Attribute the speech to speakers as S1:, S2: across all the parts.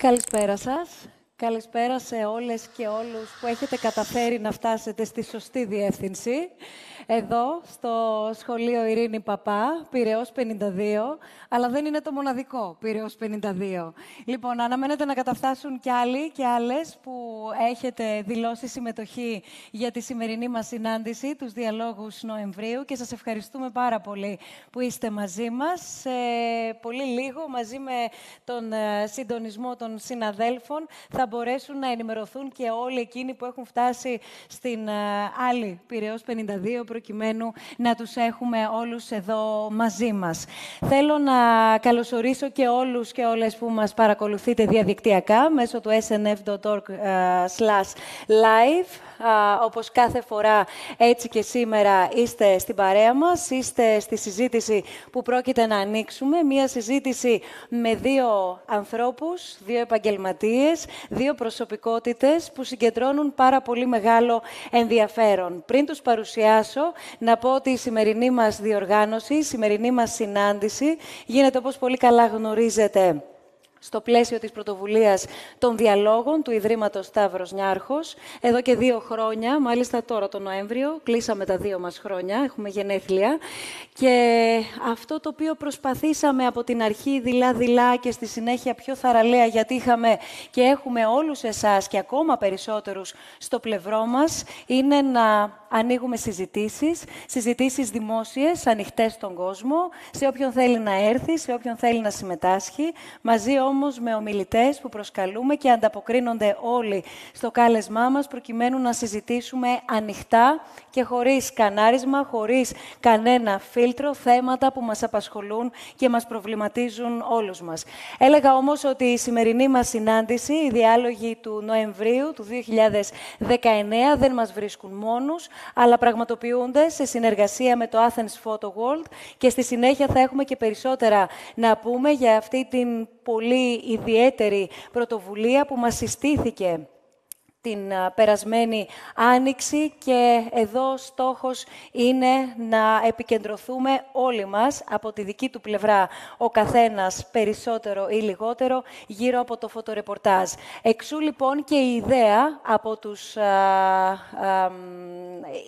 S1: Καλησπέρα σας. Καλησπέρα σε όλες και όλους που έχετε καταφέρει να φτάσετε στη σωστή διεύθυνση. Εδώ, στο σχολείο Ειρήνη Παπά, Πυραιός 52, αλλά δεν είναι το μοναδικό Πυραιός 52. Λοιπόν, αναμένετε να καταφτάσουν κι άλλοι και άλλες που έχετε δηλώσει συμμετοχή για τη σημερινή μας συνάντηση, τους διαλόγους Νοεμβρίου και σας ευχαριστούμε πάρα πολύ που είστε μαζί μας. Σε πολύ λίγο, μαζί με τον ε, συντονισμό των συναδέλφων, θα μπορέσουν να ενημερωθούν και όλοι εκείνοι που έχουν φτάσει στην ε, άλλη Πυραιός 52, προκειμένου να τους έχουμε όλους εδώ μαζί μας. Θέλω να καλωσορίσω και όλους και όλες που μας παρακολουθείτε διαδικτυακά μέσω του snf.org ε, live όπως κάθε φορά, έτσι και σήμερα είστε στην παρέα μας, είστε στη συζήτηση που πρόκειται να ανοίξουμε. Μία συζήτηση με δύο ανθρώπους, δύο επαγγελματίες, δύο προσωπικότητες που συγκεντρώνουν πάρα πολύ μεγάλο ενδιαφέρον. Πριν τους παρουσιάσω, να πω ότι η σημερινή μας διοργάνωση, η σημερινή μας συνάντηση γίνεται, όπως πολύ καλά γνωρίζετε, στο πλαίσιο της πρωτοβουλίας των διαλόγων του Ιδρύματος Σταύρος Νιάρχος. Εδώ και δύο χρόνια, μάλιστα τώρα το Νοέμβριο, κλείσαμε τα δύο μας χρόνια, έχουμε γενέθλια. Και αυτό το οποίο προσπαθήσαμε από την αρχή δειλά-δειλά και στη συνέχεια πιο θαραλέα, γιατί είχαμε και έχουμε όλους εσάς και ακόμα περισσότερους στο πλευρό μας, είναι να ανοίγουμε συζητήσεις, συζητήσεις δημόσιες, ανοιχτές στον κόσμο, σε όποιον θέλει να έρθει, σε όποιον θέλει να συμμετάσχει, μαζί όμως με ομιλητές που προσκαλούμε και ανταποκρίνονται όλοι στο κάλεσμά μας, προκειμένου να συζητήσουμε ανοιχτά και χωρίς κανάρισμα, χωρίς κανένα φίλτρο, θέματα που μας απασχολούν και μας προβληματίζουν όλους μας. Έλεγα όμως ότι η σημερινή μας συνάντηση, οι διάλογοι του Νοεμβρίου του 2019, δεν μας βρίσκουν μόνους, αλλά πραγματοποιούνται σε συνεργασία με το Athens Photo World και στη συνέχεια θα έχουμε και περισσότερα να πούμε για αυτή την πολύ ιδιαίτερη πρωτοβουλία που μας συστήθηκε την περασμένη Άνοιξη και εδώ στόχος είναι να επικεντρωθούμε όλοι μας από τη δική του πλευρά ο καθένας περισσότερο ή λιγότερο γύρω από το φωτορεπορτάζ. Εξού λοιπόν και η ιδέα από τους α, α,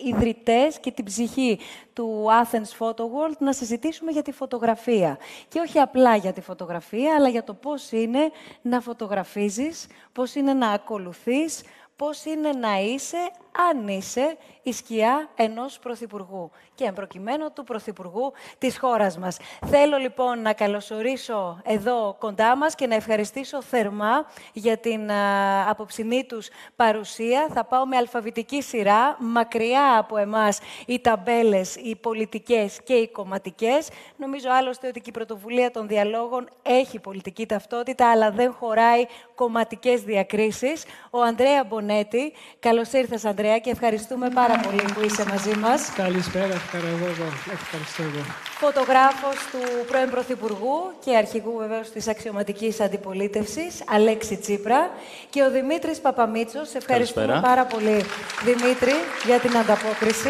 S1: ιδρυτές και την ψυχή του Athens Photo World να συζητήσουμε για τη φωτογραφία. Και όχι απλά για τη φωτογραφία, αλλά για το πώς είναι να φωτογραφίζεις, πώς είναι να ακολουθείς, πώς είναι να είσαι, αν είσαι, η σκιά ενός Πρωθυπουργού και εμπροκειμένου του Πρωθυπουργού της χώρας μας. Θέλω λοιπόν να καλωσορίσω εδώ κοντά μας και να ευχαριστήσω θερμά για την α, απόψινή τους παρουσία. Θα πάω με αλφαβητική σειρά, μακριά από εμάς οι ταμπέλες, οι πολιτικές και οι κομματικές. Νομίζω άλλωστε ότι και η πρωτοβουλία των διαλόγων έχει πολιτική ταυτότητα, αλλά δεν χωράει κομματικές διακρίσεις. Ο Ανδρέα Μπονέτη, καλώς ήρθες Ανδρέα και ευχαριστούμε πάρα πολύ που είσαι μαζί μας.
S2: Καλησπέρα, ευχαριστώ εγώ. Ευχαριστώ εγώ.
S1: Φωτογράφος του πρώην Πρωθυπουργού και αρχηγού βεβαίως της αξιωματικής αντιπολίτευσης, Αλέξη Τσίπρα, και ο Δημήτρης Παπαμίτσος. Ευχαριστούμε
S3: Καλησπέρα.
S1: πάρα πολύ, Δημήτρη, για την ανταπόκριση.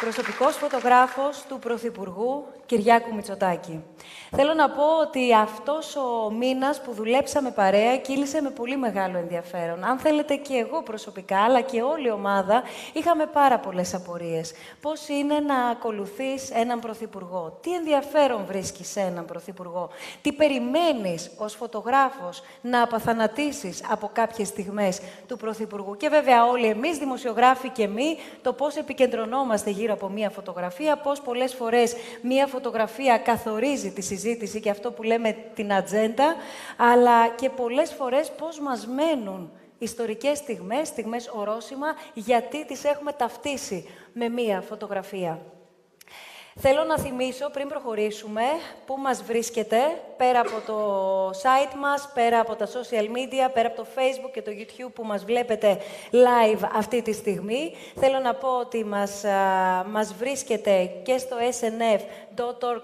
S1: Προσωπικός φωτογράφος του Πρωθυπουργού Κυριάκου Μητσοτάκη. Θέλω να πω ότι αυτός ο μήνας που δουλέψαμε παρέα κύλησε με πολύ μεγάλο ενδιαφέρον. Αν θέλετε και εγώ προσωπικά, αλλά και όλη η ομάδα, είχαμε πάρα πολλές απορίες. Πώς είναι να ακολουθείς έναν Πρωθυπουργό, τι ενδιαφέρον βρίσκεις σε έναν Πρωθυπουργό, τι περιμένεις ως φωτογράφος να απαθανατήσεις από κάποιες στιγμές του Πρωθυπουργού; Και βέβαια όλοι εμείς, δημοσιογράφοι και εμείς, το πώς επικεντρωνόμαστε γύρω από μία φωτογραφία, πώς πολλές φορές μία φωτογραφία καθορίζει τη συζήτηση και αυτό που λέμε την ατζέντα, αλλά και πολλές φορές πώς μας μένουν ιστορικές στιγμές, στιγμές ορόσημα, γιατί τις έχουμε ταυτίσει με μία φωτογραφία. Θέλω να θυμίσω πριν προχωρήσουμε πού μας βρίσκεται πέρα από το site μας, πέρα από τα social media, πέρα από το facebook και το youtube που μας βλέπετε live αυτή τη στιγμή. Θέλω να πω ότι μας, α, μας βρίσκεται και στο snf.org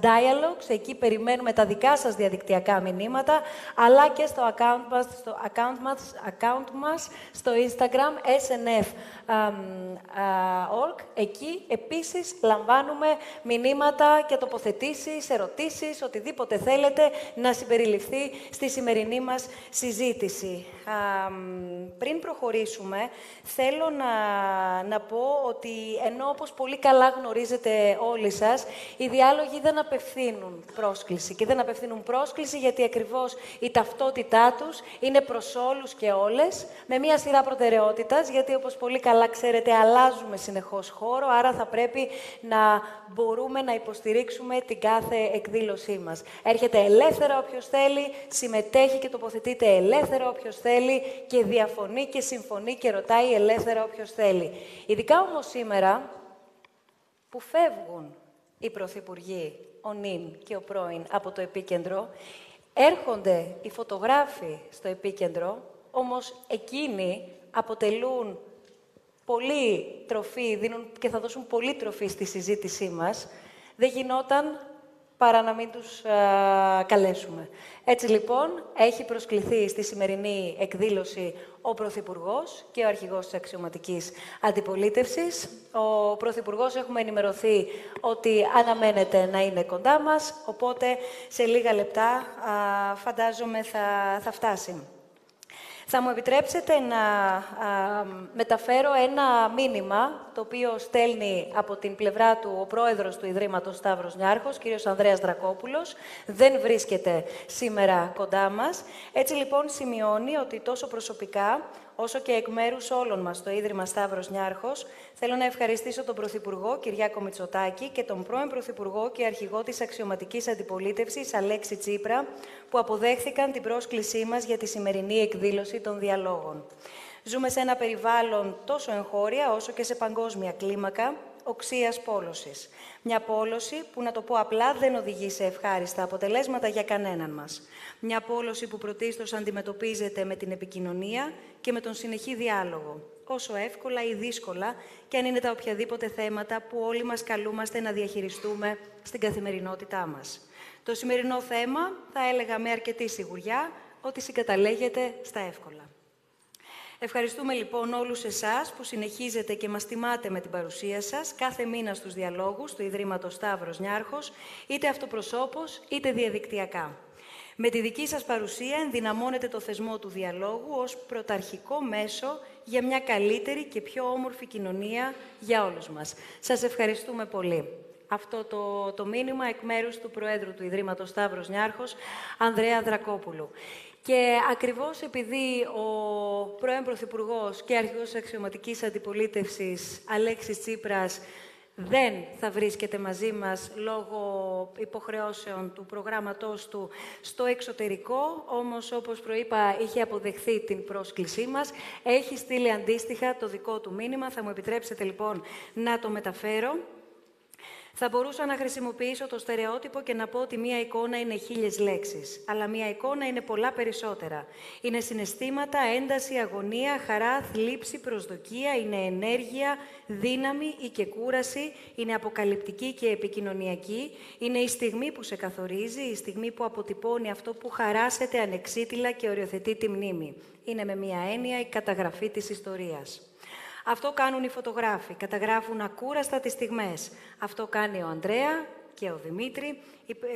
S1: dialogues, εκεί περιμένουμε τα δικά σας διαδικτυακά μηνύματα, αλλά και στο account μας, στο account μας, account μας στο Instagram, snf org. Εκεί επίσης λαμβάνουμε μηνύματα και τοποθετήσεις, ερωτήσεις, οτιδήποτε θέλετε να συμπεριληφθεί στη σημερινή μας συζήτηση. πριν προχωρήσουμε, θέλω να, να πω ότι ενώ όπως πολύ καλά γνωρίζετε όλοι σας, οι διάλογοι δεν απευθύνουν πρόσκληση. Και δεν απευθύνουν πρόσκληση γιατί ακριβώς η ταυτότητά τους είναι προς όλους και όλες, με μια σειρά προτεραιότητας, γιατί όπως πολύ καλά ξέρετε αλλάζουμε συνεχώς χώρο, άρα θα πρέπει να μπορούμε να υποστηρίξουμε την κάθε εκδήλωσή μας. Έρχεται ελεύθερα όποιος θέλει, συμμετέχει και τοποθετείται ελεύθερα όποιος θέλει και διαφωνεί και συμφωνεί και ρωτάει ελεύθερα όποιος θέλει. Ειδικά όμως σήμερα που φεύγουν οι πρωθυπουργοί, ο νυν και ο πρώην από το επίκεντρο, έρχονται οι φωτογράφοι στο επίκεντρο, όμως εκείνοι αποτελούν πολύ τροφή, δίνουν και θα δώσουν πολύ τροφή στη συζήτησή μας, δεν γινόταν παρά να μην τους καλέσουμε. Έτσι λοιπόν, έχει προσκληθεί στη σημερινή εκδήλωση ο Πρωθυπουργός και ο Αρχηγός της Αξιωματικής Αντιπολίτευσης. Ο Πρωθυπουργός έχουμε ενημερωθεί ότι αναμένεται να είναι κοντά μας, οπότε σε λίγα λεπτά φαντάζομαι θα, θα φτάσει. Θα μου επιτρέψετε να μεταφέρω ένα μήνυμα, το οποίο στέλνει από την πλευρά του ο πρόεδρος του Ιδρύματος Σταύρος Νιάρχος, κύριος Ανδρέας Δρακόπουλος. Δεν βρίσκεται σήμερα κοντά μας. Έτσι λοιπόν σημειώνει ότι τόσο προσωπικά όσο και εκ μέρους όλων μας το Ίδρυμα Σταύρος Νιάρχος, θέλω να ευχαριστήσω τον Πρωθυπουργό Κυριάκο Μητσοτάκη και τον πρώην Πρωθυπουργό και αρχηγό της αξιωματικής αντιπολίτευσης Αλέξη Τσίπρα, που αποδέχθηκαν την πρόσκλησή μας για τη σημερινή εκδήλωση των διαλόγων. Ζούμε σε ένα περιβάλλον τόσο εγχώρια όσο και σε παγκόσμια κλίμακα, οξίας πόλωσης. Μια πόλωση που, να το πω απλά, δεν οδηγεί σε ευχάριστα αποτελέσματα για κανέναν μας. Μια πόλωση που πρωτίστως αντιμετωπίζεται με την επικοινωνία και με τον συνεχή διάλογο, όσο εύκολα ή δύσκολα και αν είναι τα οποιαδήποτε θέματα που όλοι μας καλούμαστε να διαχειριστούμε στην καθημερινότητά μας. Το σημερινό θέμα, θα έλεγα με αρκετή σιγουριά, ότι συγκαταλέγεται στα εύκολα. Ευχαριστούμε λοιπόν όλους εσάς που συνεχίζετε και μας τιμάτε με την παρουσία σας κάθε μήνα στους διαλόγους του Ιδρύματος Σταύρος Νιάρχος, είτε αυτοπροσώπως είτε διαδικτυακά. Με τη δική σας παρουσία ενδυναμώνετε το θεσμό του διαλόγου ως πρωταρχικό μέσο για μια καλύτερη και πιο όμορφη κοινωνία για όλους μας. Σας ευχαριστούμε πολύ. Αυτό το, το μήνυμα εκ μέρους του Προέδρου του Ιδρύματος Σταύρος Νιάρχος, Ανδρέα Δρακόπουλου. Και ακριβώς επειδή ο πρώην Πρωθυπουργός και αρχηγός αξιωματικής αντιπολίτευσης Αλέξης Τσίπρας δεν θα βρίσκεται μαζί μας λόγω υποχρεώσεων του προγράμματός του στο εξωτερικό, όμως όπως προείπα είχε αποδεχθεί την πρόσκλησή μας, έχει στείλει αντίστοιχα το δικό του μήνυμα, θα μου επιτρέψετε λοιπόν να το μεταφέρω. Θα μπορούσα να χρησιμοποιήσω το στερεότυπο και να πω ότι μία εικόνα είναι χίλιες λέξεις. Αλλά μία εικόνα είναι πολλά περισσότερα. Είναι συναισθήματα, ένταση, αγωνία, χαρά, θλίψη, προσδοκία, είναι ενέργεια, δύναμη ή και κούραση, είναι αποκαλυπτική και επικοινωνιακή, είναι η στιγμή που σε καθορίζει, η στιγμή που αποτυπώνει αυτό που χαράσεται ανεξίτηλα και οριοθετεί τη μνήμη. Είναι με μία έννοια η καταγραφή της ιστορίας. Αυτό κάνουν οι φωτογράφοι, καταγράφουν ακούραστα τις στιγμές. Αυτό κάνει ο Ανδρέα και ο, Δημήτρη,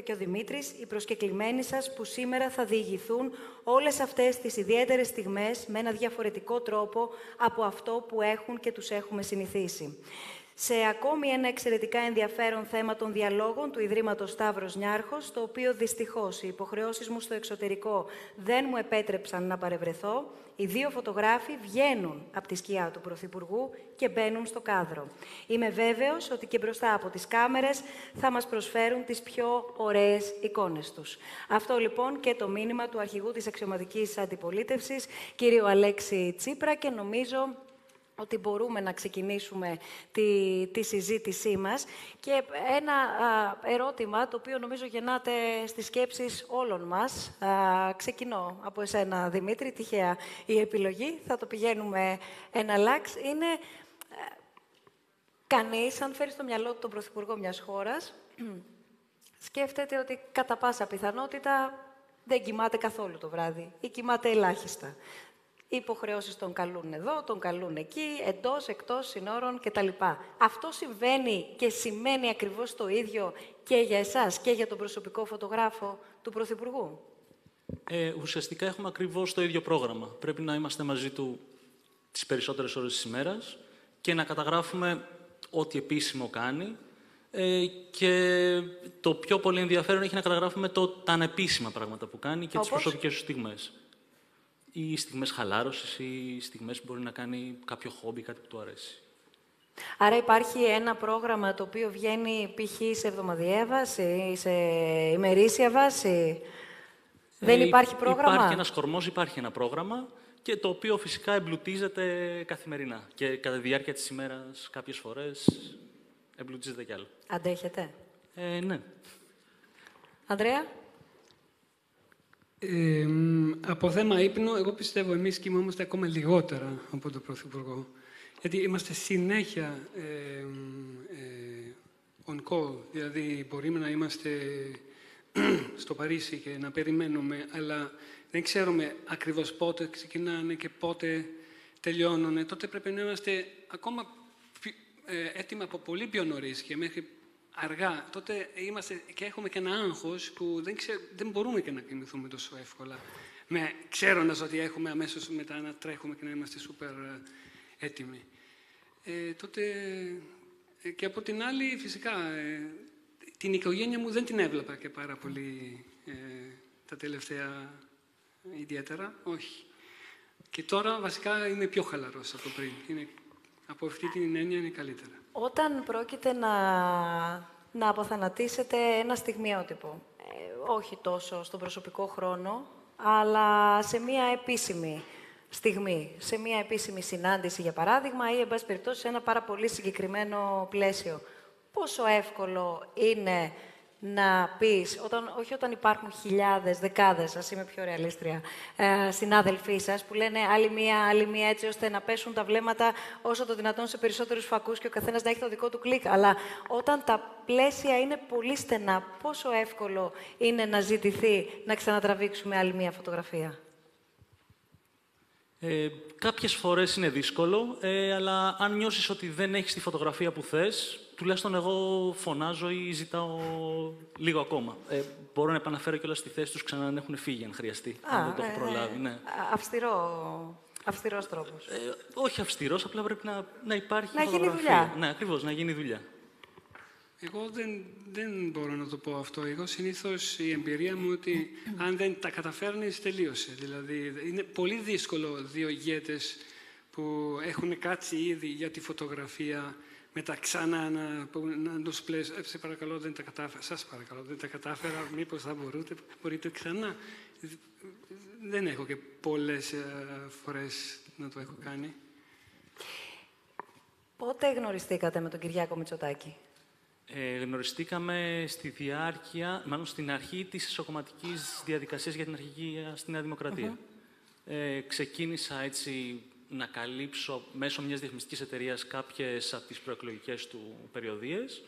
S1: και ο Δημήτρης, οι προσκεκλημένοι σας που σήμερα θα διηγηθούν όλες αυτές τις ιδιαίτερες στιγμές με ένα διαφορετικό τρόπο από αυτό που έχουν και τους έχουμε συνηθίσει σε ακόμη ένα εξαιρετικά ενδιαφέρον θέμα των διαλόγων του Ιδρύματος Σταύρος Νιάρχος, το οποίο δυστυχώς οι υποχρεώσεις μου στο εξωτερικό δεν μου επέτρεψαν να παρευρεθώ, οι δύο φωτογράφοι βγαίνουν από τη σκιά του Πρωθυπουργού και μπαίνουν στο κάδρο. Είμαι βέβαιος ότι και μπροστά από τις κάμερες θα μας προσφέρουν τις πιο ωραίες εικόνες τους. Αυτό λοιπόν και το μήνυμα του αρχηγού της αξιωματικής αντιπολίτευσης, κύριο Αλέξη Τσίπρα, και νομίζω ότι μπορούμε να ξεκινήσουμε τη, τη συζήτησή μας. Και ένα ερώτημα, το οποίο νομίζω γεννάται στις σκέψεις όλων μας. ξεκινώ από εσένα, Δημήτρη, τυχαία η επιλογή. Θα το πηγαίνουμε ένα λάξ. Είναι ε, κανείς, αν φέρεις στο μυαλό του τον Πρωθυπουργό μιας χώρας, σκέφτεται ότι κατά πάσα πιθανότητα δεν κοιμάται καθόλου το βράδυ ή κοιμάται ελάχιστα Οι υποχρεώσεις τον καλούν εδώ, τον καλούν εκεί, εντός, εκτός, συνόρων κτλ. Αυτό συμβαίνει και σημαίνει ακριβώς το ίδιο και για εσάς και για τον προσωπικό φωτογράφο του Πρωθυπουργού;
S3: Ε, ουσιαστικά έχουμε ακριβώς το ίδιο πρόγραμμα. Πρέπει να είμαστε μαζί του τις περισσότερες ώρες της ημέρας και να καταγράφουμε ό,τι επίσημο κάνει ε, και το πιο πολύ ενδιαφέρον έχει να καταγράφουμε το, τα ανεπίσημα πράγματα που κάνει και Όπως; τις προσωπικές σου στιγμές. Ή στιγμές χαλάρωσης ή στιγμές που μπορεί να κάνει κάποιο χόμπι, κάτι που του αρέσει;
S1: Άρα υπάρχει ένα πρόγραμμα το οποίο βγαίνει π.χ. σε εβδομαδιαία βάση, σε ημερήσια βάση; Δεν ε, υπάρχει πρόγραμμα;
S3: Υπάρχει ένας κορμός, υπάρχει ένα πρόγραμμα και το οποίο φυσικά εμπλουτίζεται καθημερινά. Και κατά τη διάρκεια της ημέρας κάποιες φορές εμπλουτίζεται κι άλλο.
S1: Αντέχετε;
S3: Ε, ναι.
S1: Ανδρέα;
S2: Ε, από θέμα ύπνο, εγώ πιστεύω εμείς κοιμόμαστε ακόμα λιγότερα από τον Πρωθυπουργό. Γιατί είμαστε συνέχεια ε, ε, on call. Δηλαδή, μπορούμε να είμαστε στο Παρίσι και να περιμένουμε, αλλά δεν ξέρουμε ακριβώς πότε ξεκινάνε και πότε τελειώνουν. Τότε πρέπει να είμαστε ακόμα ε, έτοιμοι από πολύ πιο νωρίς και μέχρι αργά. Τότε είμαστε και έχουμε και ένα άγχος που δεν, δεν μπορούμε και να κοιμηθούμε τόσο εύκολα. Με, ξέροντας ότι έχουμε αμέσως μετά να τρέχουμε και να είμαστε σούπερ ε, έτοιμοι. Ε, τότε ε, και από την άλλη φυσικά την οικογένεια μου δεν την έβλεπα και πάρα πολύ τα τελευταία ιδιαίτερα, όχι. Και τώρα βασικά είμαι πιο χαλαρός από πριν. Είναι, από αυτή την έννοια είναι καλύτερα.
S1: Όταν πρόκειται να, να αποθανατήσετε ένα στιγμιότυπο, ε, όχι τόσο στον προσωπικό χρόνο, αλλά σε μία επίσημη στιγμή, σε μία επίσημη συνάντηση, για παράδειγμα, ή, εν πάση περιπτώσει, σε ένα πάρα πολύ συγκεκριμένο πλαίσιο. Πόσο εύκολο είναι να πεις, όταν, όχι όταν υπάρχουν χιλιάδες, δεκάδες, ας είμαι πιο ρεαλίστρια, ε, συνάδελφοί σας που λένε άλλη μία, άλλη μία έτσι ώστε να πέσουν τα βλέμματα όσο το δυνατόν σε περισσότερους φακούς και ο καθένας να έχει το δικό του κλικ. Αλλά όταν τα πλαίσια είναι πολύ στενά, πόσο εύκολο είναι να ζητηθεί να ξανατραβήξουμε άλλη μία φωτογραφία;
S3: Ε, κάποιες φορές είναι δύσκολο, ε, αλλά αν νιώσεις ότι δεν έχεις τη φωτογραφία που θες, τουλάχιστον εγώ φωνάζω ή ζητάω λίγο ακόμα. Ε, μπορώ να επαναφέρω κιόλας στη θέση τους ξανά να έχουν φύγει, αν χρειαστεί, Α, αν δεν το έχω ε, προλάβει. Ναι.
S1: Αυστηρό, αυστηρός τρόπος.
S3: Ε, όχι αυστηρός, απλά πρέπει να, να υπάρχει
S1: να γίνει δουλειά.
S3: Ναι, ακριβώς, να γίνει δουλειά.
S2: Εγώ δεν, δεν μπορώ να το πω αυτό. Εγώ συνήθως η εμπειρία μου ότι αν δεν τα καταφέρνεις, τελείωσε. Δηλαδή, είναι πολύ δύσκολο δύο ηγέτες που έχουν κάτσει ήδη για τη φωτογραφία μετά ξανά να, να τους πλες, ε, σε παρακαλώ δεν τα κατάφερα, σας παρακαλώ δεν τα κατάφερα, μήπως θα μπορείτε, μπορείτε ξανά. Δεν έχω και πολλές ε, φορές να το έχω κάνει.
S1: Πότε γνωριστήκατε με τον Κυριάκο Μητσοτάκη;
S3: Ε, γνωριστήκαμε στη διάρκεια, μάλλον στην αρχή της εσωκομματικής διαδικασίας για την αρχική στη Νέα Ε, ξεκίνησα έτσι να καλύψω μέσω μιας διαφημιστικής εταιρείας κάποιες από τις προεκλογικές του περιοδίες.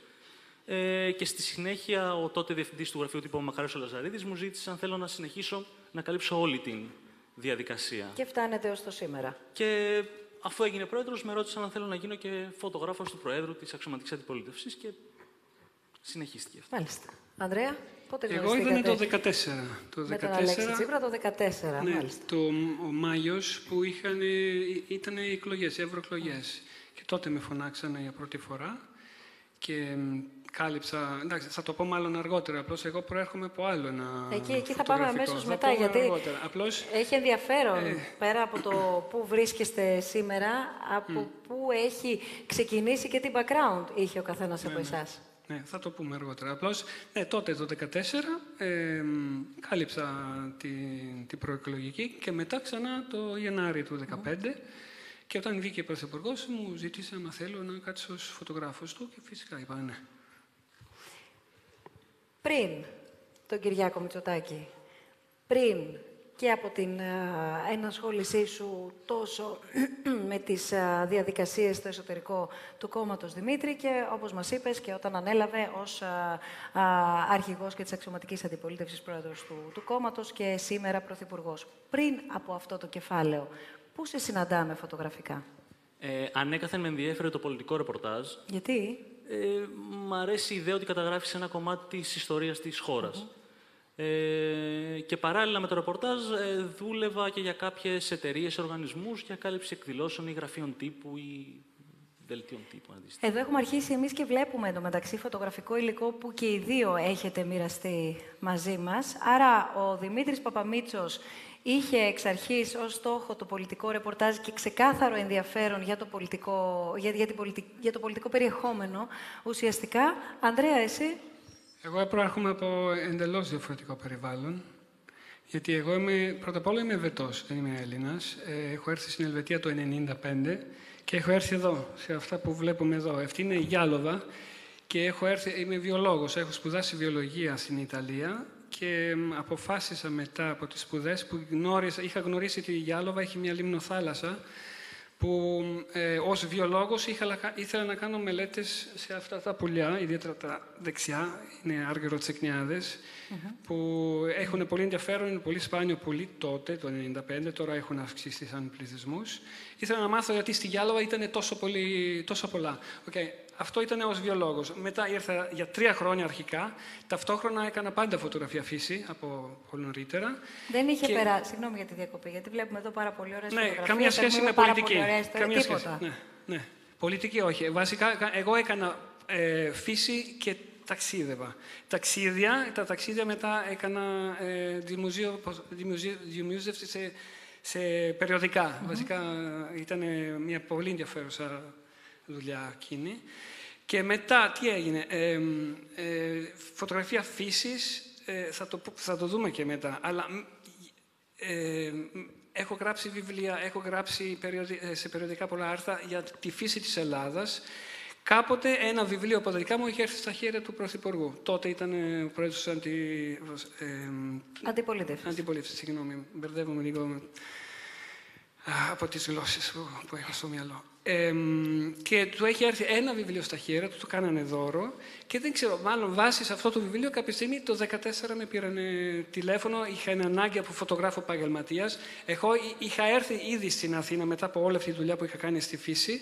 S3: Ε, και στη συνέχεια ο τότε διευθυντής του γραφείου τύπου Μαχαρέος Λαζαρίδης μου ζήτησε αν θέλω να συνεχίσω να καλύψω όλη την διαδικασία.
S1: Και φτάνετε ως το σήμερα.
S3: Και αφού έγινε πρόεδρος, με ρώτησαν αν θέλω να γίνω και φωτογράφος του Προέδρου της Αξιωματικής Αντιπολίτευσης και συνεχίστηκε αυτό.
S1: Μάλιστα. Ανδρέα, πότε
S2: Εγώ ήταν το 2014.
S1: Το 14, Με τον Αλέξη Τσίπρα το 2014,
S2: ναι, μάλιστα. Το, ο Μάιος που είχαν, ήταν οι εκλογές, οι ευρωεκλογές. Και τότε με φωνάξανε για πρώτη φορά και κάλυψα. Εντάξει, θα το πω μάλλον αργότερα. Απλώς εγώ προέρχομαι από άλλο ένα.
S1: Εκεί, εκεί θα πάμε αμέσως μετά. Γιατί Απλώς, έχει ενδιαφέρον ε... πέρα από το πού βρίσκεστε σήμερα, από πού έχει ξεκινήσει και τι background είχε ο καθένας από ναι, ναι. εσάς.
S2: Ναι, θα το πούμε αργότερα. Απλώς ναι, τότε το 2014 ε, κάλυψα την, την προεκλογική και μετά ξανά το Γενάρη του 2015. Και όταν βγήκε ο Πρωθυπουργός, μου ζήτησε αν θέλω να κάτσω ως φωτογράφος του και φυσικά είπα ναι.
S1: Πριν τον Κυριάκο Μητσοτάκη, πριν και από την ενασχόλησή σου τόσο με τις διαδικασίες στο εσωτερικό του κόμματος Δημήτρη και όπως μας είπες και όταν ανέλαβε ως αρχηγός και της αξιωματικής αντιπολίτευσης πρόεδρος του, του κόμματος και σήμερα πρωθυπουργός. Πριν από αυτό το κεφάλαιο, Πού σε συναντάμε φωτογραφικά;
S3: Ε, ανέκαθεν με ενδιέφερε το πολιτικό ρεπορτάζ.
S1: Γιατί;
S3: Ε, μ' αρέσει η ιδέα ότι καταγράφεις ένα κομμάτι της ιστορίας της χώρας. Ε, και παράλληλα με το ρεπορτάζ ε, δούλευα και για κάποιες εταιρείες, οργανισμούς για κάλυψη εκδηλώσεων ή γραφείων τύπου ή δελτίων τύπου. αντίστοιχα.
S1: Εδώ έχουμε αρχίσει εμείς και βλέπουμε εντωμεταξύ φωτογραφικό υλικό που και οι δύο έχετε μοιραστεί μαζί μας. Άρα ο Δημήτρης Παπαμίτσος είχε εξ αρχής ως στόχο το πολιτικό ρεπορτάζ και ξεκάθαρο ενδιαφέρον για το πολιτικό, για, για, την πολιτι- για το πολιτικό περιεχόμενο. Ουσιαστικά, Ανδρέα, εσύ;
S2: Εγώ προέρχομαι από εντελώς διαφορετικό περιβάλλον. Γιατί εγώ είμαι, πρώτα απ' όλα είμαι Ελβετό, δεν είμαι Έλληνας. έχω έρθει στην Ελβετία το 1995 και έχω έρθει εδώ, σε αυτά που βλέπουμε εδώ. Αυτή είναι η Γιάλοβα και έχω έρθει, είμαι βιολόγος. Έχω σπουδάσει βιολογία στην Ιταλία και μ, αποφάσισα μετά από τις σπουδές που γνώρισα, είχα γνωρίσει ότι η Γιάλοβα έχει μια λίμνο θάλασσα που ε, ως βιολόγος είχα, ήθελα να κάνω μελέτες σε αυτά τα πουλιά, ιδιαίτερα τα δεξιά, είναι άργυρο-τσεκνιάδες, που έχουν πολύ ενδιαφέρον, είναι πολύ σπάνιο πουλί τότε, το 1995, τώρα έχουν αυξήσει σαν πληθυσμούς. Ήθελα να μάθω γιατί στη Γιάλοβα ήταν τόσο, πολύ, τόσο πολλά. Okay. Αυτό ήταν ως βιολόγος. Μετά ήρθα για τρία χρόνια αρχικά. Ταυτόχρονα έκανα πάντα φωτογραφία φύση από πολύ νωρίτερα.
S1: δεν είχε
S2: Και-
S1: περάσει. Συγγνώμη για τη διακοπή, γιατί βλέπουμε εδώ πάρα πολύ ωραίες
S2: ναι,
S1: φωτογραφίες.
S2: καμία σχέση
S1: έχουμε
S2: με
S1: πάρα
S2: πολιτική.
S1: πολύ ωραίες,
S2: καμία
S1: τίποτα.
S2: σχέση. Ναι, ναι. Πολιτική όχι. Βασικά, κα- εγώ έκανα ε, φύση και ταξίδευα. Ταξίδια, τα ταξίδια μετά έκανα ε, δημοσιο- πώς- δημοσιο- δημοσίευση σε, σε περιοδικά. Βασικά ήταν μια πολύ ενδιαφέρουσα δουλειά εκείνη. Και μετά, τι έγινε, ε, ε, φωτογραφία φύσης, ε, θα, το, πω- θα το δούμε και μετά, αλλά μ, ε, μ, έχω γράψει βιβλία, έχω γράψει περιοδι- ε, σε περιοδικά πολλά άρθρα για τη φύση της Ελλάδας. Κάποτε ένα βιβλίο από τα δικά μου είχε έρθει στα χέρια του Πρωθυπουργού. Τότε ήταν ε, ο πρόεδρος της αντι... ε,
S1: Αντιπολίτευσης.
S2: αντιπολίτευσης, συγγνώμη, μπερδεύομαι λίγο με- α, από τις γλώσσες που, που έχω στο μυαλό. Ε, μ, και του έχει έρθει ένα βιβλίο στα χέρια του, του κάνανε δώρο και δεν ξέρω, μάλλον βάσει σε αυτό το βιβλίο κάποια στιγμή το 2014 με πήραν τηλέφωνο, είχα ένα ανάγκη από φωτογράφο επαγγελματίας. Εγώ εί- είχα έρθει ήδη στην Αθήνα μετά από όλη αυτή τη δουλειά που είχα κάνει στη φύση.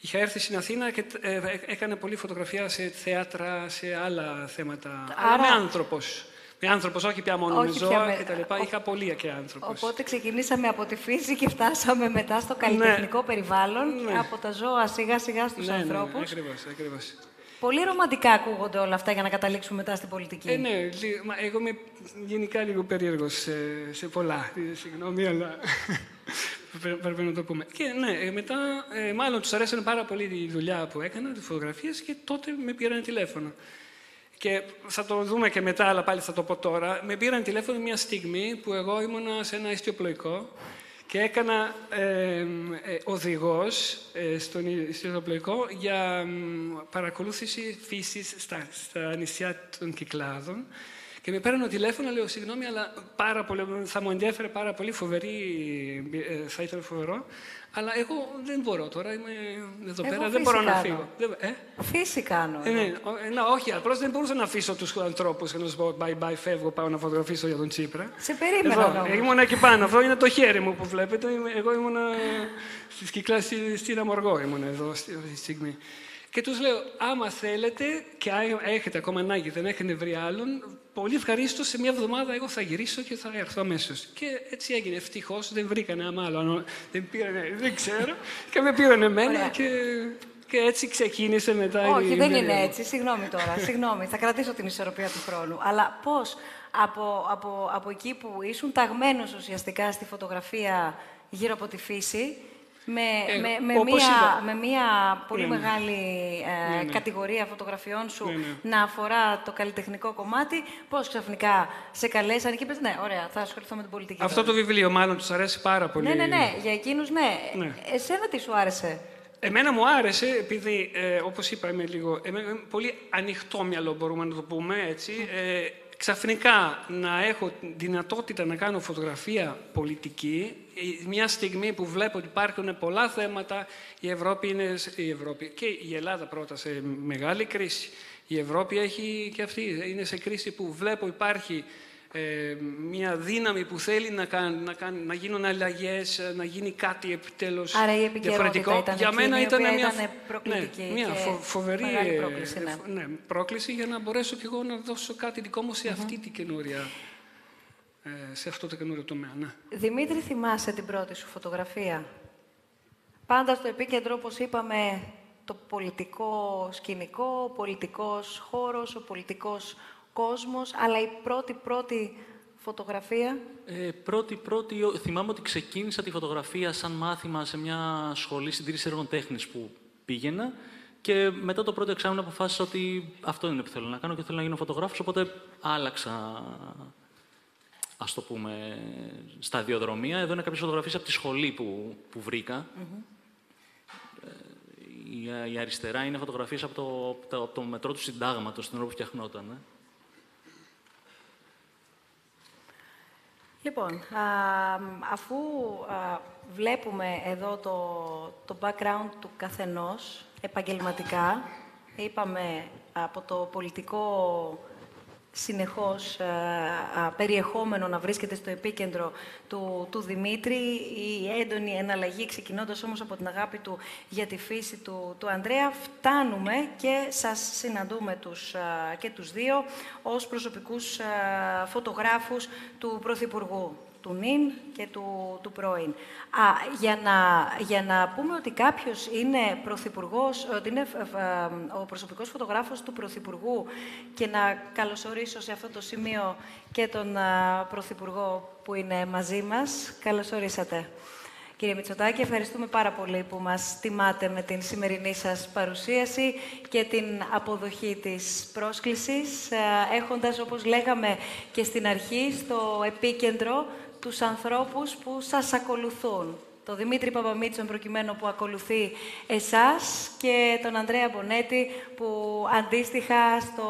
S2: Είχα έρθει στην Αθήνα και ε, ε, έκανε πολλή φωτογραφία σε θέατρα, σε άλλα θέματα. Αλλά
S1: Άρα-
S2: με άνθρωπος. Με άνθρωπος, όχι πια μόνο
S1: Όχι
S2: με
S1: πια
S2: ζώα
S1: με-
S2: και τα λοιπά.
S1: ο-
S2: Είχα πολύ και άνθρωπος.
S1: Οπότε ξεκινήσαμε από τη φύση και φτάσαμε μετά στο καλλιτεχνικό περιβάλλον,
S2: Ναι.
S1: από τα ζώα σιγά σιγά στους
S2: ναι, ναι, ναι,
S1: ανθρώπους.
S2: ακριβώς, ακριβώς.
S1: Πολύ ρομαντικά ακούγονται όλα αυτά για να καταλήξουμε μετά στην πολιτική.
S2: Ε, ναι, λι- μα εγώ είμαι γενικά λίγο περίεργος σε, σε πολλά. Ε, Συγγνώμη, αλλά πρέ- πρέπει να το πούμε. Και ναι, ε, μετά, ε, μάλλον τους αρέσανε πάρα πολύ η δουλειά που έκανα, τις φωτογραφίες και τότε με πήραν τηλέφωνο. Και θα το δούμε και μετά, αλλά πάλι θα το πω τώρα. Με πήραν τηλέφωνο μια στιγμή που εγώ ήμουνα σε ένα ιστιοπλοϊκό και έκανα ε, ε, οδηγός ε, στον ιστιοπλοϊκό για μ, παρακολούθηση φύσης στα, στα νησιά των Κυκλάδων. Και με παίρνω τηλέφωνο, λέω συγγνώμη, αλλά πάρα πολύ, θα μου ενδιαφέρε πάρα πολύ, φοβερή, ε, θα ήταν φοβερό. Αλλά εγώ δεν μπορώ τώρα, είμαι εδώ
S1: Εγώ
S2: πέρα, δεν μπορώ
S1: φύση
S2: να
S1: κάνω.
S2: φύγω. Δεν- Ε;
S1: Φύση κάνω.
S2: Ε, ναι, ο- ε, να, όχι, απλώς δεν μπορούσα να αφήσω τους ανθρώπους και να τους πω bye bye, φεύγω, πάω να φωτογραφίσω για τον Τσίπρα.
S1: Σε περίμενα
S2: Εδώ,
S1: όμως.
S2: ήμουν εκεί πάνω. Αυτό είναι το χέρι μου που βλέπετε. Είμαι- Εγώ ήμουν στη Σκυκλά, στη, στην Αμοργό ήμουν εδώ στη, αυτή τη στιγμή. Και τους λέω, άμα θέλετε και αν έχετε ακόμα ανάγκη, δεν έχετε βρει άλλον, πολύ ευχαρίστω σε μια εβδομάδα εγώ θα γυρίσω και θα έρθω αμέσως. Και έτσι έγινε. Ευτυχώς δεν βρήκανε άμα άλλο. αν Δεν πήρανε, δεν ξέρω. και με πήραν εμένα
S1: Ωραία.
S2: και, και έτσι ξεκίνησε μετά η
S1: Όχι, δεν
S2: εμπειρία
S1: είναι
S2: μου.
S1: έτσι. Συγγνώμη τώρα. Συγγνώμη. Θα κρατήσω την ισορροπία του χρόνου. Αλλά πώς από, από, από εκεί που ήσουν ταγμένος ουσιαστικά στη φωτογραφία γύρω από τη φύση, με,
S2: Ε,
S1: με, με,
S2: όπως
S1: μία,
S2: είπα.
S1: με μία πολύ
S2: Ναι, ναι.
S1: μεγάλη ε,
S2: Ναι, ναι.
S1: κατηγορία φωτογραφιών σου
S2: Ναι, ναι.
S1: να αφορά το καλλιτεχνικό κομμάτι, πώς ξαφνικά σε καλέσαν και είπες, ναι, ωραία, θα ασχοληθώ με την πολιτική.
S2: Αυτό
S1: τώρα».
S2: το βιβλίο μάλλον τους αρέσει πάρα πολύ.
S1: Ναι, ναι, ναι, για εκείνους ναι.
S2: Ναι.
S1: Εσένα τι σου άρεσε;
S2: Εμένα μου άρεσε, επειδή, ε, όπως είπα, είμαι λίγο... εμένα είμαι πολύ ανοιχτό μυαλό, μπορούμε να το πούμε έτσι. Ε, ξαφνικά να έχω δυνατότητα να κάνω φωτογραφία πολιτική, ε, μια στιγμή που βλέπω ότι υπάρχουν πολλά θέματα, η Ευρώπη είναι... σε- Η Ευρώπη και η Ελλάδα πρώτα σε μεγάλη κρίση. Η Ευρώπη έχει και αυτή, είναι σε κρίση που βλέπω υπάρχει ε, μια δύναμη που θέλει να, κάνει, να, κάνει, να γίνουν αλλαγές, να γίνει κάτι επιτέλους
S1: Άρα η διαφορετικό. Ήταν
S2: για μένα
S1: ήταν
S2: μια,
S1: ήταν προκλητική
S2: ναι, μια
S1: και
S2: φοβερή
S1: πρόκληση, ναι.
S2: ναι. πρόκληση για να μπορέσω κι εγώ να δώσω κάτι δικό μου σε αυτή την καινούρια ε, σε αυτό το καινούριο τομέα. Ναι.
S1: Δημήτρη, θυμάσαι την πρώτη σου φωτογραφία; Πάντα στο επίκεντρο, όπως είπαμε, το πολιτικό σκηνικό, ο πολιτικός χώρος, ο πολιτικός κόσμος, αλλά η πρώτη-πρώτη φωτογραφία;
S3: Ε, πρώτη, πρώτη, θυμάμαι ότι ξεκίνησα τη φωτογραφία σαν μάθημα σε μια σχολή συντήρησης έργων τέχνης που πήγαινα και μετά το πρώτο εξάμεινο αποφάσισα ότι αυτό είναι που θέλω να κάνω και θέλω να γίνω φωτογράφος, οπότε άλλαξα ας το πούμε, σταδιοδρομία. Εδώ είναι κάποιες φωτογραφίες από τη σχολή που, που βρήκα. η, η, αριστερά είναι φωτογραφίες από το, το, το μετρό του συντάγματος, την ώρα που φτιαχνόταν. Ε.
S1: Λοιπόν, αφού βλέπουμε εδώ το, το background του καθενός επαγγελματικά, είπαμε από το πολιτικό συνεχώς ε, περιεχόμενο να βρίσκεται στο επίκεντρο του, του Δημήτρη, η έντονη εναλλαγή, ξεκινώντας όμως από την αγάπη του για τη φύση του, του Ανδρέα, φτάνουμε και σας συναντούμε τους, και τους δύο ως προσωπικούς φωτογράφους του Πρωθυπουργού του νυν και του, του πρώην. Α, για, να, για να πούμε ότι κάποιος είναι πρωθυπουργός, ότι είναι ε, ε, ο προσωπικός φωτογράφος του πρωθυπουργού και να καλωσορίσω σε αυτό το σημείο και τον πρωθυπουργό που είναι μαζί μας. Καλώς ορίσατε. Κύριε Μητσοτάκη, ευχαριστούμε πάρα πολύ που μας τιμάτε με την σημερινή σας παρουσίαση και την αποδοχή της πρόσκλησης, ε, έχοντας, όπως λέγαμε και στην αρχή, στο επίκεντρο τους ανθρώπους που σας ακολουθούν. Το Δημήτρη Παπαμίτσον προκειμένου που ακολουθεί εσάς και τον Ανδρέα Μπονέτη που αντίστοιχα στο,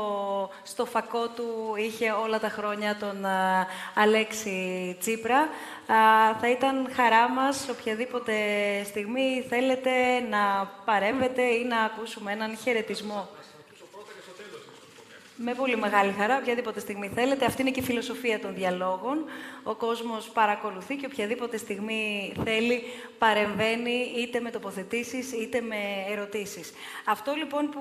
S1: στο φακό του είχε όλα τα χρόνια τον Αλέξη Τσίπρα. θα ήταν χαρά μας οποιαδήποτε στιγμή θέλετε να παρέμβετε ή να ακούσουμε έναν χαιρετισμό με πολύ μεγάλη χαρά, οποιαδήποτε στιγμή θέλετε. Αυτή είναι και η φιλοσοφία των διαλόγων. Ο κόσμος παρακολουθεί και οποιαδήποτε στιγμή θέλει παρεμβαίνει είτε με τοποθετήσεις είτε με ερωτήσεις. Αυτό λοιπόν που,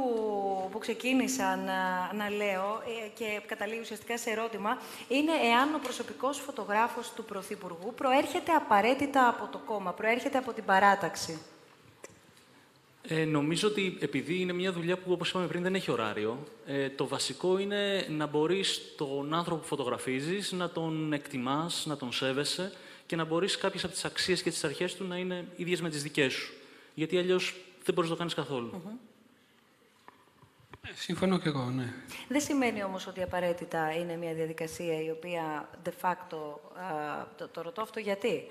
S1: που ξεκίνησα να, να λέω ε, και καταλήγει ουσιαστικά σε ερώτημα είναι εάν ο προσωπικός φωτογράφος του Πρωθυπουργού προέρχεται απαραίτητα από το κόμμα, προέρχεται από την παράταξη.
S3: Ε, νομίζω ότι επειδή είναι μια δουλειά που, όπως είπαμε πριν, δεν έχει ωράριο, ε, το βασικό είναι να μπορείς τον άνθρωπο που φωτογραφίζεις να τον εκτιμάς, να τον σέβεσαι και να μπορείς κάποιες από τις αξίες και τις αρχές του να είναι ίδιες με τις δικές σου. Γιατί αλλιώς δεν μπορείς να το κάνεις καθόλου.
S2: Ε, συμφωνώ και εγώ, ναι.
S1: Δεν σημαίνει όμως ότι απαραίτητα είναι μια διαδικασία η οποία de facto, το, το ρωτώ αυτό γιατί.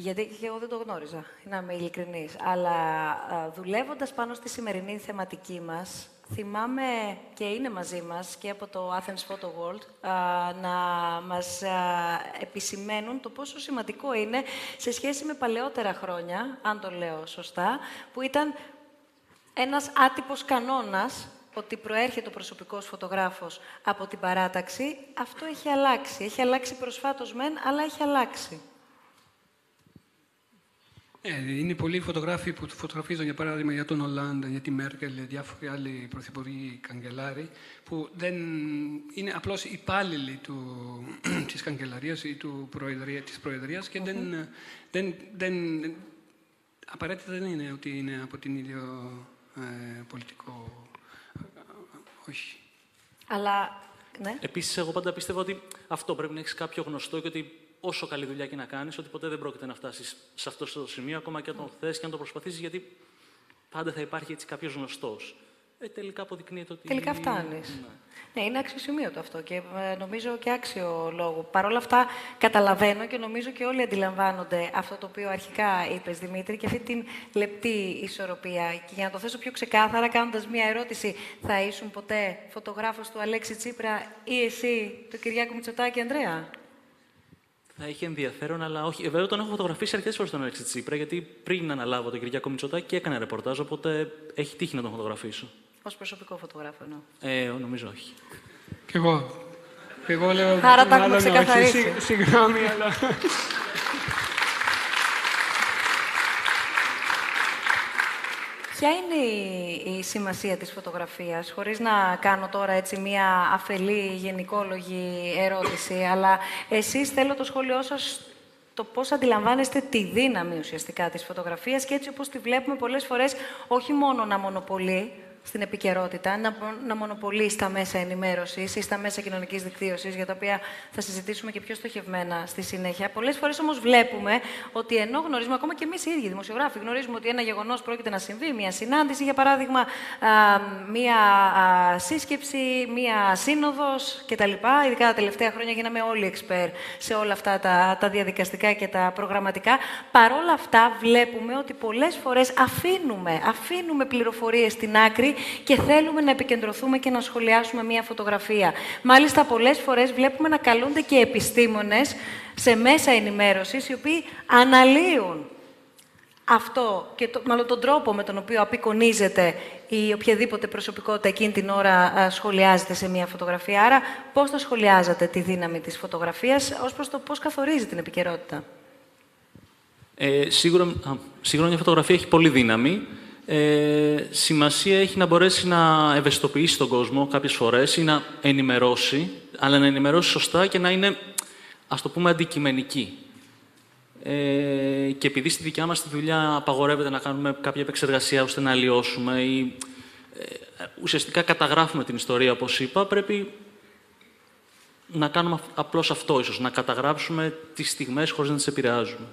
S1: Γιατί και εγώ δεν το γνώριζα, να είμαι ειλικρινής. Αλλά δουλεύοντας πάνω στη σημερινή θεματική μας, θυμάμαι και είναι μαζί μας και από το Athens Photo World να μας επισημαίνουν το πόσο σημαντικό είναι σε σχέση με παλαιότερα χρόνια, αν το λέω σωστά, που ήταν ένας άτυπος κανόνας ότι προέρχεται ο προσωπικός φωτογράφος από την παράταξη, αυτό έχει αλλάξει. Έχει αλλάξει προσφάτως μεν, αλλά έχει αλλάξει.
S2: Ε, είναι πολλοί φωτογράφοι που φωτογραφίζουν, για παράδειγμα, για τον Ολάντα, για τη Μέρκελ, διάφοροι άλλοι πρωθυπουργοί καγκελάροι, που δεν είναι απλώς υπάλληλοι του, της καγκελαρίας ή του προεδρία, της προεδρίας και δεν, δεν, δεν, απαραίτητα δεν είναι ότι είναι από την ίδιο ε, πολιτικό... όχι.
S1: Αλλά, ναι.
S3: Επίσης, εγώ πάντα πιστεύω ότι αυτό πρέπει να έχεις κάποιο γνωστό και ότι όσο καλή δουλειά και να κάνεις, ότι ποτέ δεν πρόκειται να φτάσεις σε αυτό το σημείο, ακόμα και αν το θες και αν το προσπαθήσεις, γιατί πάντα θα υπάρχει έτσι κάποιος γνωστός. Ε, τελικά αποδεικνύεται ότι.
S1: Τελικά φτάνεις. Ναι. ναι, είναι αξιοσημείωτο αυτό και ε, νομίζω και άξιο λόγο. Παρ' όλα αυτά, καταλαβαίνω και νομίζω και όλοι αντιλαμβάνονται αυτό το οποίο αρχικά είπες, Δημήτρη, και αυτή την λεπτή ισορροπία. Και για να το θέσω πιο ξεκάθαρα, κάνοντας μία ερώτηση, θα ήσουν ποτέ φωτογράφος του Αλέξη Τσίπρα ή εσύ του Κυριάκου Μητσοτάκη, Ανδρέα;
S3: Θα έχει ενδιαφέρον, αλλά όχι. Ε, βέβαια, τον έχω φωτογραφίσει αρκετές φορές τον Αλέξη Τσίπρα, γιατί πριν αναλάβω τον Κυριακό Μητσοτάκη έκανε ρεπορτάζ, οπότε έχει τύχει να τον φωτογραφίσω.
S1: Ω προσωπικό φωτογράφο, εννοώ.
S3: Ε, νομίζω όχι.
S2: Κι εγώ. Εγώ λέω,
S1: Άρα τα έχουμε
S2: μάλλον όχι.
S1: ξεκαθαρίσει.
S2: Συγ- Συγγνώμη, αλλά...
S1: Ποια είναι η, η σημασία της φωτογραφίας, χωρίς να κάνω τώρα έτσι μία αφελή γενικόλογη ερώτηση, αλλά εσείς θέλω το σχόλιο σας το πώς αντιλαμβάνεστε τη δύναμη ουσιαστικά της φωτογραφίας και έτσι όπως τη βλέπουμε πολλές φορές όχι μόνο να μονοπολεί στην επικαιρότητα, να, να μονοπολεί στα μέσα ενημέρωσης ή στα μέσα κοινωνικής δικτύωσης, για τα οποία θα συζητήσουμε και πιο στοχευμένα στη συνέχεια. Πολλές φορές όμως βλέπουμε ότι ενώ γνωρίζουμε, ακόμα και εμείς οι ίδιοι δημοσιογράφοι, γνωρίζουμε ότι ένα γεγονός πρόκειται να συμβεί, μια συνάντηση, για παράδειγμα, α, μια α, σύσκεψη, μια σύνοδος κτλ. Ειδικά τα τελευταία χρόνια γίναμε όλοι εξπέρ σε όλα αυτά τα, τα διαδικαστικά και τα προγραμματικά. Παρόλα αυτά βλέπουμε ότι πολλές φορές αφήνουμε, αφήνουμε πληροφορίες στην άκρη και θέλουμε να επικεντρωθούμε και να σχολιάσουμε μια φωτογραφία. Μάλιστα πολλές φορές βλέπουμε να καλούνται και επιστήμονες σε μέσα ενημέρωσης οι οποίοι αναλύουν αυτό και το, μάλλον τον τρόπο με τον οποίο απεικονίζεται η οποιαδήποτε προσωπικότητα εκείνη την ώρα α, σχολιάζεται σε μια φωτογραφία. Άρα, πώς θα σχολιάζατε τη δύναμη της φωτογραφίας ως προς το πώς καθορίζει την επικαιρότητα;
S3: Ε, σίγουρα, α, σίγουρα μια φωτογραφία έχει πολύ δύναμη. Ε, σημασία έχει να μπορέσει να ευαισθητοποιήσει τον κόσμο κάποιες φορές ή να ενημερώσει, αλλά να ενημερώσει σωστά και να είναι, ας το πούμε, αντικειμενική. Ε, και επειδή στη δικιά μας τη δουλειά απαγορεύεται να κάνουμε κάποια επεξεργασία ώστε να αλλοιώσουμε ή ε, ουσιαστικά καταγράφουμε την ιστορία, όπως είπα, πρέπει να κάνουμε αυ- απλώς αυτό ίσως, να καταγράψουμε τις στιγμές χωρίς να τις επηρεάζουμε.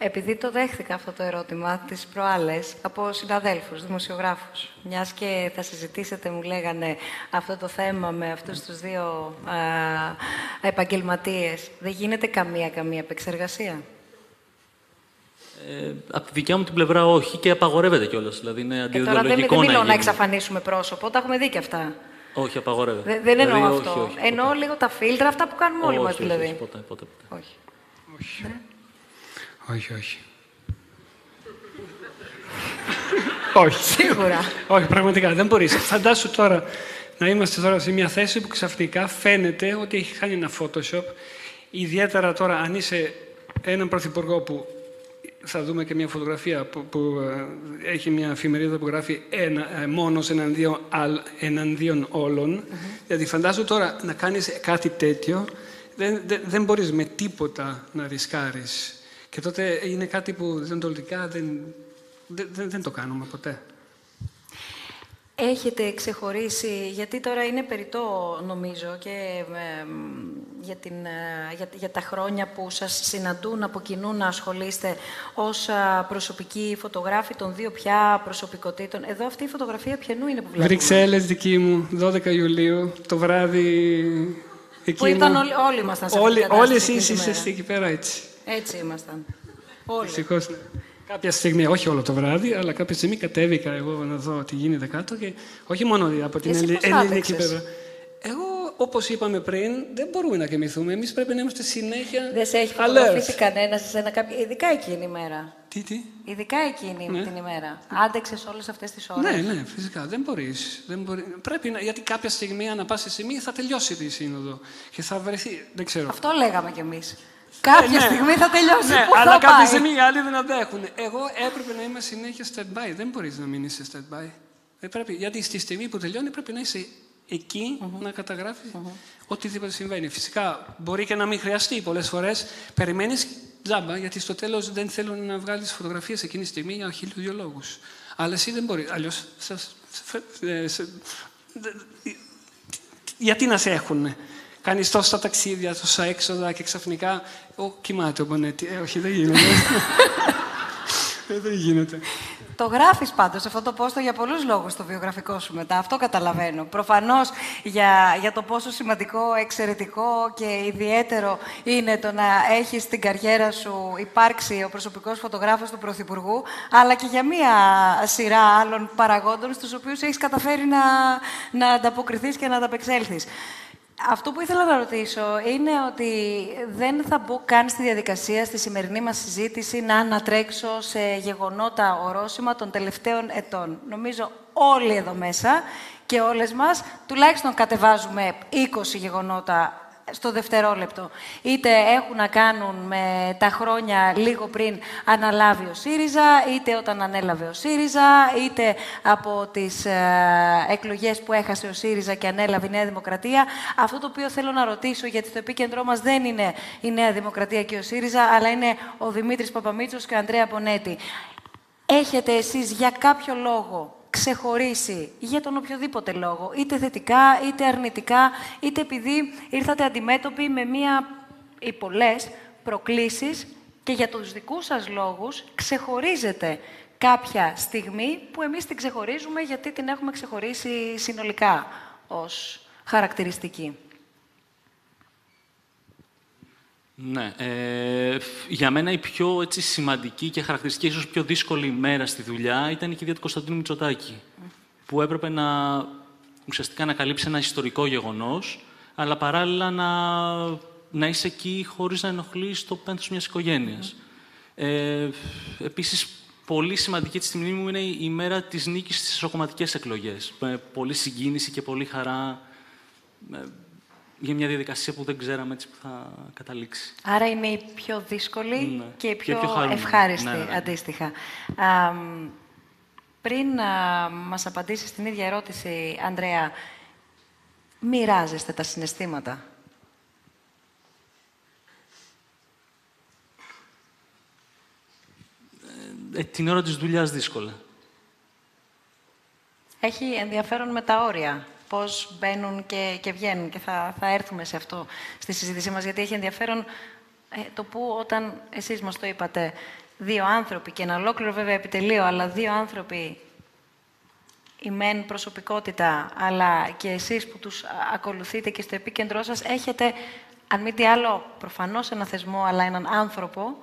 S1: Επειδή το δέχθηκα αυτό το ερώτημα τις προάλλες από συναδέλφους, δημοσιογράφους, μιας και θα συζητήσετε, μου λέγανε, αυτό το θέμα με αυτούς τους δύο α, επαγγελματίες, δεν γίνεται καμία, καμία επεξεργασία;
S3: Ε, από τη δικιά μου την πλευρά όχι και απαγορεύεται κιόλας. Δηλαδή είναι
S1: Και τώρα δεν,
S3: αντιδιολογικό
S1: δεν
S3: να
S1: μιλώ να
S3: γίνει.
S1: εξαφανίσουμε πρόσωπο, τα έχουμε δει και αυτά.
S3: Όχι, απαγορεύεται.
S1: Δεν, δεν εννοώ
S3: Δηλαδή,
S1: αυτό.
S3: Όχι, όχι,
S1: εννοώ λίγο τα φίλτρα, αυτά που κάνουμε όλοι
S3: όχι,
S1: μας
S3: όχι,
S1: δηλαδή.
S3: όχι, ποτέ, ποτέ, ποτέ.
S1: Όχι.
S2: Όχι. Όχι, όχι. όχι.
S1: Σίγουρα.
S2: όχι, πραγματικά δεν μπορείς. Φαντάσου τώρα να είμαστε τώρα σε μια θέση που ξαφνικά φαίνεται ότι έχει κάνει ένα Photoshop. Ιδιαίτερα τώρα αν είσαι έναν πρωθυπουργό που θα δούμε και μια φωτογραφία που, που ε, έχει μια εφημερίδα που γράφει ένα, ε, μόνος εναντίον, αλ- εναντίον όλων. Δηλαδή φαντάσου τώρα να κάνεις κάτι τέτοιο, δεν, δεν, δεν μπορείς με τίποτα να ρισκάρεις. Και τότε είναι κάτι που διοντολογικά δεν, δεν, δεν, δεν το κάνουμε ποτέ.
S1: Έχετε ξεχωρίσει, γιατί τώρα είναι περιττό νομίζω και ε, μ, για, την, ε, για, για τα χρόνια που σας συναντούν από κοινού να ασχολείστε ως α, προσωπικοί φωτογράφοι των δύο πια προσωπικότητων. Εδώ αυτή η φωτογραφία ποιανού είναι που βλέπουμε;
S2: Βρυξέλλες δική μου, 12 Ιουλίου, το βράδυ εκεί
S1: Που ήταν
S2: ήμουν.
S1: όλοι, όλοι ήμασταν σε αυτή
S2: Όλοι,
S1: την κατάσταση
S2: όλοι
S1: εκείνη
S2: εσείς
S1: τη μέρα.
S2: είστε εκεί πέρα έτσι.
S1: Έτσι ήμασταν. Όλοι.
S2: Δυστυχώς, ναι. Κάποια στιγμή, όχι όλο το βράδυ, αλλά κάποια στιγμή κατέβηκα εγώ να δω τι γίνεται κάτω και όχι μόνο από την
S1: Εσύ
S2: ελλη-
S1: πώς
S2: ελληνική
S1: άντεξες;
S2: πλευρά. Εγώ, όπως είπαμε πριν, δεν μπορούμε να κοιμηθούμε. Εμείς πρέπει να είμαστε συνέχεια
S1: Δεν σε έχει
S2: alert.
S1: φωτογραφίσει κανένας σε ένα κάποιο... Ειδικά εκείνη η μέρα.
S2: Τι, τι;
S1: Ειδικά εκείνη
S2: Ναι.
S1: την ημέρα. Άντεξες όλες αυτές τις ώρες.
S2: Ναι, ναι, φυσικά. Δεν μπορείς. Δεν μπορεί... Πρέπει να... Γιατί κάποια στιγμή, ανά πάση στιγμή, θα τελειώσει η σύνοδο. Και θα βρεθεί. Δεν ξέρω.
S1: Αυτό λέγαμε κι εμείς. Κάποια
S2: ναι.
S1: στιγμή θα τελειώσει.
S2: Ναι,
S1: Πού
S2: αλλά
S1: θα
S2: κάποια
S1: πάει;
S2: στιγμή οι άλλοι δεν αντέχουν. Εγώ έπρεπε να είμαι συνέχεια stand-by. Δεν μπορείς να μην είσαι stand-by. Δεν πρέπει, γιατί στη στιγμή που τελειώνει πρέπει να είσαι εκεί να καταγράφεις οτιδήποτε συμβαίνει. Φυσικά μπορεί και να μην χρειαστεί πολλές φορές. Περιμένεις τζάμπα, γιατί στο τέλος δεν θέλουν να βγάλεις φωτογραφίες εκείνη τη στιγμή για χίλιου δύο λόγους. Αλλά εσύ δεν μπορεί. Αλλιώς. Γιατί να σε έχουν. Κάνεις τόσα ταξίδια, τόσα έξοδα και ξαφνικά. Ω, κοιμάται ο Μπονέτη. Ε, όχι, δεν γίνεται. Ε, δεν γίνεται.
S1: Το γράφεις πάντως αυτό το πόστο για πολλούς λόγους στο βιογραφικό σου μετά. Αυτό καταλαβαίνω. Προφανώς για, για το πόσο σημαντικό, εξαιρετικό και ιδιαίτερο είναι το να έχεις στην καριέρα σου υπάρξει ο προσωπικός φωτογράφος του Πρωθυπουργού, αλλά και για μία σειρά άλλων παραγόντων στους οποίους έχεις καταφέρει να, να ανταποκριθείς και να ανταπεξέλθεις. Αυτό που ήθελα να ρωτήσω είναι ότι δεν θα μπω καν στη διαδικασία στη σημερινή μας συζήτηση να ανατρέξω σε γεγονότα ορόσημα των τελευταίων ετών. Νομίζω όλοι εδώ μέσα και όλες μας τουλάχιστον κατεβάζουμε 20 γεγονότα στο δευτερόλεπτο. Είτε έχουν να κάνουν με τα χρόνια λίγο πριν αναλάβει ο ΣΥΡΙΖΑ, είτε όταν ανέλαβε ο ΣΥΡΙΖΑ, είτε από τις ε, εκλογές που έχασε ο ΣΥΡΙΖΑ και ανέλαβε η Νέα Δημοκρατία. Αυτό το οποίο θέλω να ρωτήσω, γιατί το επίκεντρό μας δεν είναι η Νέα Δημοκρατία και ο ΣΥΡΙΖΑ, αλλά είναι ο Δημήτρης Παπαμίτσος και ο Ανδρέα Πονέτη. Έχετε εσείς για κάποιο λόγο ξεχωρίσει για τον οποιοδήποτε λόγο, είτε θετικά, είτε αρνητικά, είτε επειδή ήρθατε αντιμέτωποι με μία ή πολλές προκλήσεις και για τους δικούς σας λόγους ξεχωρίζετε κάποια στιγμή που εμείς την ξεχωρίζουμε γιατί την έχουμε ξεχωρίσει συνολικά ως χαρακτηριστική.
S3: Ναι. Ε, για μένα η πιο έτσι, σημαντική και χαρακτηριστική, ίσως πιο δύσκολη μέρα στη δουλειά ήταν η κηδεία του Κωνσταντίνου Μητσοτάκη, που έπρεπε να, ουσιαστικά να καλύψει ένα ιστορικό γεγονός, αλλά παράλληλα να, να είσαι εκεί χωρίς να ενοχλείς το πένθος μιας οικογένειας. Ε, επίσης, πολύ σημαντική στη μνήμη μου είναι η μέρα της νίκης στις εσωκομματικές εκλογές. Με πολύ συγκίνηση και πολύ χαρά για μια διαδικασία που δεν ξέραμε έτσι που θα καταλήξει.
S1: Άρα είναι η πιο δύσκολη ναι. και η πιο, ευχάριστη, ναι, ναι, αντίστοιχα. Α, πριν α, μας απαντήσεις την ίδια ερώτηση, Ανδρέα, μοιράζεστε τα συναισθήματα;
S3: Ε, την ώρα της δουλειάς δύσκολα.
S1: Έχει ενδιαφέρον με τα όρια πώς μπαίνουν και, και βγαίνουν. Και θα, θα έρθουμε σε αυτό στη συζήτησή μας, γιατί έχει ενδιαφέρον ε, το που όταν εσείς μας το είπατε, δύο άνθρωποι και ένα ολόκληρο βέβαια επιτελείο, αλλά δύο άνθρωποι η μεν προσωπικότητα, αλλά και εσείς που τους ακολουθείτε και στο επίκεντρό σας, έχετε, αν μη τι άλλο, προφανώς ένα θεσμό, αλλά έναν άνθρωπο,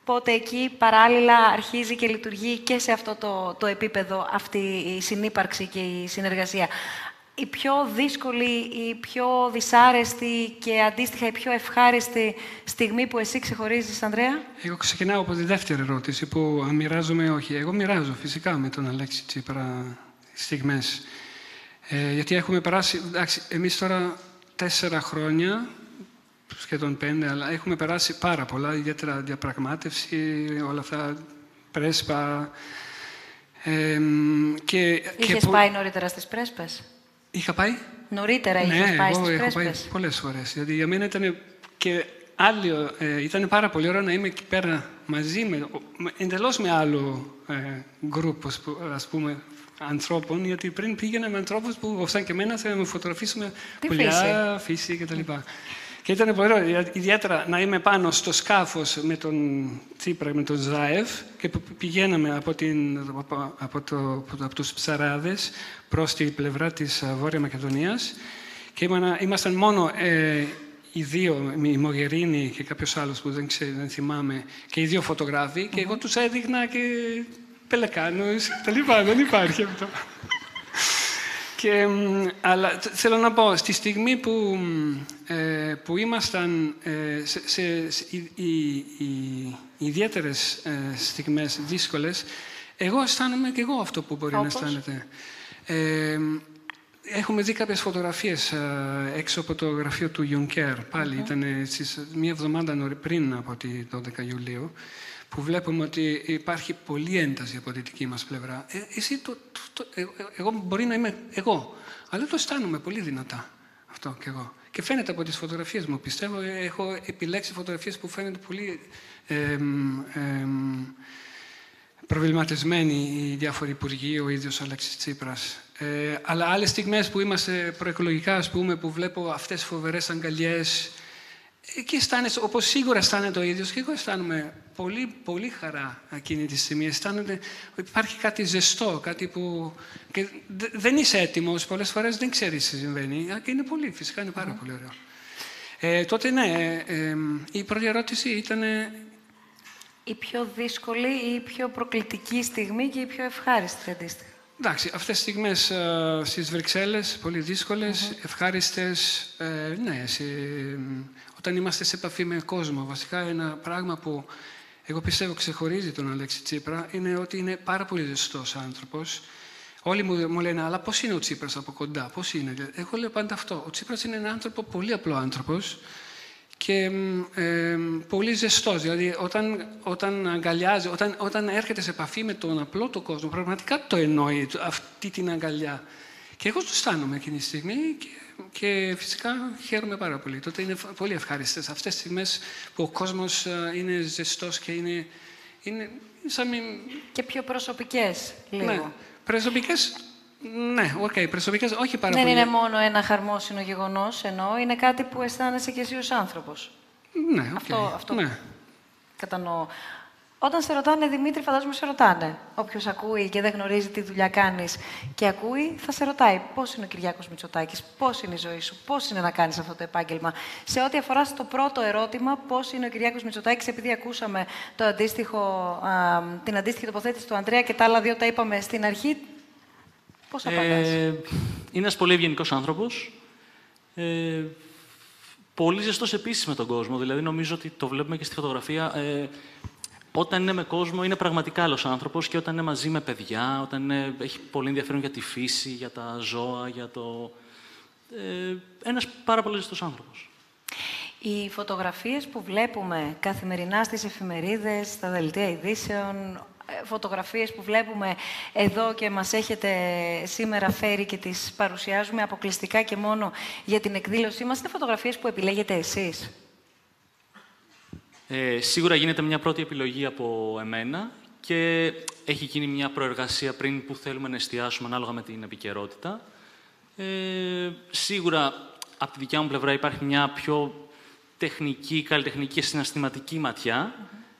S1: Οπότε εκεί παράλληλα αρχίζει και λειτουργεί και σε αυτό το, το επίπεδο αυτή η συνύπαρξη και η συνεργασία. Η πιο δύσκολη, η πιο δυσάρεστη και αντίστοιχα η πιο ευχάριστη στιγμή που εσύ ξεχωρίζεις, Ανδρέα;
S2: Εγώ ξεκινάω από τη δεύτερη ερώτηση που αν μοιράζομαι όχι. Εγώ μοιράζω φυσικά με τον Αλέξη Τσίπρα στιγμές. Ε, γιατί έχουμε περάσει, εντάξει, εμείς τώρα τέσσερα χρόνια σχεδόν πέντε, αλλά έχουμε περάσει πάρα πολλά, ιδιαίτερα διαπραγμάτευση, όλα αυτά, πρέσπα.
S1: Ε, και, Είχες πάει νωρίτερα στις πρέσπες;
S2: Είχα πάει;
S1: Νωρίτερα ναι, είχες πάει
S2: στις
S1: πρέσπες.
S2: Ναι, έχω πάει πολλές φορές. Γιατί για μένα ήταν και άλλο, ε, ήταν πάρα πολύ ωραίο να είμαι εκεί πέρα μαζί με, εντελώς με άλλο ε, γκρουπ, ας πούμε, ανθρώπων, γιατί πριν πήγαινα με ανθρώπους που, σαν και εμένα, θέλαμε να φωτογραφίσουμε πουλιά, φύση; κτλ. Και ήταν πολύ ωραίο, ιδιαίτερα να είμαι πάνω στο σκάφος με τον Τσίπρα, με τον Ζάεφ και πηγαίναμε από, την, από, το, από τους ψαράδες προς την πλευρά της Βόρεια Μακεδονίας και ήμασταν μόνο ε, οι δύο, η Μογερίνη και κάποιος άλλος που δεν, ξέρω, δεν θυμάμαι, και οι δύο φωτογράφοι και εγώ τους έδειχνα και πελεκάνους, τα λοιπά, δεν υπάρχει αυτό. Και, αλλά θέλω να πω, στη στιγμή που, ε, που ήμασταν ε, σε, σε, σε οι, οι, οι ιδιαίτερες ε, στιγμές δύσκολες, εγώ αισθάνομαι και εγώ αυτό που μπορεί να αισθάνεται. Ε, έχουμε δει κάποιες φωτογραφίες ε, έξω από το γραφείο του Juncker. Πάλι ήταν μία εβδομάδα πριν από τη 12 Ιουλίου που βλέπουμε ότι υπάρχει πολλή ένταση από τη δική μας πλευρά. Ε, εσύ, το, το, ε, εγώ μπορεί να είμαι εγώ, αλλά το αισθάνομαι πολύ δυνατά αυτό κι εγώ. Και φαίνεται από τις φωτογραφίες μου. Πιστεύω, ε, έχω επιλέξει φωτογραφίες που φαίνονται πολύ ε, ε, προβληματισμένοι οι διάφοροι υπουργοί, ο ίδιος ο Αλέξης Τσίπρας. Ε, αλλά άλλες στιγμές που είμαστε προεκλογικά, ας πούμε, που βλέπω αυτές τις φοβερές αγκαλιές, Εκεί αισθάνεσαι, όπως σίγουρα αισθάνεται ο ίδιος, και εγώ αισθάνομαι πολύ, πολύ χαρά εκείνη τη στιγμή. Αισθάνομαι ότι υπάρχει κάτι ζεστό, κάτι που και δεν είσαι έτοιμος, πολλές φορές δεν ξέρεις τι συμβαίνει. Και είναι πολύ, φυσικά είναι πάρα πολύ ωραίο. Ε, τότε ναι, ε, ε, η πρώτη ερώτηση ήταν...
S1: Η πιο δύσκολη ή η πιο προκλητική στιγμή και η πιο ευχάριστη αντίστοιχα.
S2: Εντάξει, αυτές τις στιγμές ε, στις Βρυξέλλες, πολύ δύσκολες, mm-hmm. ευχάριστες, ε, ναι, σε, όταν είμαστε σε επαφή με κόσμο. Βασικά ένα πράγμα που εγώ πιστεύω ξεχωρίζει τον Αλέξη Τσίπρα είναι ότι είναι πάρα πολύ ζεστός άνθρωπος. Όλοι μου, μου λένε, αλλά πώς είναι ο Τσίπρας από κοντά, πώς είναι; Εγώ λέω πάντα αυτό. Ο Τσίπρας είναι ένα άνθρωπο, πολύ απλό άνθρωπος και ε, πολύ ζεστός. Δηλαδή, όταν, όταν αγκαλιάζει, όταν, όταν έρχεται σε επαφή με τον απλό το κόσμο, πραγματικά το εννοεί αυτή την αγκαλιά. Και εγώ το αισθάνομαι εκείνη τη στιγμή και, και φυσικά χαίρομαι πάρα πολύ. Τότε είναι πολύ ευχάριστες αυτές τις στιγμές που ο κόσμος ε, είναι ζεστός και είναι, είναι σαν μην...
S1: Και πιο προσωπικές, λίγο.
S2: Ναι. Προσωπικές, ναι, OK, okay, προσωπικές, όχι πάρα
S1: Δεν
S2: πολύ.
S1: είναι μόνο ένα χαρμόσυνο γεγονός, ενώ είναι κάτι που αισθάνεσαι και εσύ ως άνθρωπος.
S2: Ναι, οκ.
S1: Αυτό, αυτό
S2: Ναι.
S1: κατανοώ. Όταν σε ρωτάνε, Δημήτρη, φαντάζομαι σε ρωτάνε. Όποιος ακούει και δεν γνωρίζει τι δουλειά κάνεις και ακούει, θα σε ρωτάει πώς είναι ο Κυριάκος Μητσοτάκης, πώς είναι η ζωή σου, πώς είναι να κάνεις αυτό το επάγγελμα. Σε ό,τι αφορά στο πρώτο ερώτημα, πώς είναι ο Κυριάκος Μητσοτάκης, επειδή ακούσαμε το αντίστοιχο, α, την αντίστοιχη τοποθέτηση του Ανδρέα και τα άλλα δύο τα είπαμε στην αρχή, πώς απαντάς;
S3: Ε, είναι ένας πολύ ευγενικός άνθρωπος. Ε, πολύ ζεστός επίσης με τον κόσμο. Δηλαδή, νομίζω ότι το βλέπουμε και στη φωτογραφία. Ε, όταν είναι με κόσμο, είναι πραγματικά άλλος άνθρωπος και όταν είναι μαζί με παιδιά, όταν είναι- έχει πολύ ενδιαφέρον για τη φύση, για τα ζώα, για το... Ε, ένας πάρα πολύ ζεστός άνθρωπος.
S1: Οι φωτογραφίες που βλέπουμε καθημερινά στις εφημερίδες, στα δελτία ειδήσεων, ε, φωτογραφίες που βλέπουμε εδώ και μας έχετε σήμερα φέρει και τις παρουσιάζουμε αποκλειστικά και μόνο για την εκδήλωσή μας, είναι φωτογραφίες που επιλέγετε εσείς.
S3: Ε, σίγουρα γίνεται μια πρώτη επιλογή από εμένα και έχει γίνει μια προεργασία πριν που θέλουμε να εστιάσουμε ανάλογα με την επικαιρότητα. Ε, σίγουρα από τη δικιά μου πλευρά υπάρχει μια πιο τεχνική, καλλιτεχνική και συναισθηματική ματιά.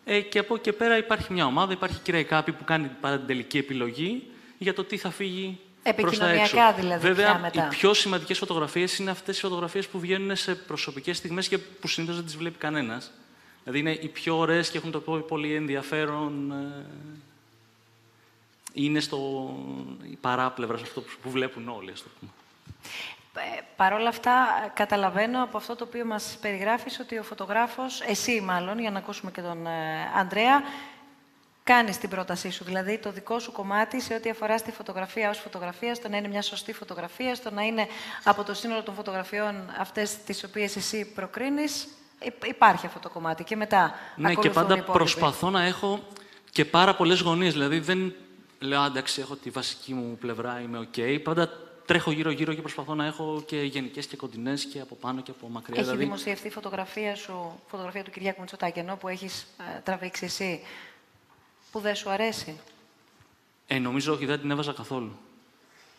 S3: Ε, και από εκεί και πέρα υπάρχει μια ομάδα, υπάρχει η κυρία Κάπη που κάνει πάντα την τελική επιλογή για το τι θα φύγει προς τα έξω.
S1: Επικοινωνιακά δηλαδή,
S3: Βέβαια,
S1: πια μετά.
S3: οι πιο σημαντικές φωτογραφίες είναι αυτές οι φωτογραφίες που βγαίνουν σε προσωπικές στιγμές και που συνήθως δεν τις βλέπει κανένας. Δηλαδή είναι οι πιο ωραίες και έχουν το πιο πολύ ενδιαφέρον. ε, Είναι στο η παράπλευρα σε αυτό που- που βλέπουν όλοι, ας το πούμε.
S1: Ε, Παρ' όλα αυτά, ε, καταλαβαίνω από αυτό το οποίο μας περιγράφεις ότι ο φωτογράφος, εσύ μάλλον, για να ακούσουμε και τον ε, Ανδρέα, κάνεις την πρότασή σου, δηλαδή το δικό σου κομμάτι σε ό,τι αφορά στη φωτογραφία ως φωτογραφία, στο να είναι μια σωστή φωτογραφία, στο να είναι από το σύνολο των φωτογραφιών αυτές τις οποίες εσύ προκρίνεις, υ- υπάρχει αυτό το κομμάτι. Και μετά
S3: Ναι, και
S1: ακολουθούν
S3: πάντα
S1: οι υπόλοιποι.
S3: προσπαθώ να έχω και πάρα πολλές γωνίες. Δηλαδή δεν λέω, «Α, εντάξει, έχω τη βασική μου πλευρά, είμαι οκ. Πάντα τρέχω γύρω-γύρω και προσπαθώ να έχω και γενικές και κοντινές και από πάνω και από μακριά.
S1: Έχει
S3: δηλαδή,
S1: δημοσιευτεί φωτογραφία σου, φωτογραφία του Κυριάκου Μητσοτάκη, ενώ που έχεις ε, τραβήξει εσύ, που δεν σου αρέσει;
S3: ε, νομίζω όχι, δεν την έβαζα καθόλου.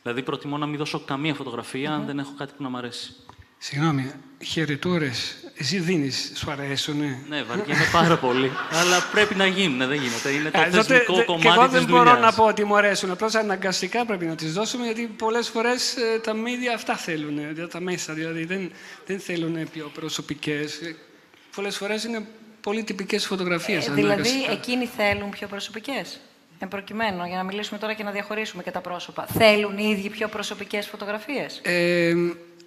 S3: Δηλαδή προτιμώ να μην δώσω καμία φωτογραφία αν δεν έχω κάτι που να μ' αρέσει.
S2: Συγγνώμη, χαιρετούρε. Εσύ δίνεις, σου αρέσουνε.
S3: Ναι, βαριέμαι πάρα πολύ. αλλά πρέπει να γίνουν, δεν γίνεται. Είναι το
S2: Ε, τότε,
S3: θεσμικό
S2: δε-
S3: κομμάτι
S2: και εγώ
S3: της
S2: δεν μπορώ
S3: δουλειάς.
S2: να πω ότι μου αρέσουν. Απλώς αναγκαστικά πρέπει να τις δώσουμε γιατί πολλές φορές τα μίδια αυτά θέλουν. ε, Τα μέσα δηλαδή δεν, δεν θέλουν πιο προσωπικές. Πολλές φορές είναι πολύ τυπικές φωτογραφίες.
S1: Ε, δηλαδή, εκείνοι θέλουν πιο προσωπικές; Εν προκειμένου, για να μιλήσουμε τώρα και να διαχωρίσουμε και τα πρόσωπα. Θέλουν οι ίδιοι πιο προσωπικές φωτογραφίες;
S2: Ε,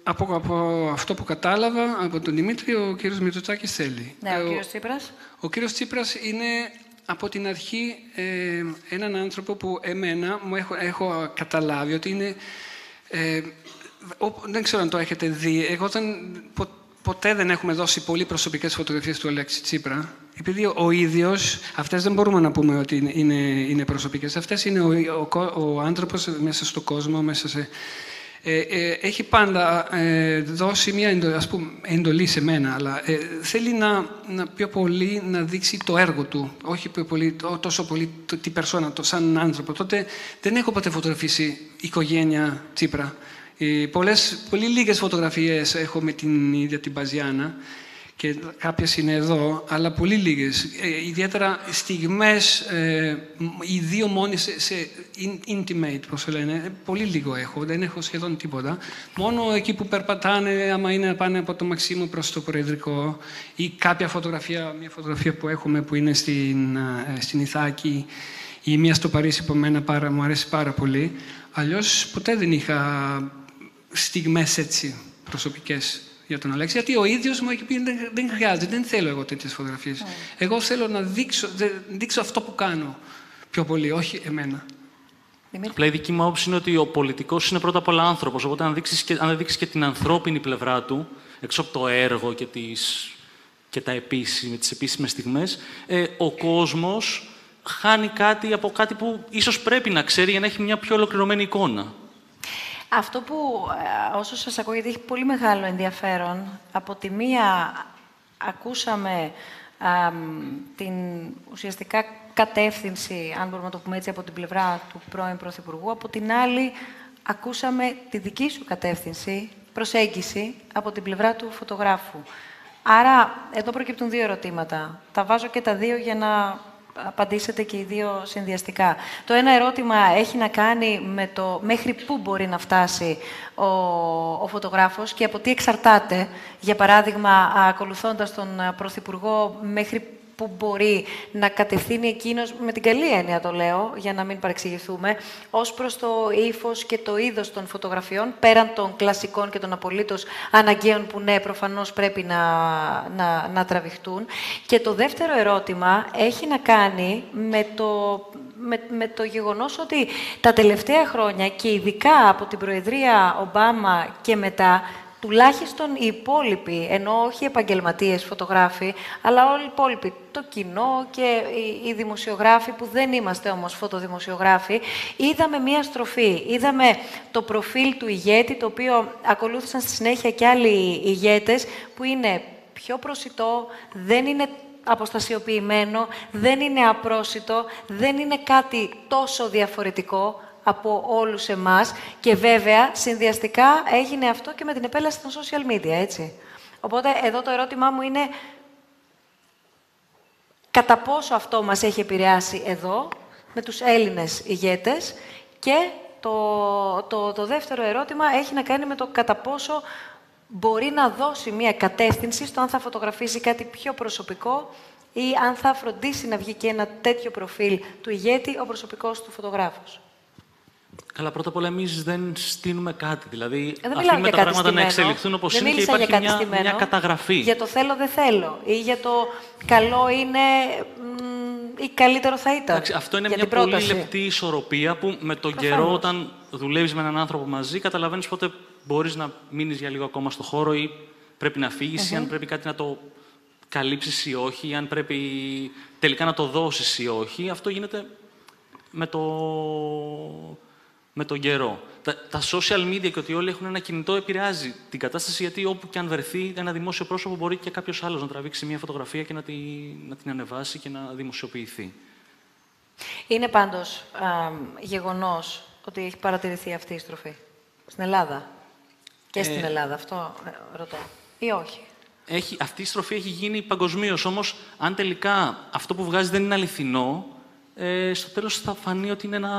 S2: από, από αυτό που κατάλαβα από τον Δημήτρη, ο κύριος Μητσοτάκης θέλει.
S1: Ναι,
S2: Ε,
S1: ο κύριος Τσίπρας.
S2: Ο κύριος Τσίπρας είναι από την αρχή ε, έναν άνθρωπο που εμένα μου έχω, έχω καταλάβει ότι είναι... Ε, ο- δεν ξέρω αν το έχετε δει. Εγώ δεν, πο- ποτέ δεν έχουμε δώσει πολύ προσωπικές φωτογραφίες του Αλέξη Τσίπρα. Επειδή ο ίδιος, αυτές δεν μπορούμε να πούμε ότι είναι, είναι, είναι προσωπικές. Αυτές είναι ο, ο, κο- ο άνθρωπος μέσα στον κόσμο, μέσα σε... Ε, ε, έχει πάντα ε, δώσει μια εντολή, ας πούμε, εντολή σε μένα, αλλά ε, θέλει να, να πιο πολύ να δείξει το έργο του, όχι πιο πολύ, το- τόσο πολύ το, την περσόνα, το σαν άνθρωπο. Τότε δεν έχω ποτέ φωτογραφίσει οικογένεια Τσίπρα. Ε, πολλές, πολύ λίγες φωτογραφίες έχω με την ίδια την Παζιάνα και κάποιες είναι εδώ, αλλά πολύ λίγες. Ε, ιδιαίτερα στιγμές, ε, μ- οι δύο μόνοι σε, σε in- intimate, πώς το λένε, ε, πολύ λίγο έχω, δεν έχω σχεδόν τίποτα. Μόνο εκεί που περπατάνε, άμα είναι να πάνε από το Μαξίμου προς το Προεδρικό ή κάποια φωτογραφία, μια φωτογραφία που έχουμε που είναι στην, ε, στην Ιθάκη ή μία στο Παρίσι που εμένα πάρα, μου αρέσει πάρα πολύ. Αλλιώς ποτέ δεν είχα στιγμές έτσι προσωπικές για τον Αλέξη, γιατί ο ίδιος μου έχει πει δεν, δεν χρειάζεται, δεν θέλω εγώ τέτοιες φωτογραφίες. Εγώ θέλω να δείξω, δε- δείξω αυτό που κάνω πιο πολύ, όχι εμένα.
S3: Απλά η δική μου άποψη είναι ότι ο πολιτικός είναι πρώτα απ' όλα άνθρωπος. Οπότε, αν δείξεις και, αν δείξεις και την ανθρώπινη πλευρά του, έξω από το έργο και, τις, και τα επίσημε, τις επίσημες στιγμές, ε, ο κόσμος χάνει κάτι από κάτι που ίσως πρέπει να ξέρει για να έχει μια πιο ολοκληρωμένη εικόνα.
S1: Αυτό που ε, όσο σας ακούω, γιατί έχει πολύ μεγάλο ενδιαφέρον, από τη μία ακούσαμε την ουσιαστικά κατεύθυνση, αν μπορούμε να το πούμε έτσι, από την πλευρά του πρώην Πρωθυπουργού. Από την άλλη, ακούσαμε τη δική σου κατεύθυνση, προσέγγιση, από την πλευρά του φωτογράφου. Άρα, εδώ προκύπτουν δύο ερωτήματα. Τα βάζω και τα δύο για να απαντήσετε και οι δύο συνδυαστικά. Το ένα ερώτημα έχει να κάνει με το μέχρι πού μπορεί να φτάσει ο, ο φωτογράφος και από τι εξαρτάται, για παράδειγμα, ακολουθώντας τον Πρωθυπουργό, μέχρι που μπορεί να κατευθύνει εκείνος, με την καλή έννοια το λέω, για να μην παρεξηγηθούμε, ως προς το ύφος και το είδος των φωτογραφιών, πέραν των κλασικών και των απολύτως αναγκαίων που ναι, προφανώς πρέπει να, να, να τραβηχτούν. Και το δεύτερο ερώτημα έχει να κάνει με το με, με το γεγονός ότι τα τελευταία χρόνια και ειδικά από την Προεδρία Ομπάμα και μετά τουλάχιστον οι υπόλοιποι, ενώ όχι επαγγελματίες φωτογράφοι, αλλά όλοι οι υπόλοιποι, το κοινό και οι, δημοσιογράφοι που δεν είμαστε όμως φωτοδημοσιογράφοι, είδαμε μία στροφή. Είδαμε το προφίλ του ηγέτη, το οποίο ακολούθησαν στη συνέχεια και άλλοι ηγέτες, που είναι πιο προσιτό, δεν είναι αποστασιοποιημένο, δεν είναι απρόσιτο, δεν είναι κάτι τόσο διαφορετικό από όλους εμάς και βέβαια συνδυαστικά έγινε αυτό και με την επέλαση των social media, έτσι. Οπότε εδώ το ερώτημά μου είναι κατά πόσο αυτό μας έχει επηρεάσει εδώ, με τους Έλληνες ηγέτες και το, το, το δεύτερο ερώτημα έχει να κάνει με το κατά πόσο μπορεί να δώσει μια κατεύθυνση στο αν θα φωτογραφίσει κάτι πιο προσωπικό ή αν θα φροντίσει να βγει και ένα τέτοιο προφίλ του ηγέτη ο προσωπικός του φωτογράφος.
S3: Καλά, πρώτα απ' όλα εμείς δεν στείλουμε κάτι. Δηλαδή, ε, αφήνουμε τα πράγματα να εξελιχθούν όπως είναι και υπάρχει μια, μια καταγραφή.
S1: Για το θέλω δεν θέλω. Ή για το καλό είναι ή καλύτερο θα ήταν. Εντάξει,
S3: αυτό είναι μια πολύ λεπτή ισορροπία που με τον καιρό, όταν δουλεύεις με έναν άνθρωπο μαζί, καταλαβαίνεις πότε μπορείς να μείνεις για λίγο ακόμα στο χώρο ή πρέπει να φύγεις, ή αν πρέπει κάτι να το καλύψεις ή όχι, ή αν πρέπει τελικά να το δώσεις ή όχι. Αυτό γίνεται με το με τον καιρό. Τα, τα social media και ότι όλοι έχουν ένα κινητό επηρεάζει την κατάσταση γιατί όπου και αν βρεθεί ένα δημόσιο πρόσωπο μπορεί και κάποιος άλλος να τραβήξει μια φωτογραφία και να, τη, να την ανεβάσει και να δημοσιοποιηθεί.
S1: Είναι πάντως γεγονός ότι έχει παρατηρηθεί αυτή η στροφή στην Ελλάδα; Και στην ε, Ελλάδα, αυτό ε, ρωτώ. Ή όχι;
S3: Έχει, αυτή η στροφή έχει γίνει παγκοσμίως. Όμως, αν τελικά αυτό που βγάζει δεν είναι αληθινό, ε, στο τέλος θα φανεί ότι είναι ένα,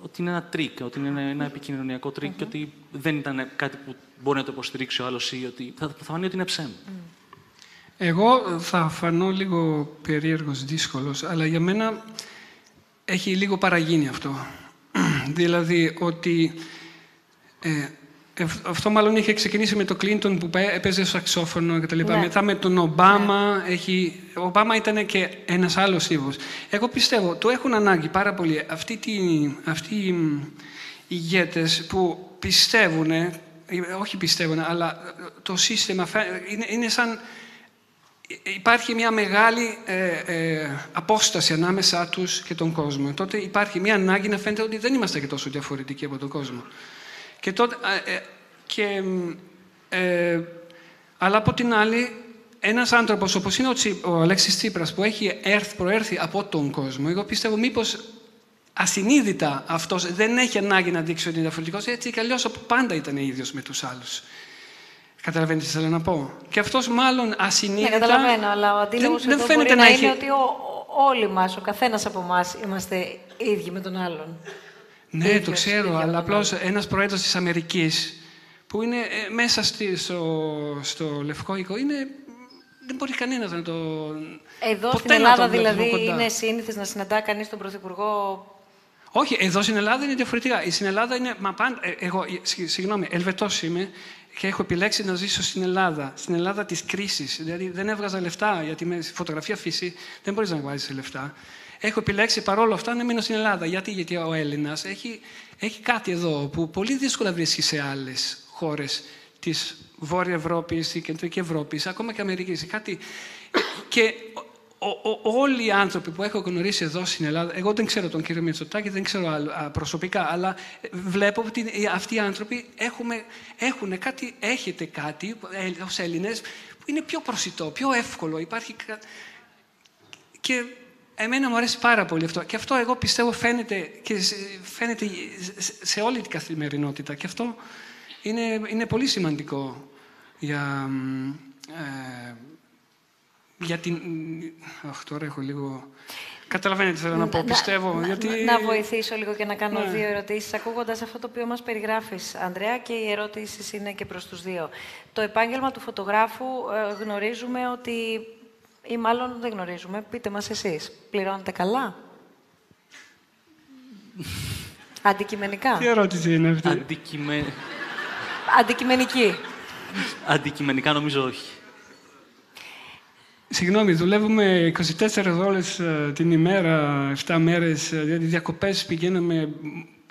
S3: ότι είναι ένα τρικ, ότι είναι ένα επικοινωνιακό τρικ και ότι δεν ήταν κάτι που μπορεί να το υποστηρίξει ο άλλος ή ότι θα, θα φανεί ότι είναι ψέμα.
S2: Εγώ θα φανώ λίγο περίεργος, δύσκολος, αλλά για μένα έχει λίγο παραγίνει αυτό. δηλαδή ότι ε, αυτό μάλλον είχε ξεκινήσει με τον Κλίντον που έπαιζε σαξόφωνο και τα λοιπά. Ναι. Μετά με τον Ομπάμα. Ναι. Έχει... Ο Ομπάμα ήταν και ένας άλλος ύβος. Εγώ πιστεύω, το έχουν ανάγκη πάρα πολύ αυτοί, τη... αυτοί οι ηγέτες που πιστεύουν, όχι πιστεύουν, αλλά το σύστημα είναι, είναι σαν... Υπάρχει μια μεγάλη ε, ε, απόσταση ανάμεσά τους και τον κόσμο. Τότε υπάρχει μια ανάγκη να φαίνεται ότι δεν είμαστε και τόσο διαφορετικοί από τον κόσμο. Και τότε, ε, και, ε, αλλά από την άλλη, ένας άνθρωπος όπως είναι ο, Τσι, ο Αλέξης Τσίπρας που έχει έρθει, προέρθει από τον κόσμο, εγώ πιστεύω μήπως ασυνείδητα αυτός δεν έχει ανάγκη να δείξει ότι είναι διαφορετικός, έτσι κι αλλιώς πάντα ήταν ίδιος με τους άλλους. Καταλαβαίνετε τι θέλω να πω; Και αυτός μάλλον ασυνείδητα...
S1: Ναι, καταλαβαίνω, αλλά ο αντίλογος δεν, δεν φαίνεται να, να έχει... είναι ότι ο, όλοι μας, ο καθένας από εμάς είμαστε ίδιοι με τον άλλον.
S2: Ναι, το ξέρω, αλλά απλώς ένας πρόεδρο της Αμερικής που είναι ε, μέσα στη, στο, στο Λευκό Οίκο, είναι, δεν μπορεί κανένας να το.
S1: Εδώ στην Ελλάδα δηλαδή είναι σύνηθες να συναντά κανείς τον Πρωθυπουργό;
S2: Όχι, εδώ στην Ελλάδα είναι διαφορετικά. Στην Ελλάδα είναι. Μα πάντα, ε, εγώ, συγγνώμη, Ελβετός είμαι και έχω επιλέξει να ζήσω στην Ελλάδα. Στην Ελλάδα της κρίσης. Δηλαδή δεν έβγαζα λεφτά, γιατί με φωτογραφία φύση δεν μπορείς να βγάζεις λεφτά. Έχω επιλέξει παρόλο αυτά να μείνω στην Ελλάδα. Γιατί, γιατί ο Έλληνας έχει, έχει κάτι εδώ που πολύ δύσκολα βρίσκει σε άλλες χώρες της Βόρεια Ευρώπης, της Κεντρικής Ευρώπης, ακόμα και Αμερικής. Κάτι... Και όλοι οι άνθρωποι που έχω γνωρίσει εδώ στην Ελλάδα, εγώ δεν ξέρω τον κύριο Μητσοτάκη, δεν ξέρω προσωπικά, αλλά βλέπω ότι αυτοί οι άνθρωποι έχουμε, έχουν κάτι, έχετε κάτι ε, ως Έλληνες που είναι πιο προσιτό, πιο εύκολο. Υπάρχει... Και εμένα μου αρέσει πάρα πολύ αυτό. Και αυτό εγώ πιστεύω φαίνεται, και φαίνεται σε όλη την καθημερινότητα. Και αυτό είναι, είναι πολύ σημαντικό για... Ε, για την... Αχ, τώρα έχω λίγο... Καταλαβαίνετε, θέλω να πω, πιστεύω.
S1: Να,
S2: γιατί...
S1: να βοηθήσω λίγο και να κάνω
S2: Ναι.
S1: δύο ερωτήσεις, ακούγοντας αυτό το οποίο μας περιγράφεις, Ανδρέα, και οι ερωτήσεις είναι και προς τους δύο. Το επάγγελμα του φωτογράφου ε, γνωρίζουμε ότι, ή μάλλον δεν γνωρίζουμε, πείτε μας εσείς, πληρώνετε καλά; Αντικειμενικά.
S2: Τι ερώτηση είναι αυτή;
S3: Αντικειμε...
S1: Αντικειμενική.
S3: Αντικειμενικά νομίζω όχι.
S2: Συγγνώμη, δουλεύουμε 24 ώρες ε, την ημέρα, 7 μέρες, ε, γιατί διακοπές πηγαίναμε,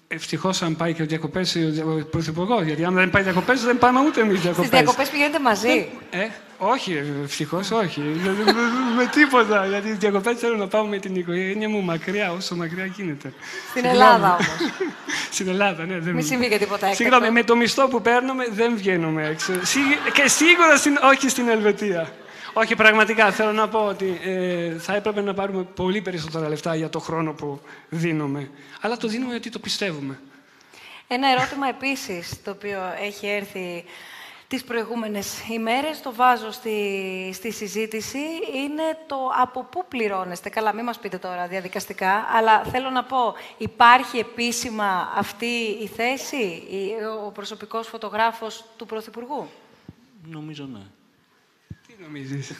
S2: ευτυχώς αν πάει και ο διακοπές ο Πρωθυπουργός, γιατί αν δεν πάει διακοπές δεν πάμε ούτε εμείς διακοπές.
S1: Στις διακοπές πηγαίνετε μαζί;
S2: Ε, όχι, ευτυχώς όχι. Δηλαδή, με, με τίποτα. Γιατί τι διακοπές θέλω να πάω με την οικογένεια μου μακριά, όσο μακριά γίνεται.
S1: Στην
S2: Συγγνώμη.
S1: Ελλάδα όμως.
S2: Στην Ελλάδα, ναι. Δεν...
S1: Μην συμβεί και τίποτα έκτακτο.
S2: Συγγνώμη, με το μισθό που παίρνουμε δεν βγαίνουμε έξω. Σίγου- Και σίγουρα στην... όχι στην Ελβετία. Όχι, πραγματικά θέλω να πω ότι ε, θα έπρεπε να πάρουμε πολύ περισσότερα λεφτά για το χρόνο που δίνουμε. Αλλά το δίνουμε γιατί το πιστεύουμε.
S1: Ένα ερώτημα επίσης, το οποίο έχει έρθει τις προηγούμενες ημέρες, το βάζω στη, στη συζήτηση, είναι το από πού πληρώνεστε. Καλά, μην μας πείτε τώρα διαδικαστικά, αλλά θέλω να πω, υπάρχει επίσημα αυτή η θέση, η- ο προσωπικός φωτογράφος του Πρωθυπουργού;
S3: Νομίζω ναι.
S2: Τι νομίζεις;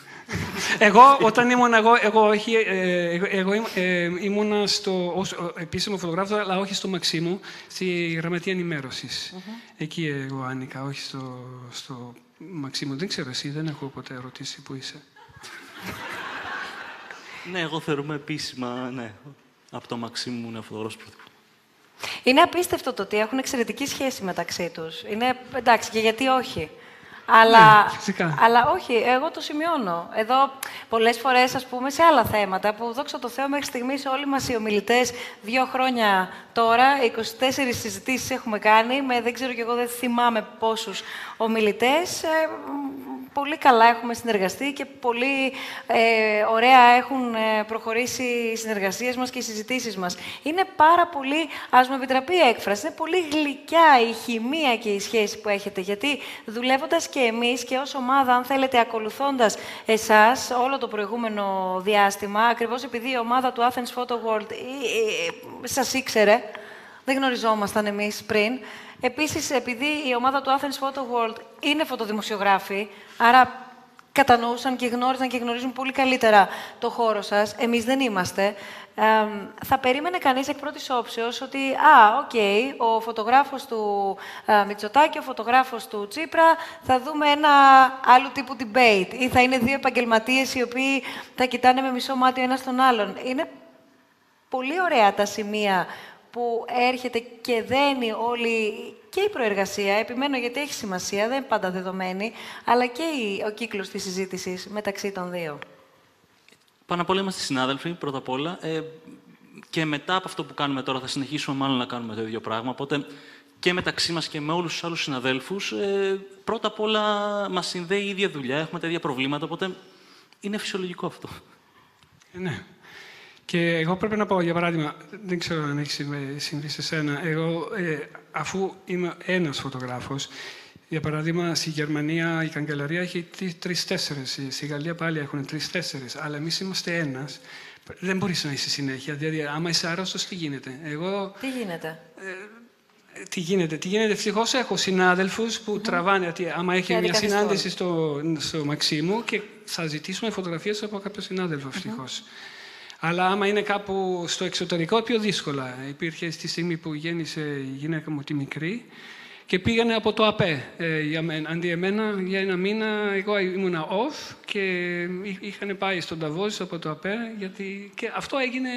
S2: εγώ, όταν ήμουν εγώ, εγώ, όχι, ε, εγώ, εγώ ήμ- ε, ήμουνα στο, ως ε, επίσημο φωτογράφος, αλλά όχι στο Μαξίμου, στη γραμματεία ενημέρωσης. Εκεί εγώ άνοιγα, όχι στο, στο Μαξίμου. Δεν ξέρω εσύ, δεν έχω ποτέ ρωτήσει που είσαι.
S3: Ναι, εγώ θεωρούμε επίσημα, ναι. Από το Μαξίμου είναι φωτογράφος πρωθυπουργού.
S1: Είναι απίστευτο το ότι έχουν εξαιρετική σχέση μεταξύ τους. Είναι, εντάξει, και γιατί όχι. Αλλά,
S2: Ναι, φυσικά.
S1: αλλά όχι, εγώ το σημειώνω. Εδώ πολλές φορές, ας πούμε, σε άλλα θέματα που δόξα τω Θεώ μέχρι στιγμής όλοι μας οι ομιλητές δύο χρόνια τώρα, 24 συζητήσεις έχουμε κάνει, με δεν ξέρω κι εγώ δεν θυμάμαι πόσους ομιλητές. Ε, μ, πολύ καλά έχουμε συνεργαστεί και πολύ ε, ωραία έχουν ε, προχωρήσει οι συνεργασίες μας και οι συζητήσεις μας. Είναι πάρα πολύ, ας μου επιτραπεί η έκφραση, είναι πολύ γλυκιά η χημεία και η σχέση που έχετε, γιατί δουλεύοντας και εμείς και ως ομάδα, αν θέλετε, ακολουθώντας εσάς όλο το προηγούμενο διάστημα, ακριβώς επειδή η ομάδα του Athens Photo World ε, ε, σας ήξερε, δεν γνωριζόμασταν εμείς πριν. Επίσης, επειδή η ομάδα του Athens Photo World είναι φωτοδημοσιογράφοι, άρα κατανοούσαν και γνώριζαν και γνωρίζουν πολύ καλύτερα το χώρο σας. Εμείς δεν είμαστε. Εμ, θα περίμενε κανείς εκ πρώτης όψεως ότι, α, οκ, ο φωτογράφος του α, Μητσοτάκη, ο φωτογράφος του Τσίπρα, θα δούμε ένα άλλου τύπου debate ή θα είναι δύο επαγγελματίες οι οποίοι θα κοιτάνε με μισό μάτι ο ένας τον άλλον. Είναι πολύ ωραία τα σημεία που έρχεται και δένει όλη και η προεργασία, επιμένω γιατί έχει σημασία, δεν είναι πάντα δεδομένη, αλλά και η- ο κύκλος της συζήτησης μεταξύ των δύο.
S3: Πάνω απ' όλα είμαστε συνάδελφοι, πρώτα απ' όλα. Ε, και μετά από αυτό που κάνουμε τώρα θα συνεχίσουμε μάλλον να κάνουμε το ίδιο πράγμα. Οπότε και μεταξύ μας και με όλους τους άλλους συναδέλφους, ε, πρώτα απ' όλα μας συνδέει η ίδια δουλειά, έχουμε τα ίδια προβλήματα, οπότε είναι φυσιολογικό αυτό.
S2: Ε, Ναι. Και εγώ πρέπει να πω, για παράδειγμα, δεν ξέρω αν έχει συμβεί, συμβεί σε σένα, εγώ ε, αφού είμαι ένας φωτογράφος, για παράδειγμα, στη Γερμανία η καγκελαρία έχει τρει-τέσσερι, στη Γαλλία πάλι έχουν τρει-τέσσερι, αλλά εμείς είμαστε ένας. Δεν μπορείς να είσαι συνέχεια. Δηλαδή, άμα είσαι άρρωστος, τι γίνεται; Εγώ
S1: Τι γίνεται;
S2: ε, τι γίνεται, τι γίνεται; Ευτυχώς έχω συνάδελφους που τραβάνε. ότι άμα έχει
S1: Και
S2: μια
S1: αντικαθιστούν.
S2: συνάντηση στο, στο Μαξίμου και θα ζητήσουμε φωτογραφίες από κάποιο συνάδελφο, ευτυχώς. Αλλά άμα είναι κάπου στο εξωτερικό, πιο δύσκολα. Υπήρχε στη στιγμή που γέννησε η γυναίκα μου τη μικρή και πήγανε από το ΑΠΕ ε, για μένα. Αντί εμένα, για ένα μήνα, εγώ ήμουνα off και είχαν πάει στον Ταβός από το ΑΠΕ, γιατί και αυτό έγινε...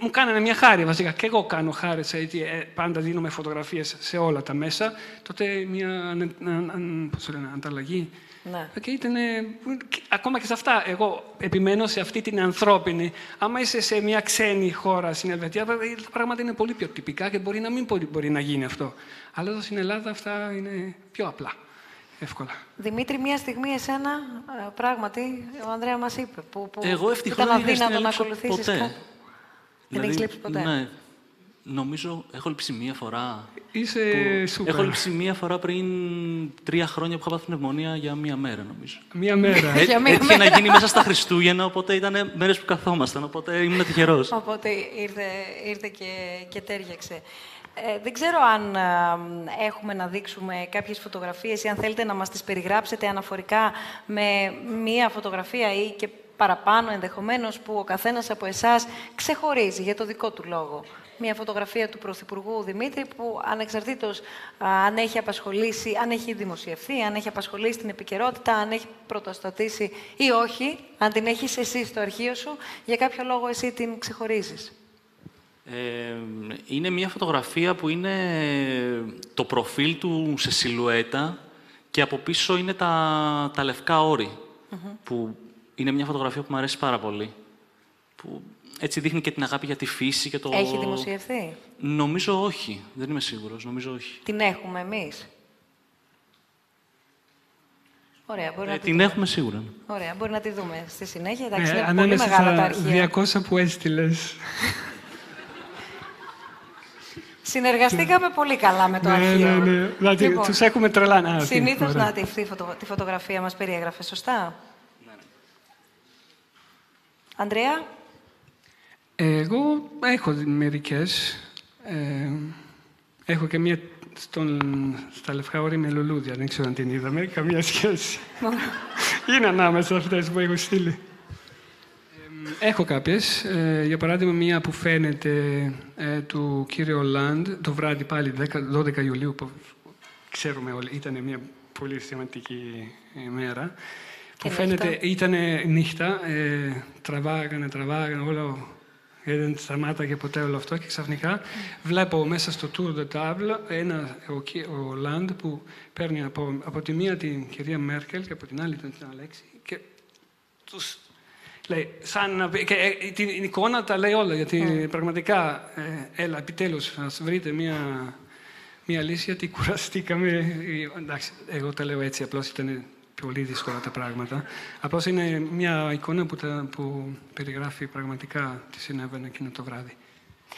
S2: Μου κάνανε μια χάρη βασικά. Και εγώ κάνω χάρη, γιατί ε, πάντα δίνουμε φωτογραφίες σε όλα τα μέσα. Τότε μια πώς λένε, ανταλλαγή ναι. Και ήταν, ακόμα και σε αυτά, εγώ επιμένω σε αυτή την ανθρώπινη. Άμα είσαι σε μια ξένη χώρα στην Ελβετία, τα πράγματα είναι πολύ πιο τυπικά και μπορεί να μην μπορεί να γίνει αυτό. Αλλά εδώ στην Ελλάδα αυτά είναι πιο απλά. Εύκολα.
S1: Δημήτρη, μία στιγμή εσένα, ε, πράγματι, ο Ανδρέα μας είπε, που, που
S3: Εγώ ευτυχώς ήταν
S1: αδύνατο να ακολουθήσεις ποτέ. Δεν δηλαδή, έχεις λείψει ποτέ.
S3: Ναι, νομίζω έχω λείψει μία φορά
S2: Είσαι
S3: που... Έχω λείψει μία φορά πριν τρία χρόνια που είχα πάθει πνευμονία για μία μέρα, νομίζω.
S2: Μία μέρα.
S3: Ε, έτυχε να γίνει μέσα στα Χριστούγεννα, οπότε ήταν μέρες που καθόμασταν, οπότε ήμουν τυχερός.
S1: Οπότε ήρθε, ήρθε και, και τέριαξε. Ε, δεν ξέρω αν έχουμε να δείξουμε κάποιες φωτογραφίες ή αν θέλετε να μας τις περιγράψετε αναφορικά με μία φωτογραφία ή και παραπάνω ενδεχομένως που ο καθένας από εσάς ξεχωρίζει για το δικό του λόγο μια φωτογραφία του Πρωθυπουργού Δημήτρη που ανεξαρτήτως αν έχει απασχολήσει, αν έχει δημοσιευθεί, αν έχει απασχολήσει την επικαιρότητα, αν έχει πρωτοστατήσει ή όχι, αν την έχεις εσύ στο αρχείο σου, για κάποιο λόγο εσύ την ξεχωρίζεις.
S3: Ε, είναι μια φωτογραφία που είναι το προφίλ του σε σιλουέτα και από πίσω είναι τα, τα λευκά όρη, που είναι μια φωτογραφία που μου αρέσει πάρα πολύ. Που έτσι δείχνει και την αγάπη για τη φύση και το...
S1: Έχει δημοσιευθεί;
S3: Νομίζω όχι. Δεν είμαι σίγουρος. Νομίζω όχι.
S1: Την έχουμε εμείς; Ωραία, μπορεί
S3: ε,
S1: να
S3: την δούμε. έχουμε σίγουρα.
S1: Ωραία, μπορεί να τη δούμε στη συνέχεια. Εντάξει, ε, είναι πολύ μεγάλα τα αρχεία.
S2: 200 που έστειλες.
S1: Συνεργαστήκαμε πολύ καλά με το
S2: ναι,
S1: αρχείο.
S2: Ναι, ναι, Δηλαδή, λοιπόν, τους έχουμε τρελάνει.
S1: Συνήθως, να τη, τη φωτογραφία μας περιέγραφε, σωστά; Ναι, ναι. Ανδρέα;
S2: Εγώ έχω μερικές. Ε, έχω και μία στον, στα λευκά όρη με λουλούδια. Δεν ξέρω αν την είδαμε. Καμία σχέση. Είναι ανάμεσα αυτές που έχω στείλει. Ε, έχω κάποιες. Ε, για παράδειγμα, μία που φαίνεται ε, του κύριου Λαντ το βράδυ πάλι 10, 12 Ιουλίου, που ξέρουμε όλοι, ήταν μια πολύ σημαντική ημέρα. Που φαίνεται, ήταν νύχτα, ε, τραβάγανε, τραβάγανε, όλο δεν σταμάταγε ποτέ όλο αυτό και ξαφνικά βλέπω μέσα στο Tour de Table ένα, ο, ο Λαντ που παίρνει από, από τη μία την κυρία Μέρκελ και από την άλλη την Αλέξη και τους λέει, σαν και ε, την εικόνα τα λέει όλα, γιατί mm. πραγματικά, ε, έλα, επιτέλους, ας βρείτε μία, μία λύση, γιατί κουραστήκαμε. Ε, εντάξει, εγώ τα λέω έτσι, απλώς ήταν πολύ δύσκολα τα πράγματα. Απλώς είναι μια εικόνα που, τα, που περιγράφει πραγματικά τι συνέβαινε εκείνο το βράδυ.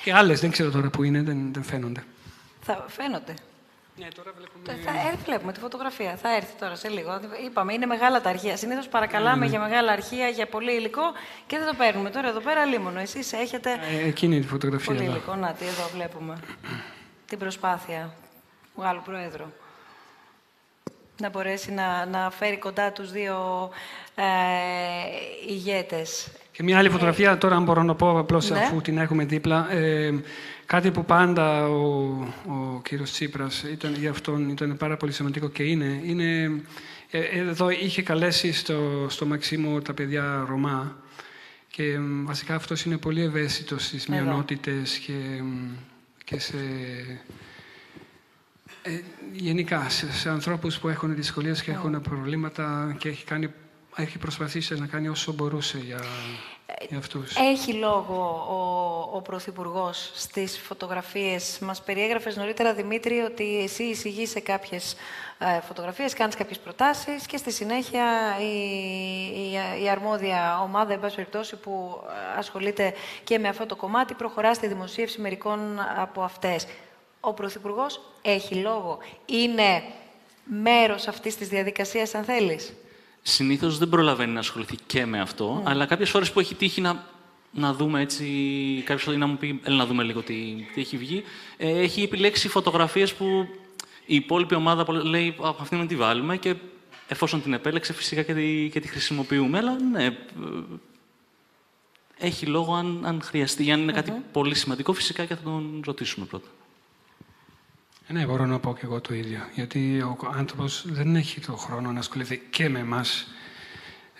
S2: Και άλλες δεν ξέρω τώρα που είναι, δεν, δεν φαίνονται.
S1: Θα φαίνονται.
S2: Ναι, τώρα βλέπουμε...
S1: Θα έρθει, βλέπουμε τη φωτογραφία. Θα έρθει τώρα σε λίγο. Είπαμε, είναι μεγάλα τα αρχεία. Συνήθως παρακαλάμε ναι, ναι. για μεγάλα αρχεία, για πολύ υλικό και δεν το παίρνουμε. Τώρα εδώ πέρα λίμωνο. Εσείς έχετε.
S2: Ε, εκείνη τη φωτογραφία.
S1: Πολύ υλικό. Να, τι εδώ βλέπουμε. την προσπάθεια του Γάλλου Προέδρου να μπορέσει να, να φέρει κοντά τους δύο ε, ηγέτες.
S2: Και μια άλλη φωτογραφία, τώρα αν μπορώ να πω απλώς ναι. αφού την έχουμε δίπλα, ε, κάτι που πάντα ο, ο κύριος Τσίπρας ήταν, για αυτόν ήταν πάρα πολύ σημαντικό και είναι, είναι ε, εδώ είχε καλέσει στο, στο Μαξίμο τα παιδιά Ρωμά και βασικά αυτός είναι πολύ ευαίσθητος στις μειονότητες και, και σε ε, γενικά, σε, σε ανθρώπους που έχουν δυσκολίες και έχουν προβλήματα και έχει, κάνει, έχει προσπαθήσει να κάνει όσο μπορούσε για, για αυτούς.
S1: Έχει λόγο ο, ο Πρωθυπουργός στις φωτογραφίες. Μας περιέγραφες νωρίτερα, Δημήτρη, ότι εσύ εισηγείς σε κάποιες ε, φωτογραφίες, κάνεις κάποιες προτάσεις και στη συνέχεια η, η, η αρμόδια ομάδα, εν πάση περιπτώσει, που ασχολείται και με αυτό το κομμάτι, προχωρά στη δημοσίευση μερικών από αυτές ο Πρωθυπουργός έχει λόγο. Είναι μέρος αυτής της διαδικασίας, αν θέλεις.
S3: Συνήθως δεν προλαβαίνει να ασχοληθεί και με αυτό, ναι. αλλά κάποιες φορές που έχει τύχει να, να δούμε έτσι, κάποιος να μου πει, έλα να δούμε λίγο τι, τι έχει βγει, ε, έχει επιλέξει φωτογραφίες που η υπόλοιπη ομάδα λέει, αυτή να τη βάλουμε και εφόσον την επέλεξε φυσικά και τη, και τη χρησιμοποιούμε, αλλά ναι, ε, έχει λόγο αν, αν χρειαστεί. Αν είναι κάτι πολύ σημαντικό, φυσικά και θα τον ρωτήσουμε πρώτα.
S2: Ναι, μπορώ να πω και εγώ το ίδιο. Γιατί ο άνθρωπος δεν έχει το χρόνο να ασχοληθεί και με εμάς.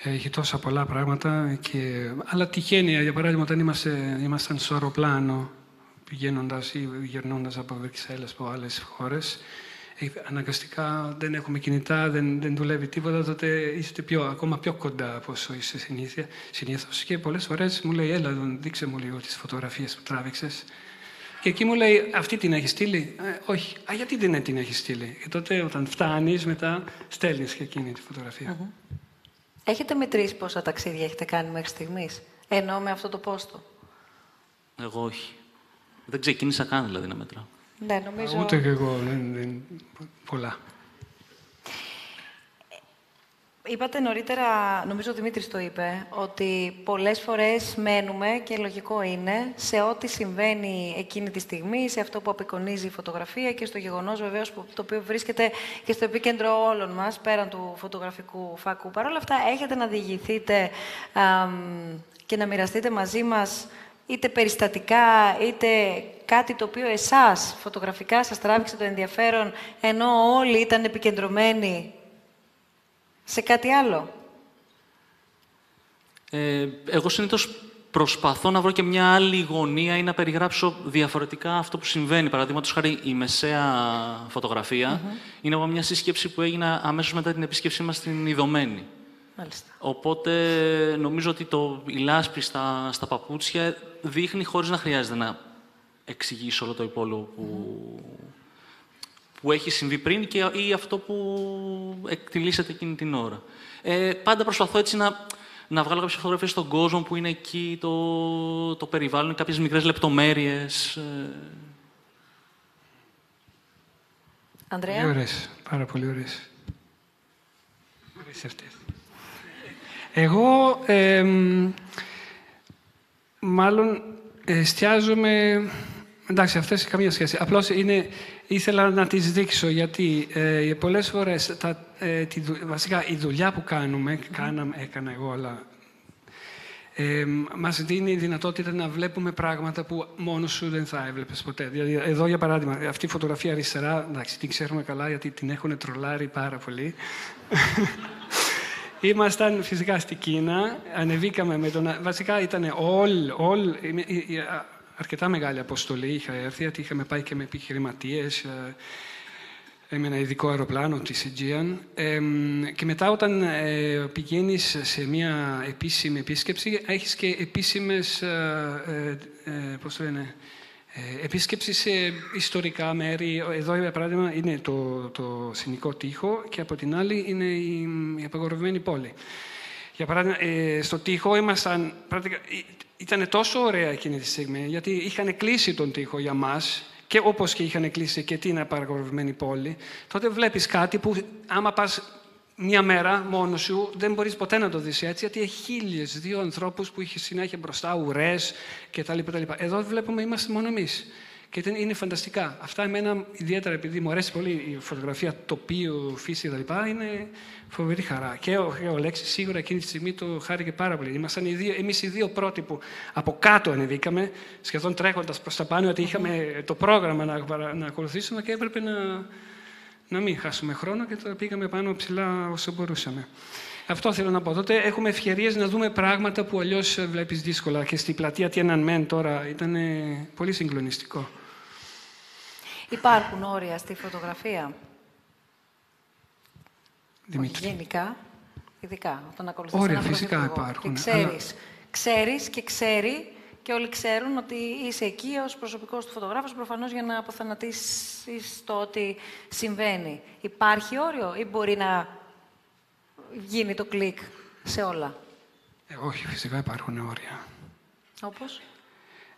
S2: Έχει τόσα πολλά πράγματα. Και... Αλλά τυχαίνει, για παράδειγμα, όταν είμαστε, ήμασταν στο αεροπλάνο, πηγαίνοντας ή γυρνώντα από Βρυξέλλες από άλλες χώρες, ε, αναγκαστικά δεν έχουμε κινητά, δεν, δεν δουλεύει τίποτα, τότε είστε πιο, ακόμα πιο κοντά από όσο είστε συνήθως. Και πολλές φορές μου λέει: Έλα, δείξε μου λίγο τις φωτογραφίες που τράβηξες. Και εκεί μου λέει, αυτή την έχεις στείλει; Ε, όχι. Α, γιατί δεν την έχεις στείλει; Και τότε όταν φτάνεις, μετά στέλνεις και εκείνη τη φωτογραφία. Mm-hmm.
S1: Έχετε μετρήσει πόσα ταξίδια έχετε κάνει μέχρι στιγμής, ενώ με αυτό το πόστο.
S3: Εγώ όχι. Δεν ξεκίνησα καν δηλαδή να μετράω.
S1: Ναι, νομίζω...
S2: Ούτε και εγώ, δεν, δεν, πολλά.
S1: Είπατε νωρίτερα, νομίζω ο Δημήτρης το είπε, ότι πολλές φορές μένουμε, και λογικό είναι, σε ό,τι συμβαίνει εκείνη τη στιγμή, σε αυτό που απεικονίζει η φωτογραφία και στο γεγονός βεβαίως που, το οποίο βρίσκεται και στο επίκεντρο όλων μας, πέραν του φωτογραφικού φάκου. Παρ' όλα αυτά, έχετε να διηγηθείτε και να μοιραστείτε μαζί μας είτε περιστατικά, είτε κάτι το οποίο εσάς φωτογραφικά σας τράβηξε το ενδιαφέρον, ενώ όλοι ήταν επικεντρωμένοι σε κάτι άλλο;
S3: Ε, εγώ συνήθως προσπαθώ να βρω και μια άλλη γωνία ή να περιγράψω διαφορετικά αυτό που συμβαίνει. Παραδείγματος χάρη, η μεσαία φωτογραφία είναι από μια σύσκεψη που έγινε αμέσως μετά την επίσκεψή μας στην Ιδωμένη.
S1: Μάλιστα.
S3: Οπότε νομίζω ότι το, η λάσπη στα, στα παπούτσια δείχνει χωρίς να χρειάζεται να εξηγήσει όλο το υπόλοιπο που, που έχει συμβεί πριν και, ή αυτό που εκτιλήσεται εκείνη την ώρα. Ε, πάντα προσπαθώ έτσι να, να βγάλω κάποιες φωτογραφίες στον κόσμο που είναι εκεί, το, το περιβάλλον, κάποιες μικρές λεπτομέρειες. Ε.
S1: Ανδρέα;
S2: Πολύ ωραίες, πάρα πολύ ωραίες. Ωραίες αυτές. Εγώ, ε, μάλλον, εστιάζομαι... Εντάξει, αυτές καμία σχέση. Απλώς είναι, ήθελα να τις δείξω, γιατί ε, πολλές φορές, τα, ε, τη, βασικά η δουλειά που κάνουμε, κάναμε, έκανα εγώ, αλλά ε, μας δίνει δυνατότητα να βλέπουμε πράγματα που μόνος σου δεν θα έβλεπες ποτέ. Δηλαδή, εδώ, για παράδειγμα, αυτή η φωτογραφία αριστερά, εντάξει, την ξέρουμε καλά, γιατί την έχουν τρολάρει πάρα πολύ. Ήμασταν φυσικά στην Κίνα, ανεβήκαμε με τον... Βασικά ήταν όλ, όλ, αρκετά μεγάλη αποστολή είχα έρθει, γιατί είχαμε πάει και με επιχειρηματίες ε, με ένα ειδικό αεροπλάνο της Aegean. Ε, και μετά όταν ε, πηγαίνεις σε μια επίσημη επίσκεψη, έχεις και επίσημες, ε, ε, πώς το λένε, ε, επίσκεψη σε ιστορικά μέρη. Εδώ, για παράδειγμα, είναι το, το Συνικό Τείχο και από την άλλη είναι η, η απαγορευμένη πόλη. Για παράδειγμα, ε, στο Τείχο ήμασταν, ήταν τόσο ωραία εκείνη τη στιγμή, γιατί είχαν κλείσει τον Τείχο για μας και όπως και είχαν κλείσει και την απαγορευμένη πόλη, τότε βλέπεις κάτι που άμα πας μία μέρα μόνος σου δεν μπορείς ποτέ να το δεις έτσι, γιατί έχει χίλιες δύο ανθρώπους που είχε συνέχεια μπροστά, ουρές κτλ. Εδώ βλέπουμε είμαστε μόνο εμείς. Και είναι φανταστικά. Αυτά εμένα, ιδιαίτερα επειδή μου αρέσει πολύ η φωτογραφία τοπίου, φύση κτλ., είναι φοβερή χαρά. Και ο, ο Λέξη σίγουρα εκείνη τη στιγμή το χάρηκε πάρα πολύ. Ήμασταν οι δύο, εμείς οι δύο πρώτοι που από κάτω ανεβήκαμε, σχεδόν τρέχοντας προς τα πάνω, ότι είχαμε το πρόγραμμα να, να ακολουθήσουμε και έπρεπε να, να μην χάσουμε χρόνο και τώρα πήγαμε πάνω ψηλά όσο μπορούσαμε. Αυτό θέλω να πω. Τότε έχουμε ευκαιρίες να δούμε πράγματα που αλλιώς βλέπεις δύσκολα. Και στην πλατεία Tiananmen τώρα ήταν πολύ συγκλονιστικό.
S1: Υπάρχουν όρια στη φωτογραφία.
S2: Δημήτρη.
S1: γενικά, ειδικά, όταν ακολουθείς
S2: Όρια φυσικά υπάρχουν.
S1: Και ξέρεις, ξέρεις και ξέρει και όλοι ξέρουν ότι είσαι εκεί ως προσωπικός του φωτογράφος προφανώς για να αποθανατήσεις το ότι συμβαίνει. Υπάρχει όριο ή μπορεί να γίνει το κλικ σε όλα;
S2: Ε, όχι, φυσικά υπάρχουν όρια.
S1: Όπως;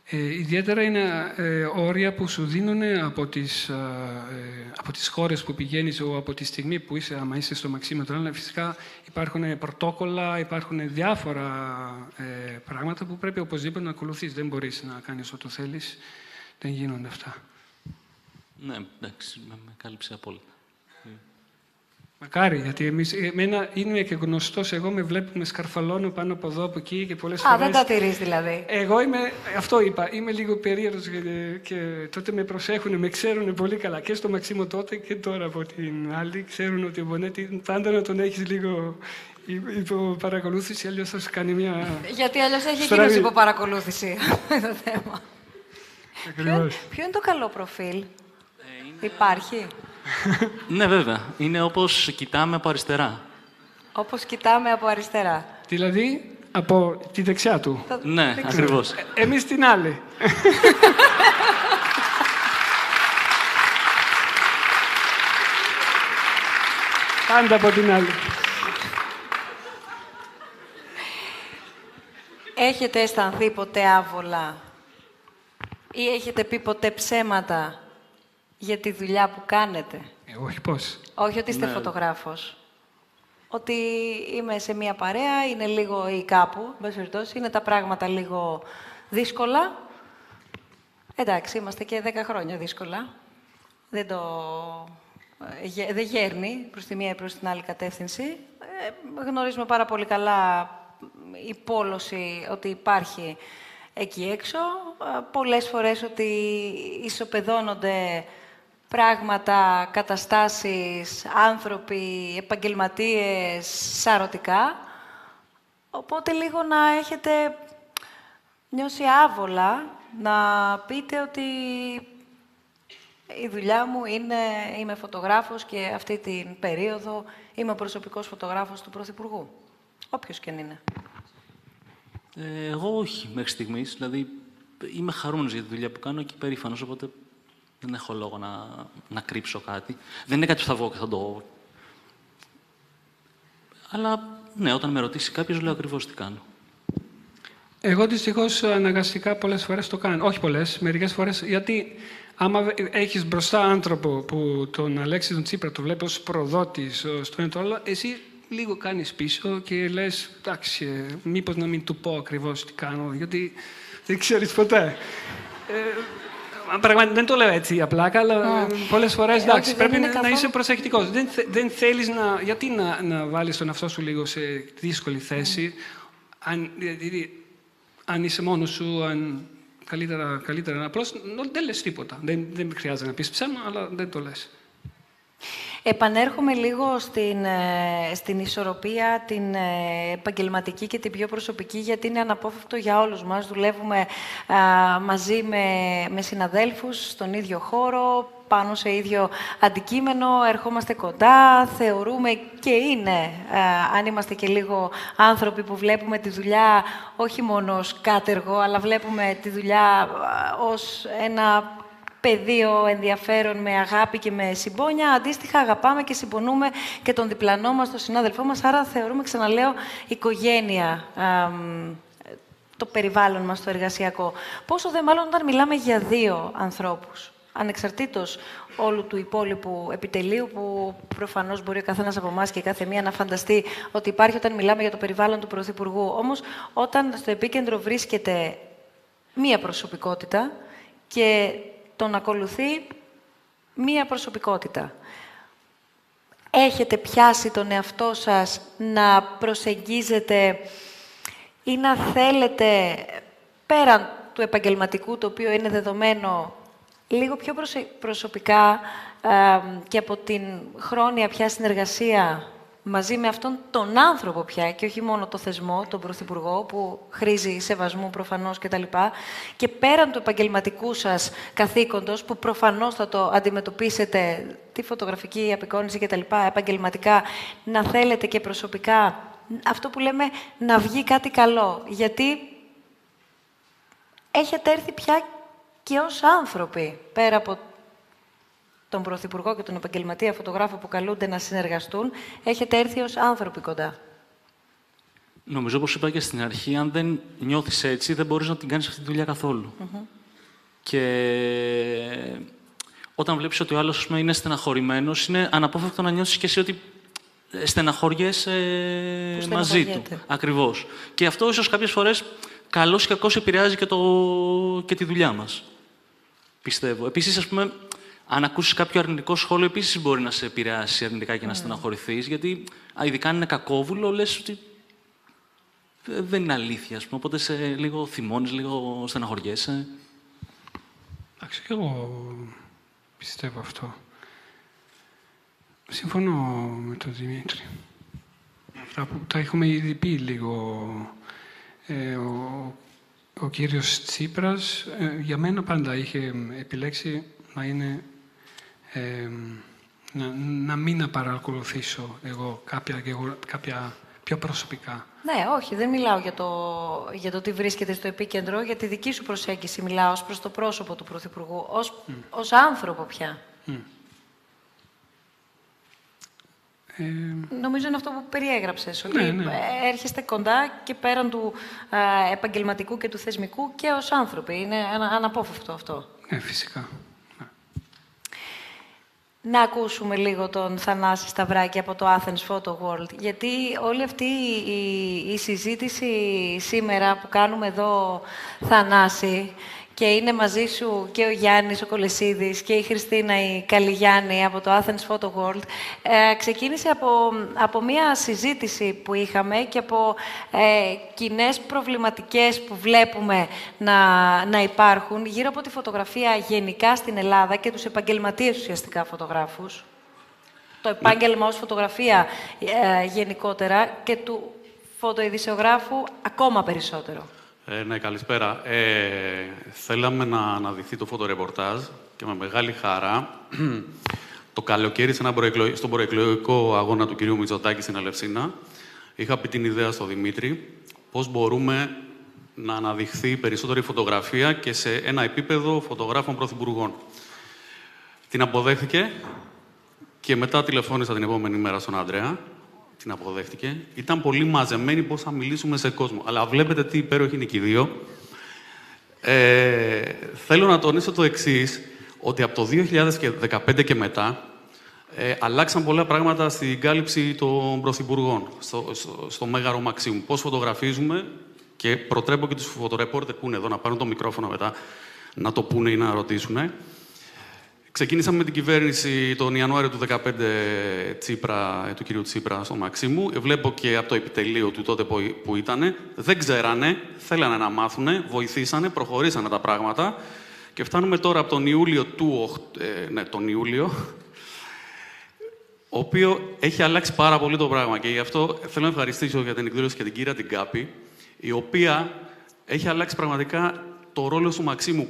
S2: Ε, ιδιαίτερα είναι ε, όρια που σου δίνουν από τις, ε, από τις χώρες που πηγαίνεις ή από τη στιγμή που είσαι, άμα είσαι στο μαξίμετρο. Αλλά φυσικά υπάρχουν πρωτόκολλα, υπάρχουν διάφορα ε, πράγματα που πρέπει οπωσδήποτε να ακολουθείς. Δεν μπορείς να κάνεις ό,τι θέλεις. Δεν γίνονται αυτά.
S3: Ναι, εντάξει, με, με κάλυψε απόλυτα.
S2: Μακάρι, γιατί εμείς, εμένα είναι και γνωστός, εγώ με βλέπουν με σκαρφαλώνω πάνω από εδώ, από εκεί και πολλές φορέ.
S1: Α, δεν τα τηρείς δηλαδή.
S2: Εγώ είμαι, αυτό είπα, είμαι λίγο περίεργος και, και, τότε με προσέχουν, με ξέρουν πολύ καλά. Και στο Μαξίμο τότε και τώρα από την άλλη. Ξέρουν ότι ο Μπονέτη πάντα να τον έχεις λίγο υπό παρακολούθηση, αλλιώς θα σου κάνει μια.
S1: Γιατί αλλιώς έχει εκείνος υπό παρακολούθηση. το θέμα. Ποιο, ποιο είναι το καλό προφίλ, ε, Υπάρχει;
S3: Ναι, βέβαια. Είναι όπως κοιτάμε από αριστερά.
S1: Όπως κοιτάμε από αριστερά.
S2: Δηλαδή, από τη δεξιά του.
S3: Ναι, ακριβώς. Ε,
S2: εμείς την άλλη. Πάντα από την άλλη.
S1: Έχετε αισθανθεί ποτέ άβολα ή έχετε πει ποτέ ψέματα για τη δουλειά που κάνετε.
S2: Ε, όχι πώς;
S1: Όχι ότι είστε ναι. φωτογράφος. Ότι είμαι σε μία παρέα, είναι λίγο ή κάπου, είναι τα πράγματα λίγο δύσκολα. Εντάξει, είμαστε και 10 χρόνια δύσκολα. Δεν το... Ε, δεν γέρνει προς τη μία ή προς την άλλη κατεύθυνση. Ε, γνωρίζουμε πάρα πολύ καλά η πόλωση ότι υπάρχει εκεί έξω. Ε, πολλές φορές ότι ισοπεδώνονται πράγματα, καταστάσεις, άνθρωποι, επαγγελματίες, σαρωτικά. Οπότε λίγο να έχετε νιώσει άβολα, να πείτε ότι η δουλειά μου είναι, είμαι φωτογράφος και αυτή την περίοδο είμαι ο προσωπικός φωτογράφος του Πρωθυπουργού. Όποιος και αν είναι.
S3: Ε, εγώ όχι μέχρι στιγμής. Δηλαδή, είμαι χαρούμενος για τη δουλειά που κάνω και περήφανος, οπότε δεν έχω λόγο να, να κρύψω κάτι. Δεν είναι κάτι που θα βγω και θα το... Αλλά ναι, όταν με ρωτήσει κάποιος, λέω ακριβώς τι κάνω.
S2: Εγώ δυστυχώς αναγκαστικά πολλές φορές το κάνω. Όχι πολλές, μερικές φορές. Γιατί άμα έχεις μπροστά άνθρωπο που τον Αλέξης τον Τσίπρα το βλέπει ως προδότης, στο ένα το άλλο, εσύ λίγο κάνεις πίσω και λες, εντάξει, μήπως να μην του πω ακριβώς τι κάνω, γιατί δεν ξέρεις ποτέ. Ε, Πραγματικά δεν το λέω έτσι απλά, αλλά πολλές φορές εντάξει, πρέπει να, καθόλου... είσαι προσεκτικός. Δεν, δεν θέλεις να. Γιατί να, να βάλεις τον εαυτό σου λίγο σε δύσκολη θέση, αν, δηλαδή, αν είσαι μόνος σου, αν καλύτερα, καλύτερα απλώς δεν λες τίποτα. Δεν, δεν χρειάζεται να πεις ψέμα, αλλά δεν το λες.
S1: Επανέρχομαι λίγο στην, ε, στην ισορροπία, την ε, επαγγελματική και την πιο προσωπική, γιατί είναι αναπόφευκτο για όλους μας. Δουλεύουμε μαζί με, με συναδέλφους στον ίδιο χώρο, πάνω σε ίδιο αντικείμενο, ερχόμαστε κοντά, θεωρούμε και είναι, αν είμαστε και λίγο άνθρωποι που βλέπουμε τη δουλειά όχι μόνο ως κάτεργο, αλλά βλέπουμε τη δουλειά ως ένα πεδίο ενδιαφέρον με αγάπη και με συμπόνια. Αντίστοιχα, αγαπάμε και συμπονούμε και τον διπλανό μας, τον συνάδελφό μας. Άρα θεωρούμε, ξαναλέω, οικογένεια το περιβάλλον μας, το εργασιακό. Πόσο δε μάλλον όταν μιλάμε για δύο ανθρώπους, ανεξαρτήτως όλου του υπόλοιπου επιτελείου που προφανώς μπορεί ο καθένας από εμάς και κάθε μία να φανταστεί ότι υπάρχει όταν μιλάμε για το περιβάλλον του Πρωθυπουργού. Όμως όταν στο επίκεντρο βρίσκεται μία προσωπικότητα και τον ακολουθεί μία προσωπικότητα. Έχετε πιάσει τον εαυτό σας να προσεγγίζετε ή να θέλετε πέραν του επαγγελματικού, το οποίο είναι δεδομένο λίγο πιο προσωπικά και από την χρόνια πια συνεργασία; Μαζί με αυτόν τον άνθρωπο πια και όχι μόνο το θεσμό, τον Πρωθυπουργό που χρήζει σεβασμού προφανώς κτλ. Και, και πέραν του επαγγελματικού σας καθήκοντος που προφανώς θα το αντιμετωπίσετε τη φωτογραφική απεικόνηση κτλ. επαγγελματικά να θέλετε και προσωπικά αυτό που λέμε να βγει κάτι καλό. Γιατί έχετε έρθει πια και ως άνθρωποι πέρα από τον Πρωθυπουργό και τον επαγγελματία φωτογράφο που καλούνται να συνεργαστούν, έχετε έρθει ως άνθρωποι κοντά.
S3: Νομίζω, όπως είπα και στην αρχή, αν δεν νιώθεις έτσι, δεν μπορείς να την κάνεις αυτή τη δουλειά καθόλου. Και όταν βλέπεις ότι ο άλλος είναι στεναχωρημένος, είναι αναπόφευκτο να νιώσεις και εσύ ότι στεναχωριέσαι μαζί του. Ακριβώς. Και αυτό ίσως κάποιες φορές καλώς ή κακώς επηρεάζει και, το... και τη δουλειά μας. Πιστεύω. Επίσης, ας πούμε, αν ακούσεις κάποιο αρνητικό σχόλιο, επίσης μπορεί να σε επηρεάσει αρνητικά και να στεναχωρηθείς. Γιατί, ειδικά αν είναι κακόβουλο, λες ότι δεν είναι αλήθεια, ας πούμε. Οπότε σε λίγο θυμώνεις, λίγο στεναχωριέσαι.
S2: Εντάξει, και εγώ πιστεύω αυτό. Συμφωνώ με τον Δημήτρη. Αυτά που τα έχουμε ήδη πει λίγο. Ε, ο, ο κύριος Τσίπρας ε, για μένα πάντα είχε επιλέξει να είναι ε, να, να μην παρακολουθήσω εγώ κάποια, κάποια πιο προσωπικά.
S1: Ναι, όχι, δεν μιλάω για το, για το τι βρίσκεται στο επίκεντρο, για τη δική σου προσέγγιση μιλάω ως προς το πρόσωπο του Πρωθυπουργού, ως, mm. ως άνθρωπο πια. Ε... Νομίζω είναι αυτό που περιέγραψες, ότι ναι, ναι. έρχεστε κοντά και πέραν του επαγγελματικού και του θεσμικού και ως άνθρωποι. Είναι αναπόφευκτο αυτό.
S2: Ναι, φυσικά
S1: να ακούσουμε λίγο τον Θανάση Σταυράκη από το Athens Photo World. Γιατί όλη αυτή η, η συζήτηση σήμερα που κάνουμε εδώ, Θανάση, και είναι μαζί σου και ο Γιάννης ο Κολεσίδης και η Χριστίνα η Καλιγιάννη από το Athens Photo World. Ε, ξεκίνησε από, από μια συζήτηση που είχαμε και από ε, κοινές προβληματικές που βλέπουμε να, να υπάρχουν γύρω από τη φωτογραφία γενικά στην Ελλάδα και τους επαγγελματίες ουσιαστικά φωτογράφους. Το επάγγελμα ως φωτογραφία ε, γενικότερα και του φωτοειδησιογράφου ακόμα περισσότερο.
S4: Ε, ναι, καλησπέρα. Ε, θέλαμε να αναδειχθεί το φωτορεπορτάζ και με μεγάλη χαρά το καλοκαίρι σε ένα στον προεκλογικό αγώνα του κυρίου Μητσοτάκη στην Αλευσίνα είχα πει την ιδέα στο Δημήτρη πώς μπορούμε να αναδειχθεί περισσότερη φωτογραφία και σε ένα επίπεδο φωτογράφων πρωθυπουργών. Την αποδέχθηκε και μετά τηλεφώνησα την επόμενη μέρα στον Αντρέα την αποδέχτηκε. Ήταν πολύ μαζεμένοι πώς θα μιλήσουμε σε κόσμο. Αλλά βλέπετε τι υπέροχοι είναι και οι δύο. Ε, θέλω να τονίσω το εξής ότι από το 2015 και μετά ε, αλλάξαν πολλά πράγματα στην κάλυψη των πρωθυπουργών, στο, στο, στο Μέγαρο Μαξίμου. Πώς φωτογραφίζουμε και προτρέπω και τους φωτορεπόρτερ που είναι εδώ να πάρουν το μικρόφωνο μετά να το πούνε ή να ρωτήσουν. Ξεκίνησαμε με την κυβέρνηση τον Ιανουάριο του 2015 Τσίπρα, του κυρίου Τσίπρα στο Μαξίμου. Βλέπω και από το επιτελείο του τότε που ήταν. Δεν ξέρανε, θέλανε να μάθουν, βοηθήσανε, προχωρήσανε τα πράγματα. Και φτάνουμε τώρα από τον Ιούλιο του... Ε, ναι, τον Ιούλιο, ο οποίο έχει αλλάξει πάρα πολύ το πράγμα. Και γι' αυτό θέλω να ευχαριστήσω για την εκδήλωση και την κύρα την Κάπη, η οποία έχει αλλάξει πραγματικά το ρόλο του Μαξίμου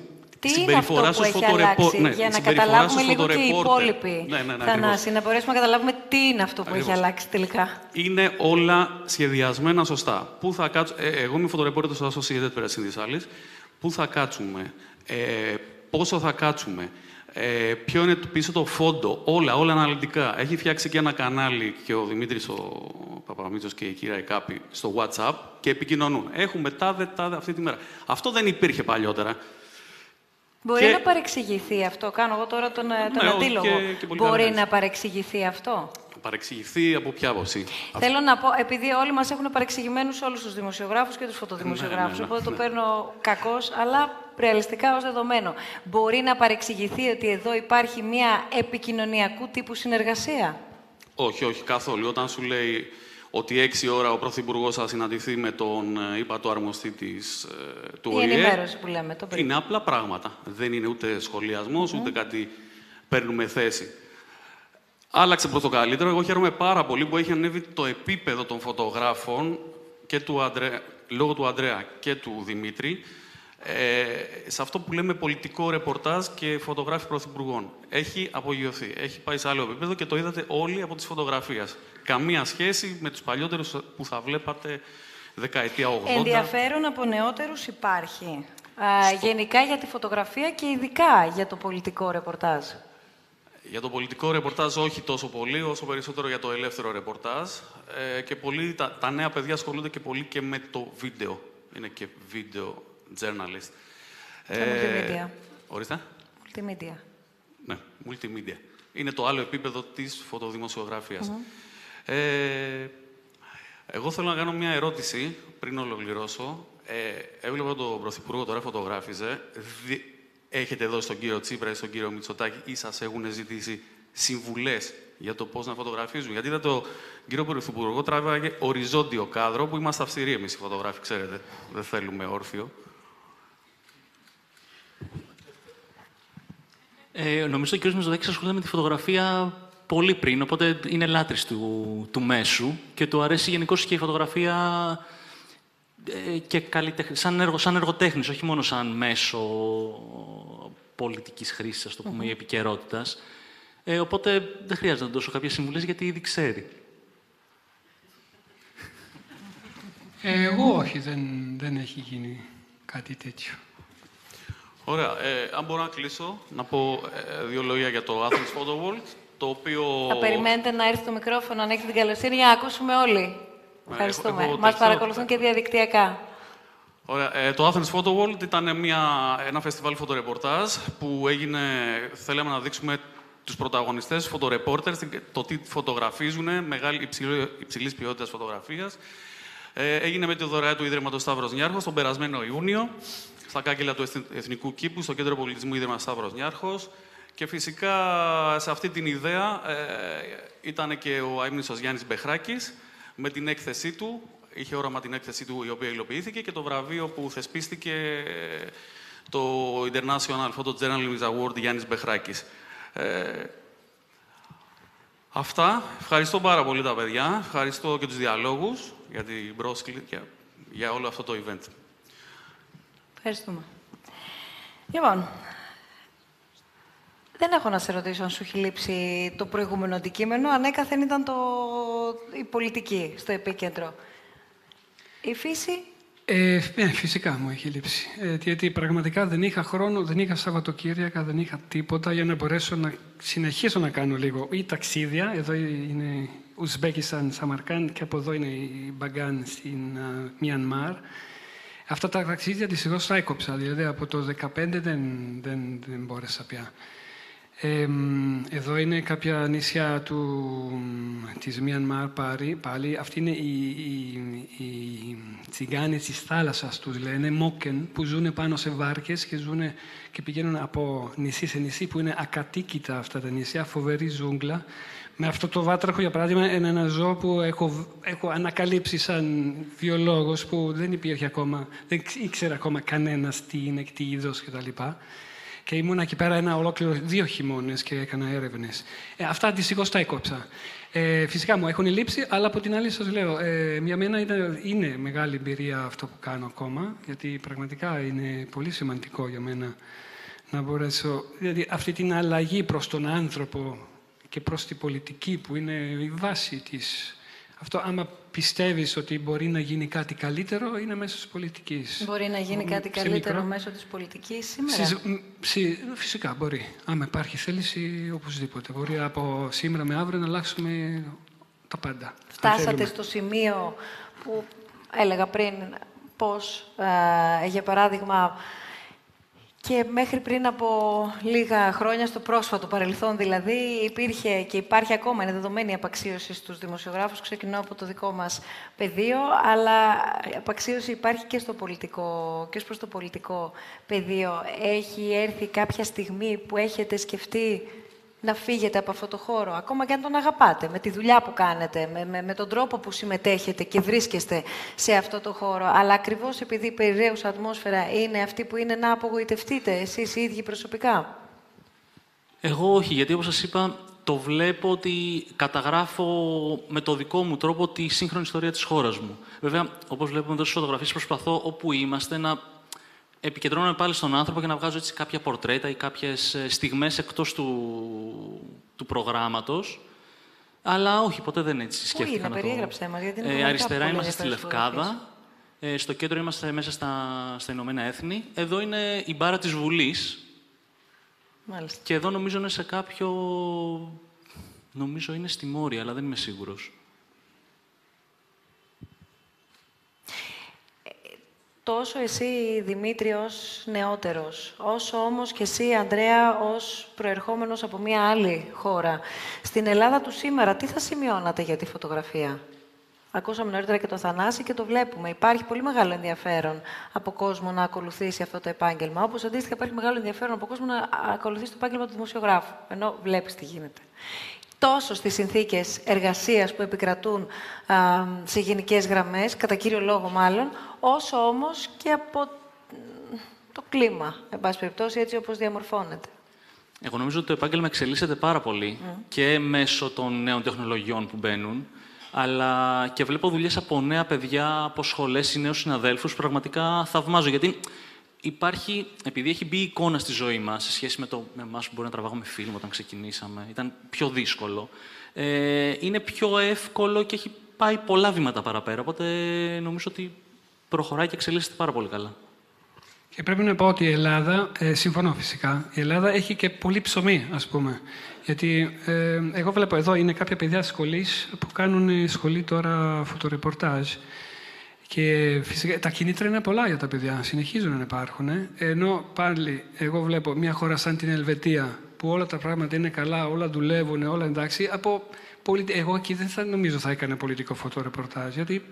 S1: τι είναι αυτό που έχει αλλάξει, ναι, για να καταλάβουμε λίγο και οι υπόλοιποι, ναι, ναι, ναι, Θανάση, να μπορέσουμε να καταλάβουμε τι είναι αυτό που έχει αλλάξει τελικά.
S4: Είναι όλα σχεδιασμένα σωστά. Πού θα κάτσω... ε, εγώ είμαι φωτορεπόρτερ στο Associated Press της άλλης. Πού θα κάτσουμε, ε, πόσο θα κάτσουμε, ε, ποιο είναι πίσω το φόντο, όλα, όλα αναλυτικά. Έχει φτιάξει και ένα κανάλι και ο Δημήτρης ο Παπαμίτσος και η κυρία Εκάπη στο WhatsApp και επικοινωνούν. Έχουμε τάδε, τάδε αυτή τη μέρα. Αυτό δεν υπήρχε παλιότερα.
S1: Μπορεί να παρεξηγηθεί αυτό; Κάνω εγώ τώρα τον, ε, τον ναι, αντίλογο. Και, και Μπορεί να παρεξηγηθεί αυτό;
S4: Παρεξηγηθεί από ποια άποψη;
S1: Θέλω να πω, επειδή όλοι μας έχουν παρεξηγημένους όλους τους δημοσιογράφους και τους φωτοδημοσιογράφους, ναι, ναι, οπότε το παίρνω κακώς, αλλά ρεαλιστικά ως δεδομένο. Μπορεί να παρεξηγηθεί ότι εδώ υπάρχει μια επικοινωνιακού τύπου συνεργασία;
S4: Όχι, όχι καθόλου. Όταν σου λέει ότι έξι ώρα ο Πρωθυπουργός θα συναντηθεί με τον είπα το αρμοστή της, ε, του ΟΗΕ.
S1: Η ενημέρωση που λέμε. Το
S4: είναι απλά πράγματα. Δεν είναι ούτε σχολιασμός, ούτε κάτι παίρνουμε θέση. Άλλαξε προς το καλύτερο. Εγώ χαίρομαι πάρα πολύ που έχει ανέβει το επίπεδο των φωτογράφων και του Αντρέ... λόγω του Αντρέα και του Δημήτρη ε, σε αυτό που λέμε πολιτικό ρεπορτάζ και φωτογράφοι πρωθυπουργών. Έχει απογειωθεί. Έχει πάει σε άλλο επίπεδο και το είδατε όλοι από τις φωτογραφίες. Καμία σχέση με τους παλιότερους που θα βλέπατε δεκαετία 80.
S1: Ενδιαφέρον από νεότερους υπάρχει. γενικά για τη φωτογραφία και ειδικά για το πολιτικό ρεπορτάζ.
S4: Για το πολιτικό ρεπορτάζ όχι τόσο πολύ, όσο περισσότερο για το ελεύθερο ρεπορτάζ. Ε, και πολύ, τα, τα νέα παιδιά ασχολούνται και πολύ και με το βίντεο. Είναι και βίντεο journalist.
S1: Και ε, multimedia.
S4: Ορίστε.
S1: Multimedia.
S4: Ναι, multimedia. Είναι το άλλο επίπεδο της φωτοδημοσιογραφίας. Ε, εγώ θέλω να κάνω μια ερώτηση πριν ολοκληρώσω. Ε, έβλεπα τον Πρωθυπουργό τώρα φωτογράφιζε. έχετε δώσει στον κύριο Τσίπρα ή στον κύριο Μητσοτάκη ή σας έχουν ζητήσει συμβουλές για το πώς να φωτογραφίζουν; Γιατί είδατε τον κύριο Πρωθυπουργό τράβαγε οριζόντιο κάδρο που είμαστε αυστηροί εμείς οι φωτογράφοι, ξέρετε. Δεν θέλουμε όρθιο.
S3: Ε, νομίζω ότι ο κ. Μητσοτάκης ασχολείται με τη φωτογραφία πολύ πριν, οπότε είναι λάτρης του, του μέσου και του αρέσει γενικώς και η φωτογραφία ε, και σαν, έργο, σαν εργοτέχνης, όχι μόνο σαν μέσο πολιτικής χρήσης, ας το πούμε, ή επικαιρότητας. Ε, οπότε δεν χρειάζεται να δώσω κάποιες συμβουλές, γιατί ήδη ξέρει.
S2: Ε, εγώ όχι, δεν, δεν έχει γίνει κάτι τέτοιο.
S4: Ωραία. Ε, αν μπορώ να κλείσω, να πω ε, δύο λόγια για το Athens Photo World, το οποίο...
S1: Θα περιμένετε να έρθει το μικρόφωνο, αν έχετε την καλοσύνη, για να ακούσουμε όλοι. Ευχαριστούμε. Έχω, Μας παρακολουθούν και διαδικτυακά.
S4: Ωραία. Ε, το Athens Photo World ήταν μια, ένα φεστιβάλ φωτορεπορτάζ που έγινε, θέλαμε να δείξουμε τους πρωταγωνιστές, φωτορεπόρτερς, το τι φωτογραφίζουν, μεγάλη υψηλή, υψηλής ποιότητας φωτογραφίας. Ε, έγινε με τη δωρεά του Ίδρυματος Σταύρος Νιάρχος τον περασμένο Ιούνιο στα κάγκελα του Εθνικού Κήπου, στο Κέντρο Πολιτισμού Ίδρυμα Σταύρος Νιάρχος. Και φυσικά σε αυτή την ιδέα ε, ήταν και ο αείμνησος Γιάννης Μπεχράκης με την έκθεσή του. Είχε όραμα την έκθεσή του η οποία υλοποιήθηκε και το βραβείο που θεσπίστηκε ε, το International Photojournalism Award Γιάννης Μπεχράκης. Ε, αυτά. Ευχαριστώ πάρα πολύ τα παιδιά. Ευχαριστώ και τους διαλόγους για την πρόσκληση και για όλο αυτό το event.
S1: Ευχαριστούμε. Λοιπόν, δεν έχω να σε ρωτήσω αν σου έχει λείψει το προηγούμενο αντικείμενο. Ανέκαθεν ήταν το... η πολιτική στο επίκεντρο. Η φύση...
S2: Ε, ναι, φυσικά μου έχει λείψει. Ε, γιατί πραγματικά δεν είχα χρόνο, δεν είχα Σαββατοκύριακα, δεν είχα τίποτα για να μπορέσω να συνεχίσω να κάνω λίγο ή ταξίδια. Εδώ είναι Ουσμπέκισταν, Σαμαρκάν και από εδώ είναι η Μπαγκάν στην uh, Μιανμάρ. Αυτά τα ταξίδια δυστυχώς τα έκοψα. Δηλαδή από το 2015 δεν, δεν, δεν μπόρεσα πια. Ε, εδώ είναι κάποια νησιά του, της Μιανμάρ πάλι, πάλι. Αυτή είναι οι, οι, οι τσιγκάνες της θάλασσας τους λένε, μόκεν, που ζουν πάνω σε βάρκες και, ζουν, και πηγαίνουν από νησί σε νησί που είναι ακατοίκητα αυτά τα νησιά, φοβερή ζούγκλα. Με αυτό το βάτραχο, για παράδειγμα, είναι ένα ζώο που έχω, έχω ανακαλύψει σαν βιολόγος που δεν υπήρχε ακόμα, δεν ήξερε ακόμα κανένας τι είναι, τι είδος κτλ. Και ήμουν εκεί πέρα ένα ολόκληρο δύο χειμώνες και έκανα έρευνες. Ε, αυτά δυστυχώ τα έκοψα. Ε, φυσικά μου έχουν λείψει, αλλά από την άλλη σας λέω, ε, για μένα είναι, είναι μεγάλη εμπειρία αυτό που κάνω ακόμα, γιατί πραγματικά είναι πολύ σημαντικό για μένα να μπορέσω, δηλαδή αυτή την αλλαγή προς τον άνθρωπο και προς την πολιτική που είναι η βάση της. Αυτό άμα πιστεύεις ότι μπορεί να γίνει κάτι καλύτερο, είναι μέσω της πολιτικής;
S1: Μπορεί να γίνει κάτι καλύτερο μέσω της πολιτικής σήμερα;
S2: φυσικά μπορεί. Άμα υπάρχει θέληση, οπωσδήποτε. Μπορεί από σήμερα με αύριο να αλλάξουμε τα πάντα.
S1: Φτάσατε στο σημείο που έλεγα πριν πώς, ε, για παράδειγμα, και μέχρι πριν από λίγα χρόνια, στο πρόσφατο παρελθόν δηλαδή, υπήρχε και υπάρχει ακόμα, είναι δεδομένη απαξίωση στους δημοσιογράφους, ξεκινώ από το δικό μας πεδίο, αλλά απαξίωση υπάρχει και, στο πολιτικό, και προς το πολιτικό πεδίο. Έχει έρθει κάποια στιγμή που έχετε σκεφτεί να φύγετε από αυτό το χώρο, ακόμα και αν τον αγαπάτε, με τη δουλειά που κάνετε, με, με, με τον τρόπο που συμμετέχετε και βρίσκεστε σε αυτό το χώρο. Αλλά ακριβώς επειδή η περιραίουσα ατμόσφαιρα είναι αυτή που είναι να απογοητευτείτε εσείς οι ίδιοι προσωπικά.
S3: Εγώ όχι, γιατί όπως σας είπα, το βλέπω ότι καταγράφω με το δικό μου τρόπο τη σύγχρονη ιστορία της χώρας μου. Βέβαια, όπως βλέπουμε εδώ στις φωτογραφίες, προσπαθώ όπου είμαστε να επικεντρώνομαι πάλι στον άνθρωπο και να βγάζω έτσι κάποια πορτρέτα ή κάποιες ε, στιγμές εκτός του, του προγράμματος. Αλλά όχι, ποτέ δεν έτσι σκέφτηκα
S1: να περιέγραψέ μας, γιατί
S3: είναι ε, Αριστερά είμαστε στη Λευκάδα. Ε, στο κέντρο είμαστε μέσα στα, στα Ηνωμένα Έθνη. Εδώ είναι η μπάρα της Βουλής.
S1: Μάλιστα.
S3: Και εδώ νομίζω είναι σε κάποιο... Νομίζω είναι στη Μόρια, αλλά δεν είμαι σίγουρος.
S1: Τόσο εσύ, Δημήτρη, ως νεότερος, όσο όμως και εσύ, Ανδρέα, ως προερχόμενος από μια άλλη χώρα. Στην Ελλάδα του σήμερα, τι θα σημειώνατε για τη φωτογραφία; Ακούσαμε νωρίτερα και το Θανάση και το βλέπουμε. Υπάρχει πολύ μεγάλο ενδιαφέρον από κόσμο να ακολουθήσει αυτό το επάγγελμα. Όπως αντίστοιχα υπάρχει μεγάλο ενδιαφέρον από κόσμο να ακολουθήσει το επάγγελμα του δημοσιογράφου. Ενώ βλέπεις τι γίνεται. Τόσο στις συνθήκες εργασίας που επικρατούν α, σε γενικές γραμμές, κατά κύριο λόγο μάλλον, όσο όμως και από το κλίμα, εν πάση περιπτώσει, έτσι όπως διαμορφώνεται.
S3: Εγώ νομίζω ότι το επάγγελμα εξελίσσεται πάρα πολύ και μέσω των νέων τεχνολογιών που μπαίνουν, αλλά και βλέπω δουλειές από νέα παιδιά, από σχολές ή νέους συναδέλφους. Πραγματικά θαυμάζω. Γιατί υπάρχει, επειδή έχει μπει η εικόνα στη ζωή μας σε σχέση με, το, με εμάς που μπορεί να τραβάγουμε φιλμ όταν ξεκινήσαμε, ήταν πιο δύσκολο. Ε, είναι πιο εύκολο και έχει πάει πολλά βήματα παραπέρα. Οπότε νομίζω ότι προχωράει και εξελίσσεται πάρα πολύ καλά.
S2: Και πρέπει να πω ότι η Ελλάδα, ε, συμφωνώ φυσικά, η Ελλάδα έχει και πολύ ψωμί, ας πούμε. Γιατί ε, εγώ βλέπω εδώ, είναι κάποια παιδιά σχολής που κάνουν σχολή τώρα φωτορεπορτάζ. Και φυσικά τα κινήτρα είναι πολλά για τα παιδιά, συνεχίζουν να υπάρχουν. Ε. Ενώ πάλι εγώ βλέπω μια χώρα σαν την Ελβετία, που όλα τα πράγματα είναι καλά, όλα δουλεύουν, όλα εντάξει, από πολι... εγώ εκεί δεν θα νομίζω θα έκανε πολιτικό φωτορεπορτάζ, γιατί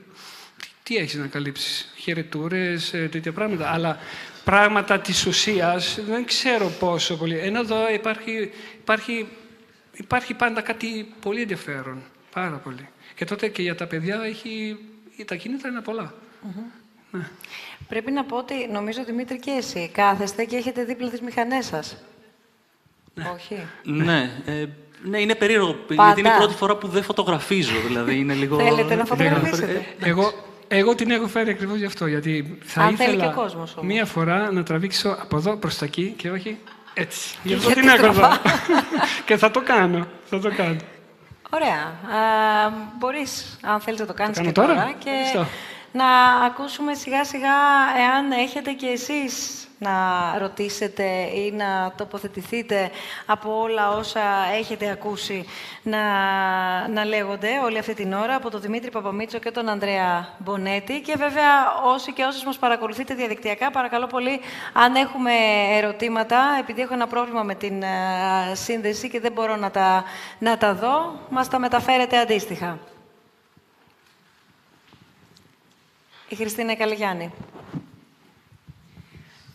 S2: τι έχεις να καλύψεις, χαιρετούρες, ε, τέτοια πράγματα. Αλλά πράγματα της ουσίας δεν ξέρω πόσο πολύ. Ενώ εδώ υπάρχει, υπάρχει, υπάρχει πάντα κάτι πολύ ενδιαφέρον. Πάρα πολύ. Και τότε και για τα παιδιά έχει, τα κίνητρα είναι πολλά.
S1: Ναι. Πρέπει να πω ότι νομίζω, Δημήτρη, και εσύ κάθεστε και έχετε δίπλα τις μηχανές σας.
S2: Ναι.
S1: Όχι.
S3: ναι, ε, ναι, είναι περίεργο. Γιατί είναι η πρώτη φορά που δεν φωτογραφίζω. Δηλαδή είναι λίγο...
S1: Θέλετε να φωτογραφίσετε.
S2: Εγώ, εγώ την έχω φέρει ακριβώς γι' αυτό. Γιατί θα
S1: Αν
S2: ήθελα
S1: και κόσμος, όμως.
S2: μία φορά να τραβήξω από εδώ προς τα εκεί και όχι έτσι. Γι' αυτό
S1: γιατί
S2: την έχω εδώ.
S1: στροφά.
S2: και θα το κάνω. Θα το κάνω.
S1: Ωραία. Α, μπορείς, αν θέλεις να το κάνεις
S2: κάνω
S1: και
S2: τώρα;
S1: τώρα, και
S2: Ευχαριστώ.
S1: να ακούσουμε σιγά σιγά εάν έχετε και εσείς να ρωτήσετε ή να τοποθετηθείτε από όλα όσα έχετε ακούσει να, να λέγονται όλη αυτή την ώρα από τον Δημήτρη Παπαμίτσο και τον Ανδρέα Μπονέτη και βέβαια όσοι και όσες μας παρακολουθείτε διαδικτυακά παρακαλώ πολύ αν έχουμε ερωτήματα επειδή έχω ένα πρόβλημα με την ε, σύνδεση και δεν μπορώ να τα, να τα δω μας τα μεταφέρετε αντίστοιχα. Η Χριστίνα Καλιγιάννη.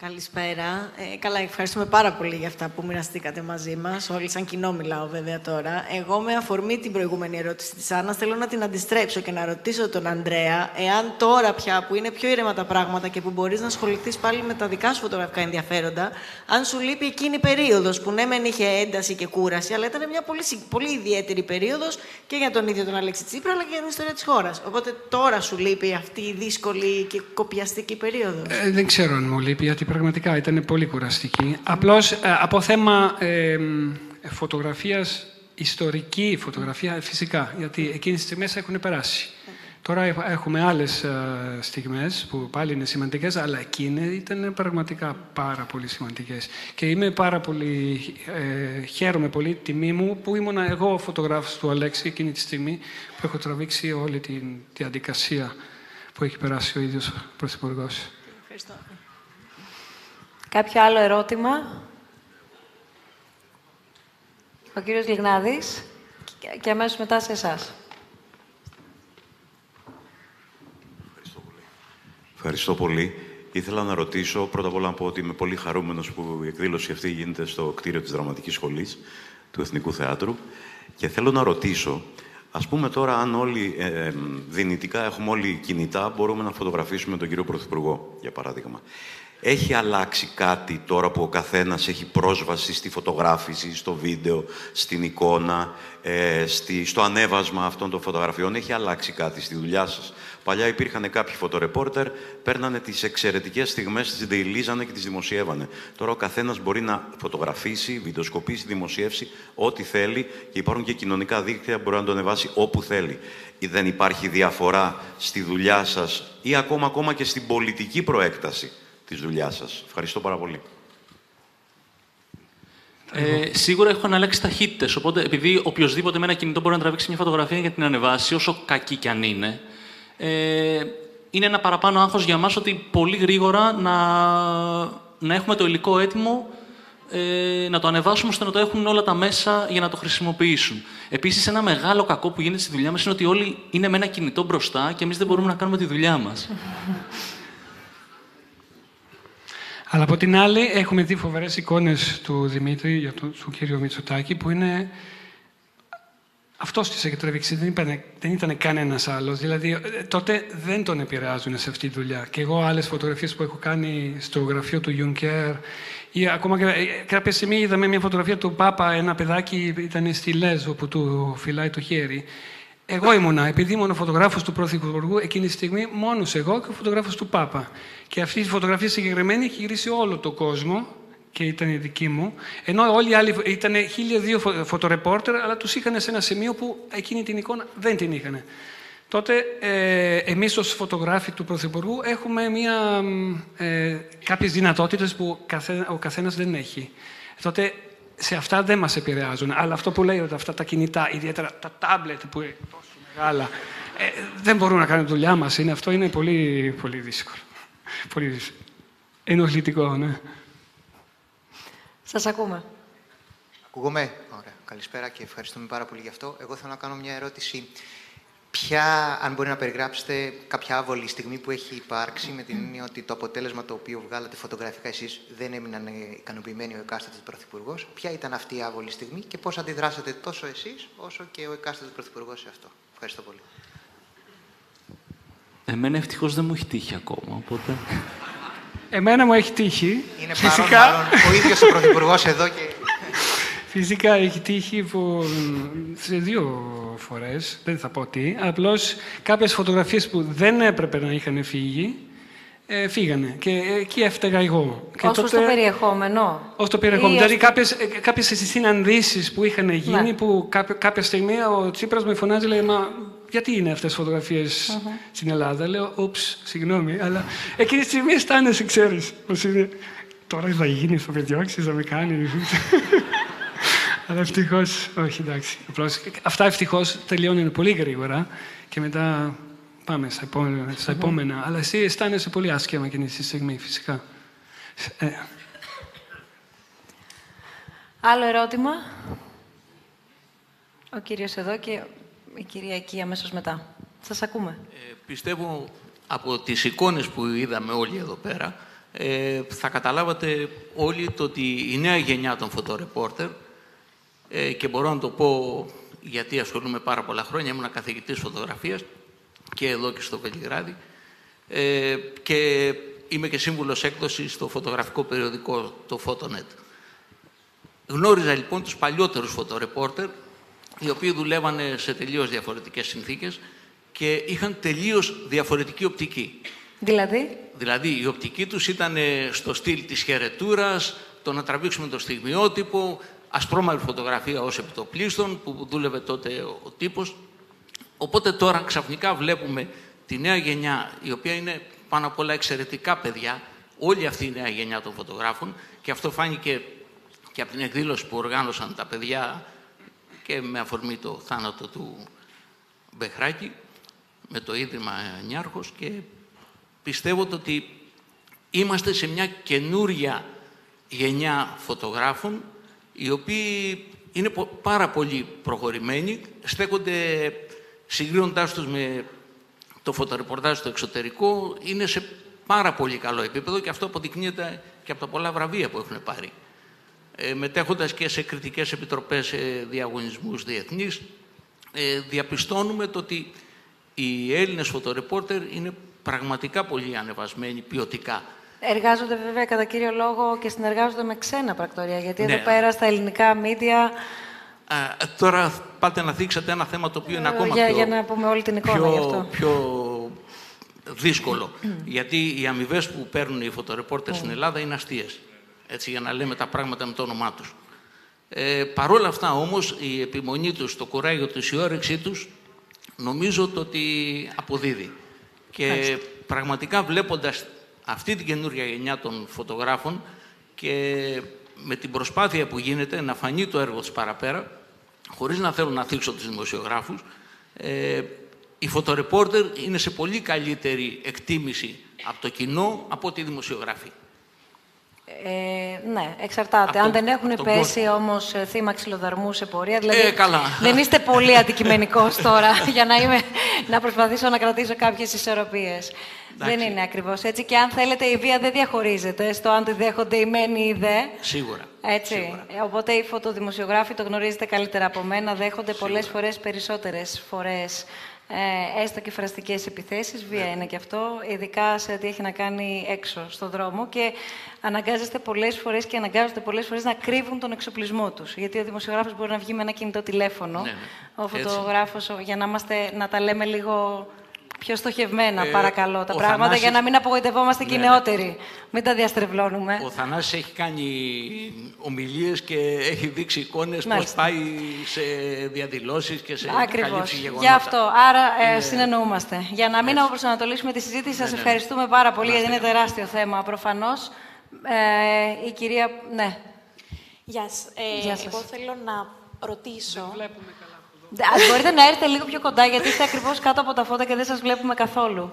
S5: Καλησπέρα. Ε, καλά, ευχαριστούμε πάρα πολύ για αυτά που μοιραστήκατε μαζί μας. Όλοι σαν κοινό μιλάω βέβαια τώρα. Εγώ με αφορμή την προηγούμενη ερώτηση της Άννας θέλω να την αντιστρέψω και να ρωτήσω τον Ανδρέα εάν τώρα πια που είναι πιο ήρεμα τα πράγματα και που μπορείς να ασχοληθείς πάλι με τα δικά σου φωτογραφικά ενδιαφέροντα, αν σου λείπει εκείνη η περίοδος που ναι, μεν είχε ένταση και κούραση, αλλά ήταν μια πολύ, συ- πολύ ιδιαίτερη περίοδος και για τον ίδιο τον Αλέξη Τσίπρα, αλλά και για την ιστορία της χώρας. Οπότε τώρα σου λείπει αυτή η δύσκολη και κοπιαστική περίοδος.
S2: Ε, δεν ξέρω αν μου λείπει, γιατί πραγματικά ήταν πολύ κουραστική. Απλώς ε, από θέμα ε, μ, φωτογραφίας, ιστορική φωτογραφία, φυσικά, γιατί εκείνες τις στιγμές έχουν περάσει. Τώρα έχ- έχουμε άλλες ε, στιγμές που πάλι είναι σημαντικές, αλλά εκείνες ήταν πραγματικά πάρα πολύ σημαντικές. Και είμαι πάρα πολύ, ε, χαίρομαι πολύ, τιμή μου, που ήμουν εγώ ο φωτογράφος του Αλέξη εκείνη τη στιγμή, που έχω τραβήξει όλη τη διαδικασία που έχει περάσει ο ίδιος Πρωθυπουργός.
S5: Ευχαριστώ.
S1: Κάποιο άλλο ερώτημα; Ο κύριος Λιγνάδης και- και αμέσως μετά σε εσάς.
S6: Ευχαριστώ πολύ. Ήθελα να ρωτήσω, πρώτα απ' όλα να πω ότι είμαι πολύ χαρούμενος που η εκδήλωση αυτή γίνεται στο κτίριο της Δραματικής Σχολής του Εθνικού Θεάτρου και θέλω να ρωτήσω, ας πούμε τώρα αν όλοι ε, ε, δυνητικά έχουμε όλοι κινητά, μπορούμε να φωτογραφίσουμε τον κύριο Πρωθυπουργό, για παράδειγμα. Έχει αλλάξει κάτι τώρα που ο καθένας έχει πρόσβαση στη φωτογράφηση, στο βίντεο, στην εικόνα, ε, στη, στο ανέβασμα αυτών των φωτογραφιών; Έχει αλλάξει κάτι στη δουλειά σας; Παλιά υπήρχαν κάποιοι φωτορεπόρτερ, παίρνανε τις εξαιρετικές στιγμές, τις δειλίζανε και τις δημοσιεύανε. Τώρα ο καθένας μπορεί να φωτογραφίσει, βιντεοσκοπήσει, δημοσιεύσει ό,τι θέλει και υπάρχουν και κοινωνικά δίκτυα που μπορεί να το ανεβάσει όπου θέλει. Ή Δεν υπάρχει διαφορά στη δουλειά σας ή ακόμα, ακόμα και στην πολιτική προέκταση; Της δουλειάς σας. Ευχαριστώ πάρα πολύ.
S3: Ε, σίγουρα έχουν αλλάξει ταχύτητες. Οπότε, επειδή οποιοδήποτε με ένα κινητό μπορεί να τραβήξει μια φωτογραφία για την ανεβάσει, όσο κακή κι αν είναι, ε, είναι ένα παραπάνω άγχος για μας ότι πολύ γρήγορα να, να έχουμε το υλικό έτοιμο, ε, να το ανεβάσουμε ώστε να το έχουν όλα τα μέσα για να το χρησιμοποιήσουν. Επίσης, ένα μεγάλο κακό που γίνεται στη δουλειά μας είναι ότι όλοι είναι με ένα κινητό μπροστά και εμείς δεν μπορούμε να κάνουμε τη δουλειά μας.
S2: Αλλά από την άλλη, έχουμε δει φοβερές εικόνες του Δημήτρη, για τον, του κύριο Μητσοτάκη, που είναι αυτός της έχει τραβήξει, δεν, δεν ήταν κανένας άλλος. Δηλαδή, ε, τότε δεν τον επηρεάζουν σε αυτή τη δουλειά. Και εγώ άλλες φωτογραφίες που έχω κάνει στο γραφείο του Juncker, ή ακόμα και ε, κάποια στιγμή είδαμε μια φωτογραφία του Πάπα, ένα παιδάκι ήταν στη Λέζο που του φυλάει το χέρι. Εγώ ήμουνα, επειδή ήμουν ο φωτογράφος του Πρωθυπουργού, εκείνη τη στιγμή μόνος εγώ και ο φωτογράφος του Πάπα. Και αυτή η φωτογραφία συγκεκριμένη έχει γυρίσει όλο τον κόσμο και ήταν η δική μου. Ενώ όλοι οι άλλοι ήταν χίλια δύο φωτορεπόρτερ, αλλά τους είχαν σε ένα σημείο που εκείνη την εικόνα δεν την είχαν. Τότε ε, εμείς ως φωτογράφοι του Πρωθυπουργού έχουμε μια, ε, κάποιες δυνατότητες που καθέ, ο καθένας δεν έχει. Τότε σε αυτά δεν μας επηρεάζουν. Αλλά αυτό που λέει ότι αυτά τα κινητά, ιδιαίτερα τα τάμπλετ που είναι τόσο μεγάλα, ε, δεν μπορούν να κάνουν δουλειά μας. Είναι, αυτό είναι πολύ, πολύ δύσκολο. Πολύ ενοχλητικό, ναι.
S1: Σας ακούμε.
S7: Ακούγομαι; Ωραία. Καλησπέρα και ευχαριστούμε πάρα πολύ γι' αυτό. Εγώ θέλω να κάνω μια ερώτηση. Ποια, αν μπορεί να περιγράψετε κάποια άβολη στιγμή που έχει υπάρξει, με την έννοια ότι το αποτέλεσμα το οποίο βγάλατε φωτογραφικά εσείς δεν έμειναν ικανοποιημένοι ο εκάστοτε Πρωθυπουργός; Ποια ήταν αυτή η άβολη στιγμή και πώς αντιδράσατε τόσο εσείς όσο και ο εκάστοτε Πρωθυπουργός σε αυτό; Ευχαριστώ πολύ.
S3: Εμένα ευτυχώς δεν μου έχει τύχει ακόμα, οπότε...
S2: Εμένα μου έχει τύχει.
S7: Είναι Φυσικά... παρόν, ο ίδιος ο Πρωθυπουργός εδώ και...
S2: Φυσικά έχει τύχει που σε δύο φορές, δεν θα πω τι, απλώς κάποιες φωτογραφίες που δεν έπρεπε να είχαν φύγει, ε, φύγανε. Και εκεί έφταιγα εγώ.
S1: Και Όσο τότε... στο περιεχόμενο;
S2: Όσο το περιεχόμενο. Δηλαδή κάποιες, ε, κάποιες συναντήσεις που είχαν γίνει, ναι. που κάποια, κάποια στιγμή ο Τσίπρας με φωνάζει, λέει, μα γιατί είναι αυτές οι φωτογραφίες uh-huh. στην Ελλάδα; Λέω, ούψ, συγγνώμη, αλλά εκείνη τη στιγμή αισθάνεσαι, ξέρεις, πως είναι... Τώρα θα γίνει, θα με διώξεις, θα με κάνεις. Αλλά ευτυχώς, όχι εντάξει. Απλώς, αυτά ευτυχώς τελειώνουν πολύ γρήγορα και μετά πάμε στα επόμενα. Στα επόμενα. Αλλά εσύ αισθάνεσαι πολύ άσχημα εκείνη τη στιγμή, φυσικά. Ε.
S1: Άλλο ερώτημα; Ο κύριος εδώ και η κυρία εκεί αμέσως μετά. Σας ακούμε.
S8: Ε, πιστεύω από τις εικόνες που είδαμε όλοι εδώ πέρα, ε, θα καταλάβατε όλοι το ότι η νέα γενιά των φωτορεπόρτερ, ε, και μπορώ να το πω γιατί ασχολούμαι πάρα πολλά χρόνια, ήμουν καθηγητής φωτογραφίας και εδώ και στο Βελιγράδι ε, και είμαι και σύμβουλος έκδοσης στο φωτογραφικό περιοδικό, το Photonet. Γνώριζα λοιπόν τους παλιότερους φωτορεπόρτερ οι οποίοι δουλεύανε σε τελείως διαφορετικές συνθήκες και είχαν τελείως διαφορετική οπτική.
S1: Δηλαδή;
S8: Δηλαδή, η οπτική τους ήταν στο στυλ της χαιρετούρας, το να τραβήξουμε το στιγμιότυπο, ασπρόμαυρη φωτογραφία ως επιτοπλίστων, που δούλευε τότε ο τύπος. Οπότε τώρα ξαφνικά βλέπουμε τη νέα γενιά, η οποία είναι πάνω απ' όλα εξαιρετικά παιδιά, όλη αυτή η νέα γενιά των φωτογράφων, και αυτό φάνηκε και από την εκδήλωση που οργάνωσαν τα παιδιά και με αφορμή το θάνατο του Μπεχράκη με το Ίδρυμα Νιάρχος. Και πιστεύω ότι είμαστε σε μια καινούρια γενιά φωτογράφων οι οποίοι είναι πάρα πολύ προχωρημένοι, στέκονται συγκρίνοντάς τους με το φωτορεπορτάζ στο εξωτερικό, είναι σε πάρα πολύ καλό επίπεδο και αυτό αποδεικνύεται και από τα πολλά βραβεία που έχουν πάρει ε, μετέχοντας και σε κριτικές επιτροπές σε διαγωνισμούς διεθνείς, ε, διαπιστώνουμε το ότι οι Έλληνες φωτορεπόρτερ είναι πραγματικά πολύ ανεβασμένοι ποιοτικά.
S1: Εργάζονται βέβαια κατά κύριο λόγο και συνεργάζονται με ξένα πρακτορία, γιατί ναι. εδώ πέρα στα ελληνικά μίντια...
S8: τώρα πάτε να δείξετε ένα θέμα το οποίο είναι ακόμα
S1: για,
S8: πιο...
S1: Για να πούμε όλη την εικόνα
S8: πιο,
S1: γι' αυτό.
S8: Πιο δύσκολο. γιατί οι αμοιβές που παίρνουν οι φωτορεπόρτερ στην Ελλάδα είναι αστείες έτσι, για να λέμε τα πράγματα με το όνομά τους. Ε, Παρ' όλα αυτά όμως η επιμονή τους, το κουράγιο τους, η όρεξή τους νομίζω το ότι αποδίδει. Και πραγματικά βλέποντας αυτή την καινούργια γενιά των φωτογράφων και με την προσπάθεια που γίνεται να φανεί το έργο της παραπέρα, χωρίς να θέλω να θίξω τους δημοσιογράφους, ε, οι φωτορεπόρτερ είναι σε πολύ καλύτερη εκτίμηση από το κοινό από τη δημοσιογραφία.
S1: Ε, ναι, εξαρτάται. Αν δεν έχουν πέσει όμως ε, θύμα ξυλοδαρμού σε πορεία. Δηλαδή,
S8: ε, καλά.
S1: Δεν είστε πολύ αντικειμενικός τώρα για να, είμαι, να προσπαθήσω να κρατήσω κάποιες ισορροπίες. Δεν είναι ακριβώς έτσι. Και αν θέλετε, η βία δεν διαχωρίζεται στο αν τη δέχονται οι μεν ή οι δε.
S8: Σίγουρα.
S1: Έτσι.
S8: Σίγουρα.
S1: Ε, οπότε οι φωτοδημοσιογράφοι το γνωρίζετε καλύτερα από μένα. Δέχονται πολλές φορές περισσότερες φορές ε, έστω και φραστικές επιθέσεις, βία
S8: Ναι.
S1: είναι και αυτό, ειδικά σε ό,τι έχει να κάνει έξω στο δρόμο και αναγκάζεστε πολλές φορές και αναγκάζονται πολλές φορές να κρύβουν τον εξοπλισμό τους. Γιατί ο δημοσιογράφος μπορεί να βγει με ένα κινητό τηλέφωνο,
S8: Ναι, ναι.
S1: ο
S8: Έτσι.
S1: φωτογράφος, ο- για να, είμαστε, να τα λέμε λίγο πιο στοχευμένα,
S8: Ε,
S1: παρακαλώ, τα
S8: ο
S1: πράγματα,
S8: Θανάσης-
S1: για να μην απογοητευόμαστε και οι
S8: Ναι, ναι.
S1: νεότεροι. Μην τα διαστρεβλώνουμε.
S8: Ο Θανάσης έχει κάνει ομιλίες και έχει δείξει εικόνες πώς
S1: Μάλιστα.
S8: πάει σε διαδηλώσεις και σε
S1: Ακριβώς.
S8: καλύψει γεγονότα.
S1: Γι' αυτό. Άρα ε,
S8: Είναι-
S1: συνεννοούμαστε. Για να μην αποπροσανατολίσουμε τη συζήτηση, σας
S8: ναι, ναι.
S1: ευχαριστούμε πάρα πολύ,
S8: Να
S1: γιατί
S8: είστε
S1: είναι τεράστιο θέμα προφανώς. Ε, η κυρία... Ναι.
S9: Γεια σας. Ε,
S1: Γεια σας.
S9: Εγώ θέλω να ρωτήσω...
S1: Δε- ας μπορείτε να έρθετε λίγο πιο κοντά, γιατί είστε ακριβώς κάτω από τα φώτα και δεν σας βλέπουμε καθόλου.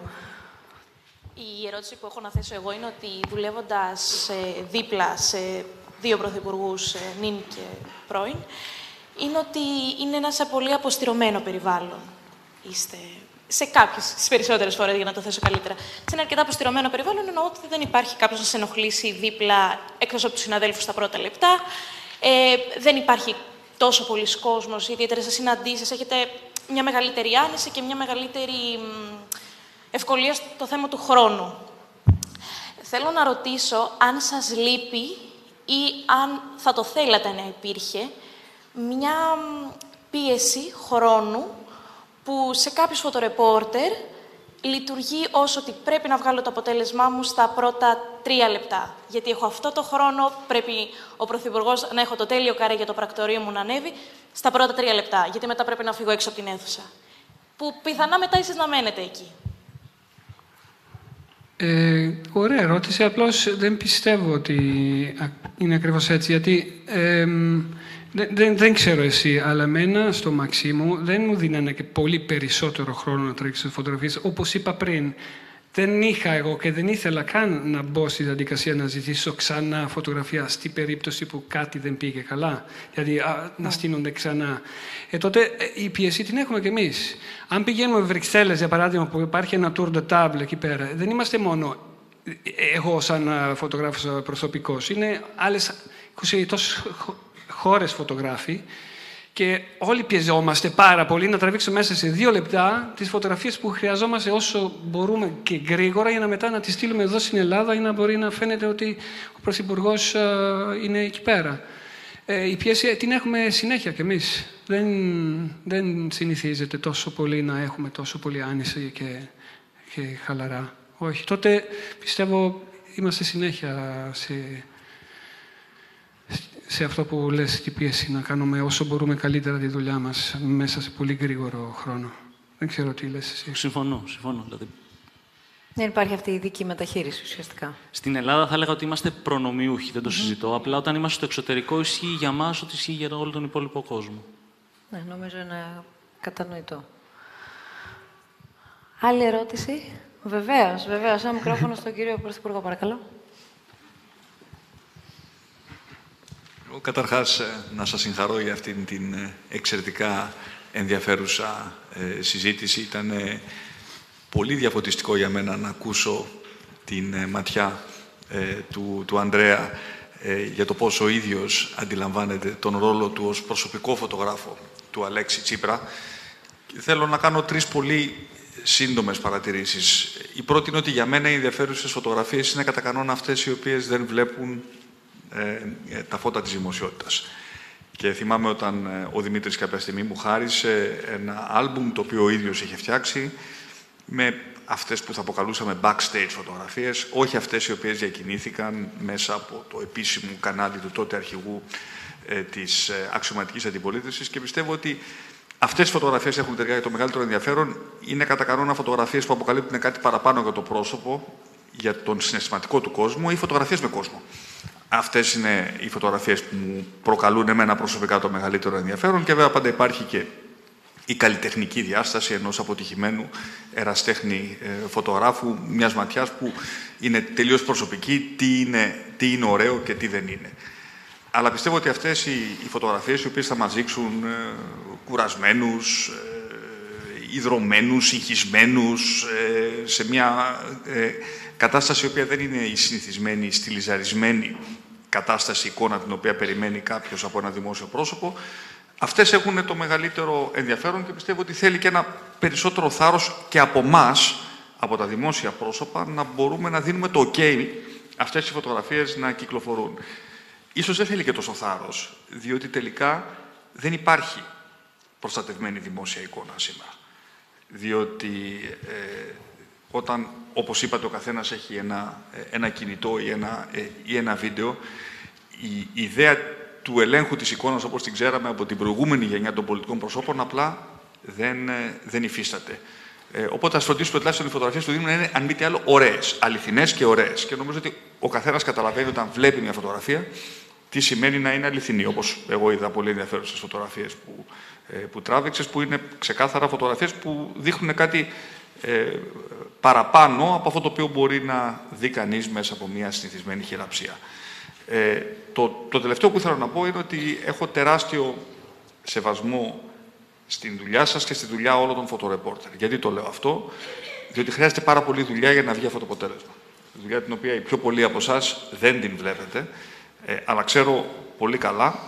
S9: Η ερώτηση που έχω να θέσω εγώ είναι ότι δουλεύοντας ε, δίπλα σε δύο πρωθυπουργούς, ε, νυν και πρώην, είναι ότι είναι ένας σε πολύ αποστηρωμένο περιβάλλον. Είστε σε κάποιες, στις περισσότερες φορές, για να το θέσω καλύτερα. Σε ένα αρκετά αποστηρωμένο περιβάλλον εννοώ ότι δεν υπάρχει κάποιος να σε ενοχλήσει δίπλα εκτός από τους συναδέλφους στα πρώτα λεπτά. Ε, δεν υπάρχει τόσο πολλοί κόσμος, ιδιαίτερε συναντήσεις. Έχετε μια μεγαλύτερη άνεση και μια μεγαλύτερη μ, ευκολία στο θέμα του χρόνου. Θέλω να ρωτήσω αν σας λείπει ή αν θα το θέλατε να υπήρχε μια μ, πίεση χρόνου που σε κάποιους φωτορεπόρτερ λειτουργεί όσο ότι πρέπει να βγάλω το αποτέλεσμά μου στα πρώτα τρία λεπτά. Γιατί έχω αυτό το χρόνο, πρέπει ο Πρωθυπουργός να έχω το τέλειο καρέ για το πρακτορείο μου να ανέβει στα πρώτα τρία λεπτά. Γιατί μετά πρέπει να φύγω έξω από την αίθουσα. Που πιθανά μετά εσείς να μένετε εκεί.
S2: Ε, ωραία ερώτηση. Απλώς δεν πιστεύω ότι α- είναι ακριβώς έτσι. Γιατί ε, δεν, δεν, δεν ξέρω εσύ, αλλά εμένα στο μαξί μου δεν μου δίνανε και πολύ περισσότερο χρόνο να τρέξω φωτογραφίες. Όπως είπα πριν, δεν είχα εγώ και δεν ήθελα καν να μπω στη διαδικασία να ζητήσω ξανά φωτογραφία στην περίπτωση που κάτι δεν πήγε καλά. Δηλαδή α, να στείνονται ξανά. Ε, τότε ε, η πίεση την έχουμε κι εμείς. Αν πηγαίνουμε Βρυξέλλες, για παράδειγμα, που υπάρχει ένα tour de table εκεί πέρα, δεν είμαστε μόνο ε, εγώ σαν α, φωτογράφος α, προσωπικός. Είναι άλλες 20 τόσες χω- χώρες φωτογράφοι και όλοι πιεζόμαστε πάρα πολύ να τραβήξουμε μέσα σε δύο λεπτά τις φωτογραφίες που χρειαζόμαστε όσο μπορούμε και γρήγορα για να μετά να τις στείλουμε εδώ στην Ελλάδα ή να μπορεί να φαίνεται ότι ο Πρωθυπουργός είναι εκεί πέρα. Ε, η πίεση την έχουμε συνέχεια κι εμείς. Δεν, δεν συνηθίζεται τόσο πολύ να έχουμε τόσο πολύ άνεση και, και χαλαρά. Όχι. Τότε πιστεύω είμαστε συνέχεια σε, σε αυτό που λες την πίεση να κάνουμε όσο μπορούμε καλύτερα τη δουλειά μας μέσα σε πολύ γρήγορο χρόνο. Δεν ξέρω τι λες εσύ.
S3: Συμφωνώ, συμφωνώ. Δηλαδή,
S1: Δεν υπάρχει αυτή η ειδική μεταχείριση ουσιαστικά.
S3: στην Ελλάδα θα έλεγα ότι είμαστε προνομιούχοι, δεν το συζητώ. Απλά όταν είμαστε στο εξωτερικό ισχύει για μας ότι ισχύει για όλο τον υπόλοιπο κόσμο.
S1: Ναι, νομίζω είναι κατανοητό. Άλλη ερώτηση; Βεβαίως, βεβαίως. Ένα μικρόφωνο στον κύριο Πρωθυπουργό, παρακαλώ.
S10: Καταρχάς ε, να σας συγχαρώ για αυτήν την ε, εξαιρετικά ενδιαφέρουσα ε, συζήτηση. Ήταν ε, πολύ διαφωτιστικό για μένα να ακούσω την ε, ματιά ε, του, του Ανδρέα ε, για το πώς ο ίδιος αντιλαμβάνεται τον ρόλο του ως προσωπικό φωτογράφο του Αλέξη Τσίπρα. Και θέλω να κάνω τρεις πολύ σύντομες παρατηρήσεις. Η πρώτη είναι ότι για μένα οι ενδιαφέρουσες φωτογραφίες είναι κατά κανόνα αυτές οι οποίες δεν βλέπουν ε, ε, τα φώτα της δημοσιότητας. Και θυμάμαι όταν ε, ο Δημήτρης κάποια στιγμή μου χάρισε ένα άλμπουμ το οποίο ο ίδιος είχε φτιάξει με αυτές που θα αποκαλούσαμε backstage φωτογραφίες, όχι αυτές οι οποίες διακινήθηκαν μέσα από το επίσημο κανάλι του τότε αρχηγού ε, της ε, αξιωματικής αντιπολίτευσης και πιστεύω ότι αυτές οι φωτογραφίες έχουν τελικά το μεγαλύτερο ενδιαφέρον. Είναι κατά κανόνα φωτογραφίες που αποκαλύπτουν κάτι παραπάνω για το πρόσωπο, για τον συναισθηματικό του κόσμο ή φωτογραφίες με κόσμο. Αυτές είναι οι φωτογραφίες που μου προκαλούν εμένα προσωπικά το μεγαλύτερο ενδιαφέρον και βέβαια πάντα υπάρχει και η καλλιτεχνική διάσταση ενός αποτυχημένου εραστέχνη ε, φωτογράφου, μιας ματιάς που είναι τελείως προσωπική, τι είναι, τι είναι ωραίο και τι δεν είναι. Αλλά πιστεύω ότι αυτές οι, οι φωτογραφίες οι οποίες θα μας δείξουν ε, κουρασμένους, ε, ιδρωμένους, συγχυσμένους, ε, σε μια ε, κατάσταση η οποία δεν είναι η συνηθισμένη, η στυλιζαρισμένη κατάσταση, εικόνα την οποία περιμένει κάποιος από ένα δημόσιο πρόσωπο, αυτές έχουν το μεγαλύτερο ενδιαφέρον και πιστεύω ότι θέλει και ένα περισσότερο θάρρος και από εμά, από τα δημόσια πρόσωπα, να μπορούμε να δίνουμε το ok αυτές οι φωτογραφίες να κυκλοφορούν. Ίσως δεν θέλει και τόσο θάρρος, διότι τελικά δεν υπάρχει προστατευμένη δημόσια εικόνα σήμερα. Διότι ε, όταν, όπως είπατε, ο καθένας έχει ένα, ε, ένα κινητό ή ένα, ε, ή ένα βίντεο, η ιδέα του ελέγχου της εικόνας, όπως την ξέραμε από την προηγούμενη γενιά των πολιτικών προσώπων, απλά δεν, ε, δεν υφίσταται. Ε, οπότε, ας φροντίσουμε τουλάχιστον οι φωτογραφίες του Δήμου να είναι, αν μη τι άλλο, ωραίες. Αληθινές και ωραίες. Και νομίζω ότι ο καθένας καταλαβαίνει όταν βλέπει μια φωτογραφία τι σημαίνει να είναι αληθινή. Όπως εγώ είδα πολύ ενδιαφέρουσες φωτογραφίες που, ε, που τράβηξες, που είναι ξεκάθαρα φωτογραφίες που δείχνουν κάτι ε, παραπάνω από αυτό το οποίο μπορεί να δει κανείς μέσα από μια συνηθισμένη χειραψία. Ε, το, το τελευταίο που ήθελα να πω είναι ότι έχω τεράστιο σεβασμό στην δουλειά σας και στη δουλειά όλων των φωτορεπόρτερ. Γιατί το λέω αυτό, διότι χρειάζεται πάρα πολύ δουλειά για να βγει αυτό το αποτέλεσμα. Δουλειά την οποία οι πιο πολλοί από εσάς δεν την βλέπετε, ε, αλλά ξέρω πολύ καλά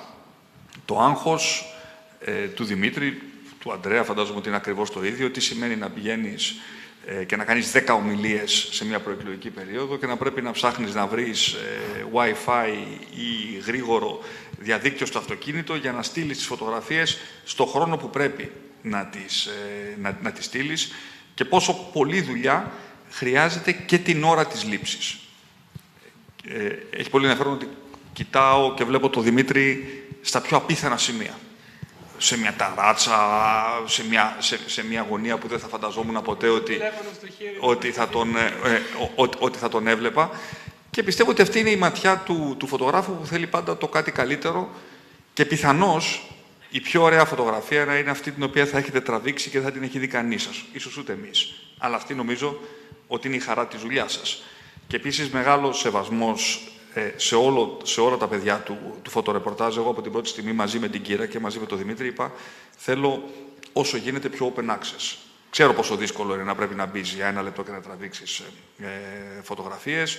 S10: το άγχος ε, του Δημήτρη, του Αντρέα, φαντάζομαι ότι είναι ακριβώς το ίδιο, τι σημαίνει να πηγαίνεις ε, και να κάνεις 10 ομιλίες σε μια προεκλογική περίοδο και να πρέπει να ψάχνεις να βρεις ε, Wi-Fi ή γρήγορο διαδίκτυο στο αυτοκίνητο για να στείλεις τις φωτογραφίες στο χρόνο που πρέπει να τις, ε, να, να τις στείλεις και πόσο πολλή δουλειά χρειάζεται και την ώρα της λήψης. Ε, έχει πολύ ενδιαφέρον ότι κοιτάω και βλέπω τον Δημήτρη στα πιο απίθανα σημεία σε μια ταράτσα, σε μια, σε, σε μια γωνία που δεν θα φανταζόμουν ποτέ ότι, ότι, θα τον, ε, ε ότι θα τον έβλεπα. Και πιστεύω ότι αυτή είναι η ματιά του, του φωτογράφου που θέλει πάντα το κάτι καλύτερο και πιθανώς η πιο ωραία φωτογραφία να είναι αυτή την οποία θα έχετε τραβήξει και θα την έχει δει κανείς σας. Ίσως ούτε εμείς. Αλλά αυτή νομίζω ότι είναι η χαρά της δουλειάς σας. Και επίσης μεγάλος σεβασμός ε, σε, όλο, σε όλα τα παιδιά του, του φωτορεπορτάζ, εγώ από την πρώτη στιγμή μαζί με την Κύρα και μαζί με τον Δημήτρη είπα θέλω όσο γίνεται πιο open access. Ξέρω πόσο δύσκολο είναι να πρέπει να μπεις για ένα λεπτό και να τραβήξεις ε, ε, φωτογραφίες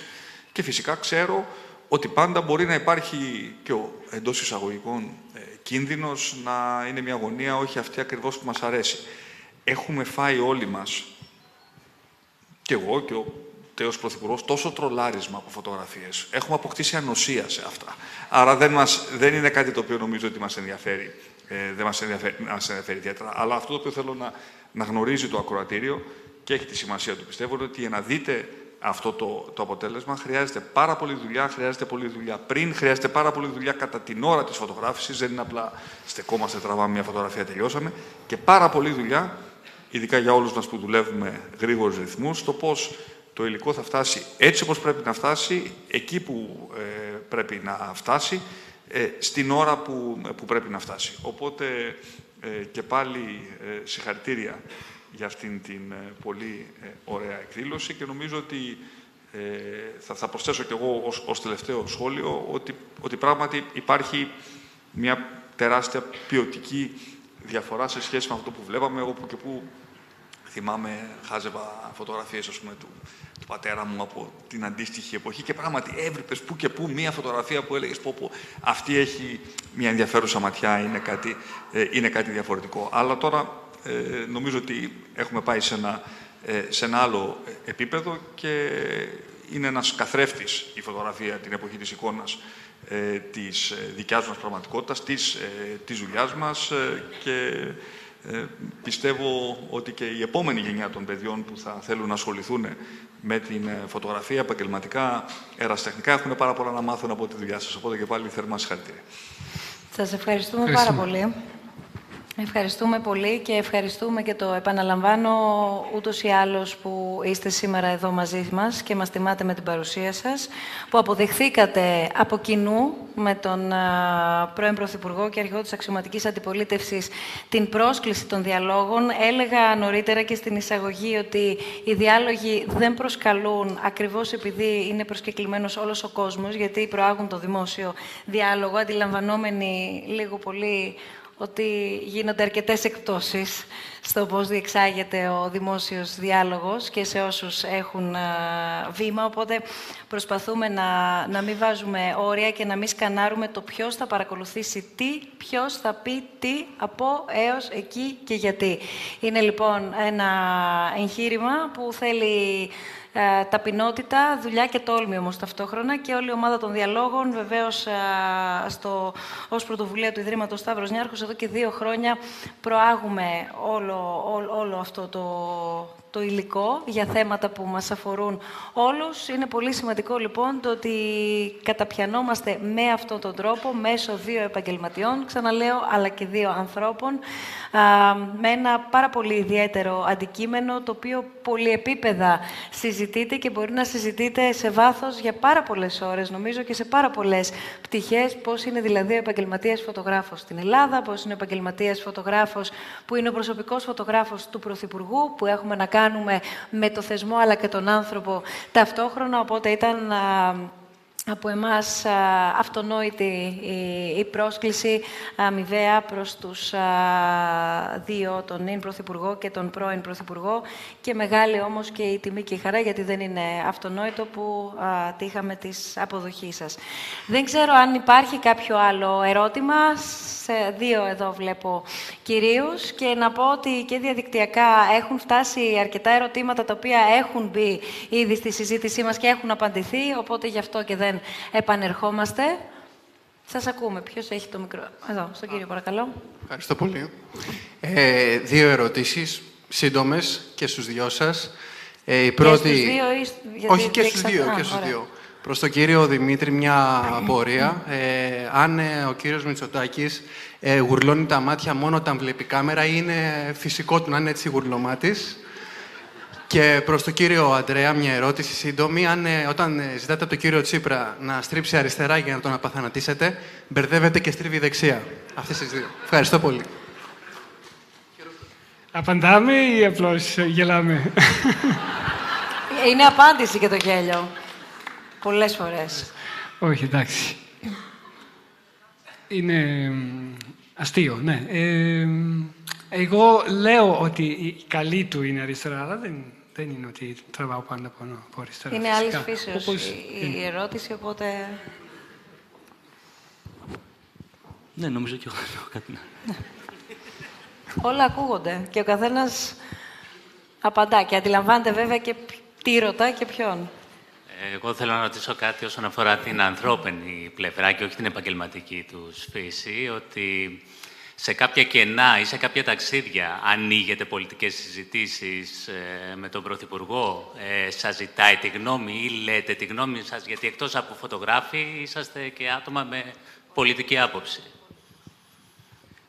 S10: και φυσικά ξέρω ότι πάντα μπορεί να υπάρχει και ο εντός εισαγωγικών ε, κίνδυνος να είναι μια γωνία όχι αυτή ακριβώς που μας αρέσει. Έχουμε φάει όλοι μας, και εγώ και ο τέος Πρωθυπουργός τόσο τρολάρισμα από φωτογραφίες. Έχουμε αποκτήσει ανοσία σε αυτά. Άρα δεν, μας, δεν είναι κάτι το οποίο νομίζω ότι μας ενδιαφέρει. Ε, δεν μας ενδιαφέρει, μας ενδιαφέρει ιδιαίτερα. Αλλά αυτό το οποίο θέλω να, να γνωρίζει το ακροατήριο και έχει τη σημασία του πιστεύω είναι ότι για να δείτε αυτό το, το αποτέλεσμα χρειάζεται πάρα πολύ δουλειά, χρειάζεται πολλή δουλειά πριν, χρειάζεται πάρα πολύ δουλειά κατά την ώρα της φωτογράφησης. Δεν είναι απλά στεκόμαστε, τραβάμε μια φωτογραφία, τελειώσαμε. Και πάρα πολλή δουλειά, ειδικά για όλους μας που δουλεύουμε γρήγορους ρυθμούς, το πώς το υλικό θα φτάσει έτσι όπως πρέπει να φτάσει, εκεί που ε, πρέπει να φτάσει, ε, στην ώρα που, που πρέπει να φτάσει. Οπότε ε, και πάλι συγχαρητήρια για αυτήν την πολύ ωραία εκδήλωση και νομίζω ότι θα, θα προσθέσω κι εγώ ως, ως τελευταίο σχόλιο ότι, ότι πράγματι υπάρχει μια τεράστια ποιοτική διαφορά σε σχέση με αυτό που βλέπαμε, όπου και που θυμάμαι, χάζευα φωτογραφίες ας πούμε, του, του πατέρα μου από την αντίστοιχη εποχή και πράγματι έβλεπε που και που μία φωτογραφία που έλεγες πω, πω αυτή έχει μια ενδιαφέρουσα ματιά, είναι κάτι, ε, είναι κάτι διαφορετικό. Αλλά τώρα ε, νομίζω ότι έχουμε πάει σε ένα, ε, σε ένα άλλο επίπεδο και είναι ένας καθρέφτης η φωτογραφία την εποχή της εικόνας ε, της δικιάς μας πραγματικότητας, της, ε, της δουλειάς μας και ε, πιστεύω ότι και η επόμενη γενιά των παιδιών που θα θέλουν να ασχοληθούν με την ε, φωτογραφία επαγγελματικά, εραστεχνικά, έχουν πάρα πολλά να μάθουν από τη δουλειά σας. Οπότε και πάλι θερμά συγχαρητήρια.
S1: Σας ευχαριστούμε πάρα πολύ. Ευχαριστούμε πολύ και ευχαριστούμε και το επαναλαμβάνω ούτως ή άλλως που είστε σήμερα εδώ μαζί μας και μας τιμάτε με την παρουσία σας, που αποδεχθήκατε από κοινού με τον πρώην Πρωθυπουργό και αρχηγό της αξιωματικής αντιπολίτευσης την πρόσκληση των διαλόγων. Έλεγα νωρίτερα και στην εισαγωγή ότι οι διάλογοι δεν προσκαλούν ακριβώς επειδή είναι προσκεκλημένος όλος ο κόσμος, γιατί προάγουν το δημόσιο διάλογο, αντιλαμβανόμενοι λίγο πολύ ότι γίνονται αρκετές εκπτώσεις στο πώς διεξάγεται ο δημόσιος διάλογος και σε όσους έχουν βήμα, οπότε προσπαθούμε να, να μην βάζουμε όρια και να μην σκανάρουμε το ποιος θα παρακολουθήσει τι, ποιος θα πει τι, από, έως, εκεί και γιατί. Είναι λοιπόν ένα εγχείρημα που θέλει ε, ταπεινότητα, δουλειά και τόλμη όμως ταυτόχρονα και όλη η ομάδα των διαλόγων. Βεβαίως ε, στο, ως πρωτοβουλία του Ιδρύματος Σταύρος Νιάρχος εδώ και δύο χρόνια προάγουμε όλο, όλο αυτό το, το υλικό για θέματα που μας αφορούν όλους. Είναι πολύ σημαντικό λοιπόν το ότι καταπιανόμαστε με αυτόν τον τρόπο μέσω δύο επαγγελματιών, ξαναλέω, αλλά και δύο ανθρώπων, με ένα πάρα πολύ ιδιαίτερο αντικείμενο, το οποίο πολυεπίπεδα συζητείται και μπορεί να συζητείται σε βάθος για πάρα πολλές ώρες, νομίζω, και σε πάρα πολλές πτυχές, πώς είναι δηλαδή ο επαγγελματίας φωτογράφος στην Ελλάδα, πώς είναι ο επαγγελματίας φωτογράφος που είναι ο προσωπικός φωτογράφος του Πρωθυπουργού, που έχουμε να κάνουμε με το θεσμό αλλά και τον άνθρωπο ταυτόχρονα, οπότε ήταν από εμάς αυτονόητη η πρόσκληση αμοιβαία προς τους δύο, τον νυν Πρωθυπουργό και τον πρώην Πρωθυπουργό και μεγάλη όμως και η τιμή και η χαρά, γιατί δεν είναι αυτονόητο που τύχαμε της αποδοχής σας. Δεν ξέρω αν υπάρχει κάποιο άλλο ερώτημα. Σε δύο εδώ βλέπω κυρίους και να πω ότι και διαδικτυακά έχουν φτάσει αρκετά ερωτήματα τα οποία έχουν μπει ήδη στη συζήτησή μας και έχουν απαντηθεί, οπότε γι' αυτό και δεν επανερχόμαστε. Σας ακούμε. Ποιος έχει το μικρό... Εδώ, στον κύριο, παρακαλώ.
S11: Ευχαριστώ πολύ. Ε, δύο ερωτήσεις, σύντομες και στους δυο σας. Ε, η πρώτη... Και
S1: στους δύο ή...
S11: Όχι, και στους δύο. και στους δύο. Προς τον κύριο Δημήτρη μια απορία. Ε, αν ε, ο κύριος Μητσοτάκης ε, γουρλώνει τα μάτια μόνο όταν βλέπει κάμερα, είναι φυσικό του να είναι έτσι γουρλωμάτης; Και προς τον κύριο Αντρέα, μια ερώτηση σύντομη. Αν ε, όταν ε, ζητάτε από τον κύριο Τσίπρα να στρίψει αριστερά για να τον απαθανατήσετε, μπερδεύετε και στρίβει δεξιά. Αυτές τις δύο. Ευχαριστώ πολύ.
S2: Απαντάμε ή απλώς γελάμε;
S1: Είναι απάντηση και το γέλιο. Πολλές φορές.
S2: Όχι, εντάξει. Είναι αστείο, ναι. Ε, εγώ λέω ότι η καλή του είναι αριστερά, αλλά δεν δεν είναι ότι τραβάω πάντα από, από αριστερά.
S1: Είναι άλλης φύσεως η, ερώτηση, οπότε...
S3: Ναι, νομίζω και εγώ κάτι να...
S1: Όλα ακούγονται και ο καθένας απαντά και αντιλαμβάνεται βέβαια και τι ρωτάει και ποιον.
S12: Εγώ θέλω να ρωτήσω κάτι όσον αφορά την ανθρώπινη πλευρά και όχι την επαγγελματική τους φύση, ότι σε κάποια κενά ή σε κάποια ταξίδια ανοίγετε πολιτικές συζητήσεις ε, με τον Πρωθυπουργό, ε, σας ζητάει τη γνώμη ή λέτε τη γνώμη σας, γιατί εκτός από φωτογράφοι είσαστε και άτομα με πολιτική άποψη;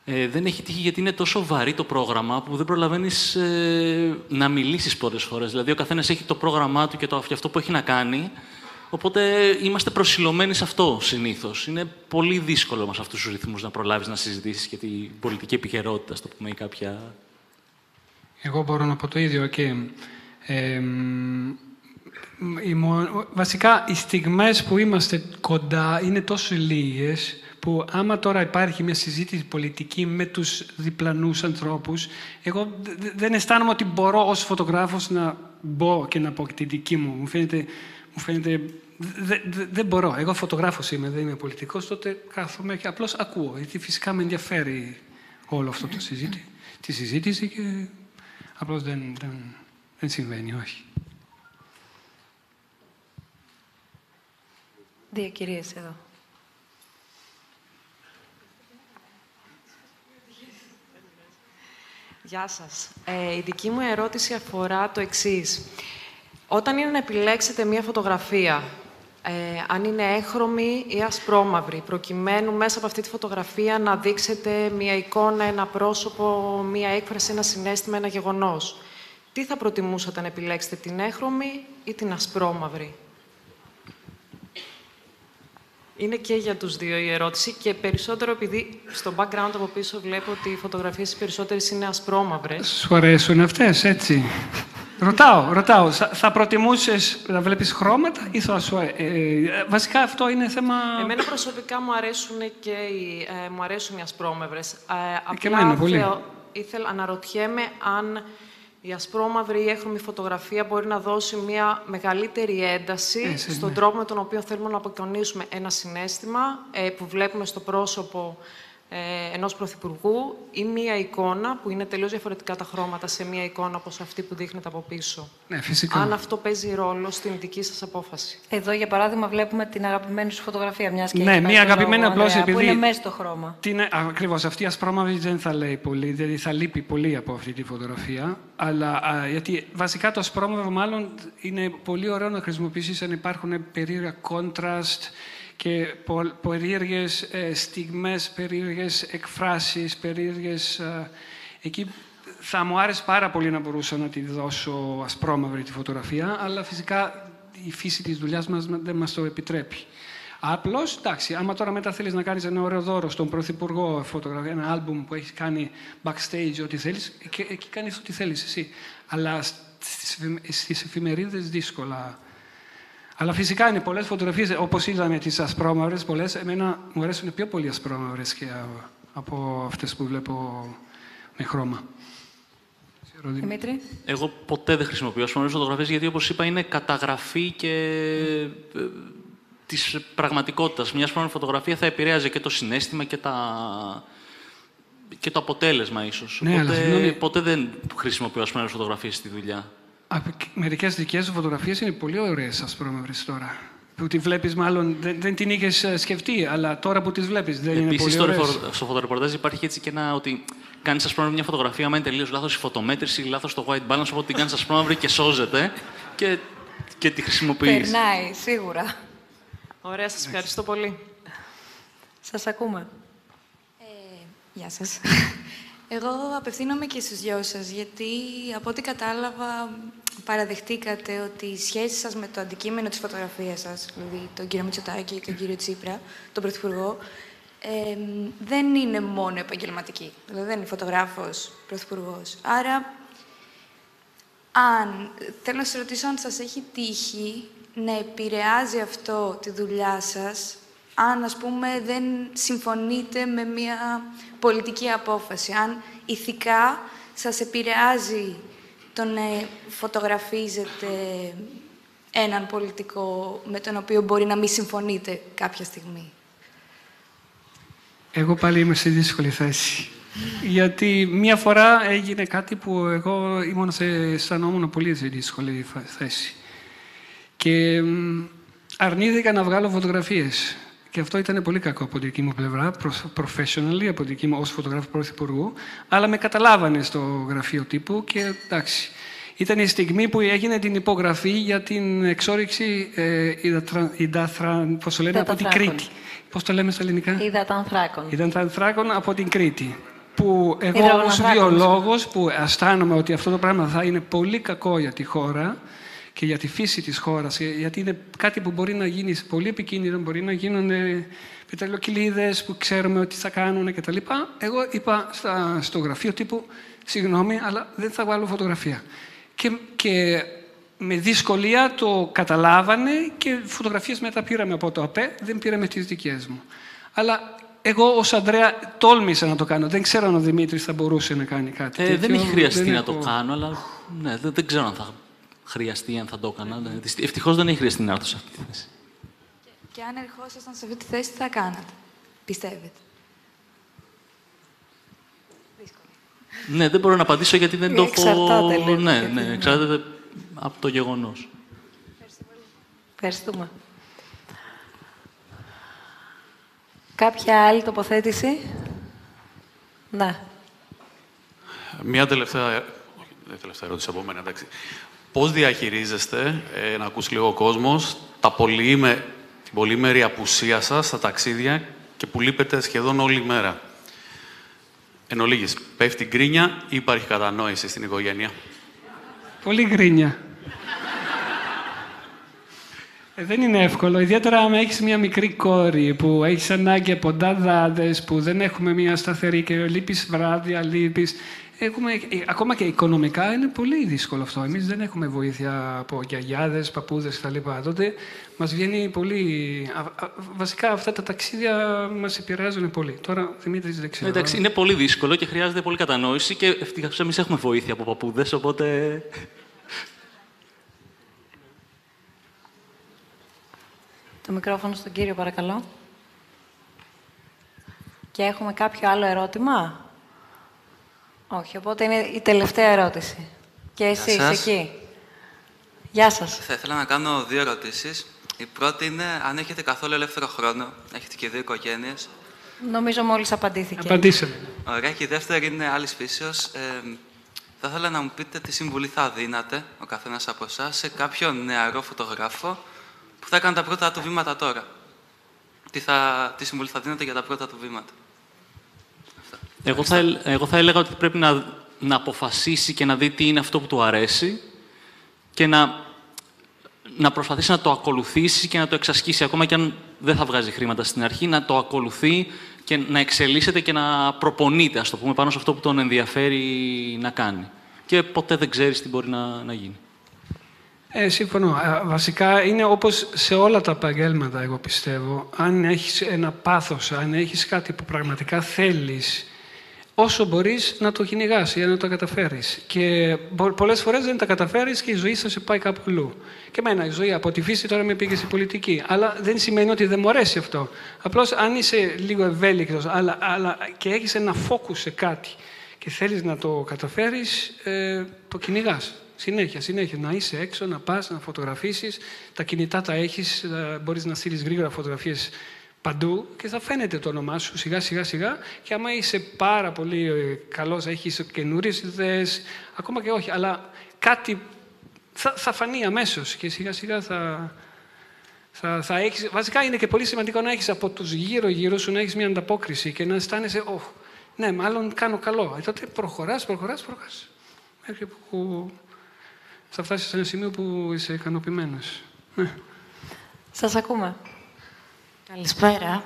S3: Ε, δεν έχει τύχει γιατί είναι τόσο βαρύ το πρόγραμμα που δεν προλαβαίνεις ε, να μιλήσεις πολλές φορές. Δηλαδή, ο καθένας έχει το πρόγραμμά του και το, αυτό που έχει να κάνει. Οπότε είμαστε προσιλωμένοι σε αυτό συνήθως. Είναι πολύ δύσκολο με αυτούς τους ρυθμούς να προλάβεις να συζητήσεις και την πολιτική επικαιρότητα, στο πούμε, ή κάποια.
S2: Εγώ μπορώ να πω το ίδιο και. Ε, βασικά, οι στιγμές που είμαστε κοντά είναι τόσο λίγες που άμα τώρα υπάρχει μια συζήτηση πολιτική με τους διπλανούς ανθρώπους, εγώ δεν αισθάνομαι ότι μπορώ ως φωτογράφος να μπω και να πω τη δική μου. Μου φαίνεται μου φαίνεται... Δεν μπορώ. Εγώ φωτογράφος είμαι, δεν είμαι πολιτικός, τότε κάθομαι και απλώς ακούω. Γιατί φυσικά με ενδιαφέρει όλο αυτό το συζήτη, τη συζήτηση και απλώς δεν, δεν, δεν συμβαίνει, όχι.
S1: Δύο κυρίες εδώ.
S13: Γεια σας. Ε, η δική μου ερώτηση αφορά το εξής. Όταν είναι να επιλέξετε μία φωτογραφία ε, αν είναι έχρωμη ή ασπρόμαυρη, προκειμένου μέσα από αυτή τη φωτογραφία να δείξετε μία εικόνα, ένα πρόσωπο, μία έκφραση, ένα συνέστημα, ένα γεγονός. Τι θα προτιμούσατε να επιλέξετε, την έχρωμη ή την ασπρόμαυρη; Είναι και για τους δύο η ερώτηση και περισσότερο επειδή στο background από πίσω βλέπω ότι οι φωτογραφίες περισσότερες είναι ασπρόμαυρες.
S2: Σου αρέσουν αυτές, έτσι. Ρωτάω, ρωτάω. Θα προτιμούσες να βλέπεις χρώματα ή θα σου... Ε, ε, βασικά αυτό είναι θέμα...
S13: Εμένα προσωπικά μου αρέσουν και οι, ε, μου αρέσουν οι ασπρόμαυρες. Ε,
S2: και εμένα, πολύ.
S13: ήθελα, αναρωτιέμαι αν η ασπρόμαυρη ή έχρωμη φωτογραφία μπορεί να δώσει μια μεγαλύτερη ένταση στον ναι. τρόπο με τον οποίο θέλουμε να αποκοινωνήσουμε ένα συνέστημα ε, που βλέπουμε στο πρόσωπο ε, ενός πρωθυπουργού ή μία εικόνα που είναι τελείως διαφορετικά τα χρώματα σε μία εικόνα όπως αυτή που δείχνετε από πίσω.
S2: Ναι, φυσικά.
S13: Αν αυτό παίζει ρόλο στην δική σας απόφαση.
S1: Εδώ, για παράδειγμα, βλέπουμε την αγαπημένη σου φωτογραφία μιας και
S2: Ναι, μία αγαπημένη απλώς επειδή...
S1: Που είναι μέσα στο χρώμα.
S2: Την, ακριβώς, αυτή η ασπρόμαυρη δεν θα λέει πολύ, δηλαδή θα λείπει πολύ από αυτή τη φωτογραφία. Αλλά α, γιατί βασικά το ασπρόμαυρο μάλλον είναι πολύ ωραίο να χρησιμοποιήσεις αν υπάρχουν περίεργα contrast και περίεργες ε, στιγμές, περίεργες εκφράσεις, περίεργες... Ε, εκεί θα μου άρεσε πάρα πολύ να μπορούσα να τη δώσω ασπρόμαυρη τη φωτογραφία, αλλά φυσικά η φύση της δουλειάς μας δεν μας το επιτρέπει. Απλώς, εντάξει, άμα τώρα μετά θέλεις να κάνεις ένα ωραίο δώρο στον Πρωθυπουργό, φωτογραφία, ένα άλμπουμ που έχεις κάνει backstage, ό,τι θέλεις, εκεί, εκεί κάνεις ό,τι θέλεις εσύ. Αλλά στις εφημερίδες δύσκολα αλλά φυσικά είναι πολλές φωτογραφίες, όπως είδαμε τις ασπρόμαυρες, πολλές. Εμένα μου αρέσουν πιο πολύ ασπρόμαυρες και από αυτές που βλέπω με χρώμα.
S1: Δημήτρη.
S3: Εγώ ποτέ δεν χρησιμοποιώ ασπρόμαυρες φωτογραφίες γιατί, όπως είπα, είναι καταγραφή και ε, της πραγματικότητας. Μια ασπρόμαυρη φωτογραφία θα επηρέαζε και το συνέστημα και, τα... και το αποτέλεσμα, ίσως.
S2: Ναι,
S3: ποτέ, ποτέ δεν χρησιμοποιώ ασπρόμαυρες φωτογραφίες στη δουλειά.
S2: Μερικές δικές σου φωτογραφίες είναι πολύ ωραίες, ας πούμε, τώρα. Που τη βλέπεις, μάλλον δεν, δεν την είχες ε, σκεφτεί, αλλά τώρα που τις βλέπεις δεν είναι πολύ ωραίες.
S3: Επίση, στο φωτορεπορτάζ υπάρχει έτσι και ένα ότι κάνεις, ας πούμε, μια φωτογραφία, άμα είναι τελείως λάθος η φωτομέτρηση, λάθος το white balance, οπότε την κάνεις, ας πούμε, και σώζεται και, και τη χρησιμοποιείς.
S1: Περνάει, σίγουρα.
S13: Ωραία, σας ευχαριστώ πολύ.
S1: Σας ακούμε.
S14: Ε, γεια σας. Εγώ απευθύνομαι και στους δυο σας, γιατί από ό,τι κατάλαβα παραδεχτήκατε ότι η σχέση σας με το αντικείμενο της φωτογραφίας σας, δηλαδή τον κύριο Μητσοτάκη και τον κύριο Τσίπρα, τον Πρωθυπουργό, ε, δεν είναι μόνο επαγγελματική. Δηλαδή δεν είναι φωτογράφος, Πρωθυπουργός. Άρα, αν, θέλω να σας ρωτήσω αν σας έχει τύχει να επηρεάζει αυτό τη δουλειά σας αν, ας πούμε, δεν συμφωνείτε με μια πολιτική απόφαση. Αν ηθικά σας επηρεάζει το να φωτογραφίζετε έναν πολιτικό με τον οποίο μπορεί να μην συμφωνείτε κάποια στιγμή;
S2: Εγώ πάλι είμαι σε δύσκολη θέση. Γιατί μία φορά έγινε κάτι που εγώ ήμουν σε, αισθανόμουν πολύ σε δύσκολη θέση. Και αρνήθηκα να βγάλω φωτογραφίες. Και αυτό ήταν πολύ κακό από την δική μου πλευρά, professionally, από την δική μου ως φωτογράφο πρωθυπουργού, αλλά με καταλάβανε στο γραφείο τύπου και εντάξει. Ήταν η στιγμή που έγινε την υπογραφή για την εξόριξη ε, πώς το λένε, από την Κρήτη. Πώς το λέμε στα ελληνικά;
S1: Υδατανθράκων.
S2: Υδατανθράκων από την Κρήτη. Που εγώ ως βιολόγος που αισθάνομαι ότι αυτό το πράγμα θα είναι πολύ κακό για τη χώρα, και για τη φύση της χώρας, γιατί είναι κάτι που μπορεί να γίνει πολύ επικίνδυνο, μπορεί να γίνουν πεταλοκυλίδες που ξέρουμε ότι θα κάνουν κτλ. Εγώ είπα στα, στο γραφείο τύπου, συγγνώμη, αλλά δεν θα βάλω φωτογραφία. Και, και με δυσκολία το καταλάβανε και φωτογραφίες μετά πήραμε από το ΑΠΕ, δεν πήραμε τις δικές μου. Αλλά εγώ ως Ανδρέα τόλμησα να το κάνω. Δεν ξέρω αν ο Δημήτρης θα μπορούσε να κάνει κάτι
S3: ε, Δεν έχει χρειαστεί να το κάνω, αλλά ναι, δεν, δεν ξέρω αν θα χρειαστεί αν θα το έκανα. Ευτυχώς δεν έχει χρειαστεί να έρθω σε αυτή τη θέση.
S14: Και, αν ερχόσασταν σε αυτή τη θέση, τι θα κάνατε, πιστεύετε;
S3: Ναι, δεν μπορώ να απαντήσω γιατί δεν το
S1: έχω.
S3: Ναι, ναι, εξαρτάται από το γεγονός.
S1: Ευχαριστούμε. Κάποια άλλη τοποθέτηση; Ναι.
S4: Μια τελευταία, τελευταία ερώτηση από μένα, εντάξει. Πώς διαχειρίζεστε, ε, να ακούσει λίγο ο κόσμος, τα πολυήμε, την πολύμερη απουσία σας στα ταξίδια και που λείπετε σχεδόν όλη μέρα. Εν ολίγης, πέφτει γκρίνια ή υπάρχει κατανόηση στην οικογένεια;
S2: Πολύ γκρίνια. Ε, δεν είναι εύκολο. Ιδιαίτερα αν έχεις μια μικρή κόρη που έχεις ανάγκη από νταδάδες, που δεν έχουμε μια σταθερή και λείπεις βράδια, λείπεις. Έχουμε, ε, ακόμα και οικονομικά είναι πολύ δύσκολο αυτό. Εμείς δεν έχουμε βοήθεια από γιαγιάδες, παππούδες κτλ. Τότε μας βγαίνει πολύ. βασικά αυτά τα ταξίδια μας επηρεάζουν πολύ. Τώρα Δημήτρης δεν ξέρω.
S3: Εντάξει, είναι πολύ δύσκολο και χρειάζεται πολύ κατανόηση και ευτυχώς εμείς έχουμε βοήθεια από παππούδες, οπότε.
S1: Το μικρόφωνο στον κύριο, παρακαλώ. Και έχουμε κάποιο άλλο ερώτημα; Όχι, οπότε είναι η τελευταία ερώτηση. Και εσείς, εκεί. Γεια σας.
S15: Θα ήθελα να κάνω δύο ερωτήσεις. Η πρώτη είναι αν έχετε καθόλου ελεύθερο χρόνο. Έχετε και δύο οικογένειες.
S1: Νομίζω μόλις απαντήθηκε.
S2: Απαντήσαμε.
S15: Ωραία. Και η δεύτερη είναι άλλης φύσεως. Ε, θα ήθελα να μου πείτε τι συμβουλή θα δίνατε ο καθένας από εσάς σε κάποιον νεαρό φωτογράφο που θα έκανε τα πρώτα του βήματα τώρα. Τι, θα, τι συμβουλή θα δίνατε για τα πρώτα του βήματα;
S3: Εγώ θα, εγώ θα έλεγα ότι πρέπει να, να αποφασίσει και να δει τι είναι αυτό που του αρέσει και να, να προσπαθήσει να το ακολουθήσει και να το εξασκήσει. Ακόμα και αν δεν θα βγάζει χρήματα στην αρχή, να το ακολουθεί και να εξελίσσεται και να προπονείται, ας το πούμε, πάνω σε αυτό που τον ενδιαφέρει να κάνει. Και ποτέ δεν ξέρεις τι μπορεί να, να γίνει.
S2: Ε, σύμφωνο. Βασικά είναι όπως σε όλα τα επαγγέλματα, εγώ πιστεύω. Αν έχεις ένα πάθος, αν έχεις κάτι που πραγματικά θέλεις, όσο μπορείς να το κυνηγάς για να το καταφέρεις. Και πολλές φορές δεν τα καταφέρεις και η ζωή θα σε πάει κάπου αλλού. Και εμένα η ζωή από τη φύση τώρα με πήγε στην πολιτική. Αλλά δεν σημαίνει ότι δεν μου αρέσει αυτό. Απλώς αν είσαι λίγο ευέλικτος αλλά, αλλά και έχεις ένα focus σε κάτι και θέλεις να το καταφέρεις, ε, το κυνηγάς. Συνέχεια, συνέχεια. Να είσαι έξω, να πας, να φωτογραφίσεις. Τα κινητά τα έχεις, ε, μπορείς να στείλεις γρήγορα φωτογραφίες παντού και θα φαίνεται το όνομά σου σιγά σιγά σιγά και άμα είσαι πάρα πολύ ε, καλός, έχεις καινούριες ιδέες, ακόμα και όχι, αλλά κάτι θα, θα φανεί αμέσως και σιγά σιγά θα, θα, θα έχεις, βασικά είναι και πολύ σημαντικό να έχεις από τους γύρω-γύρω σου να έχεις μια ανταπόκριση και να αισθάνεσαι, oh, ναι, μάλλον κάνω καλό. Ε, τότε προχωράς, προχωράς, προχωράς. Μέχρι που θα φτάσεις σε ένα σημείο που είσαι ικανοποιημένος. Ναι.
S1: Σας ακούμε.
S16: Καλησπέρα.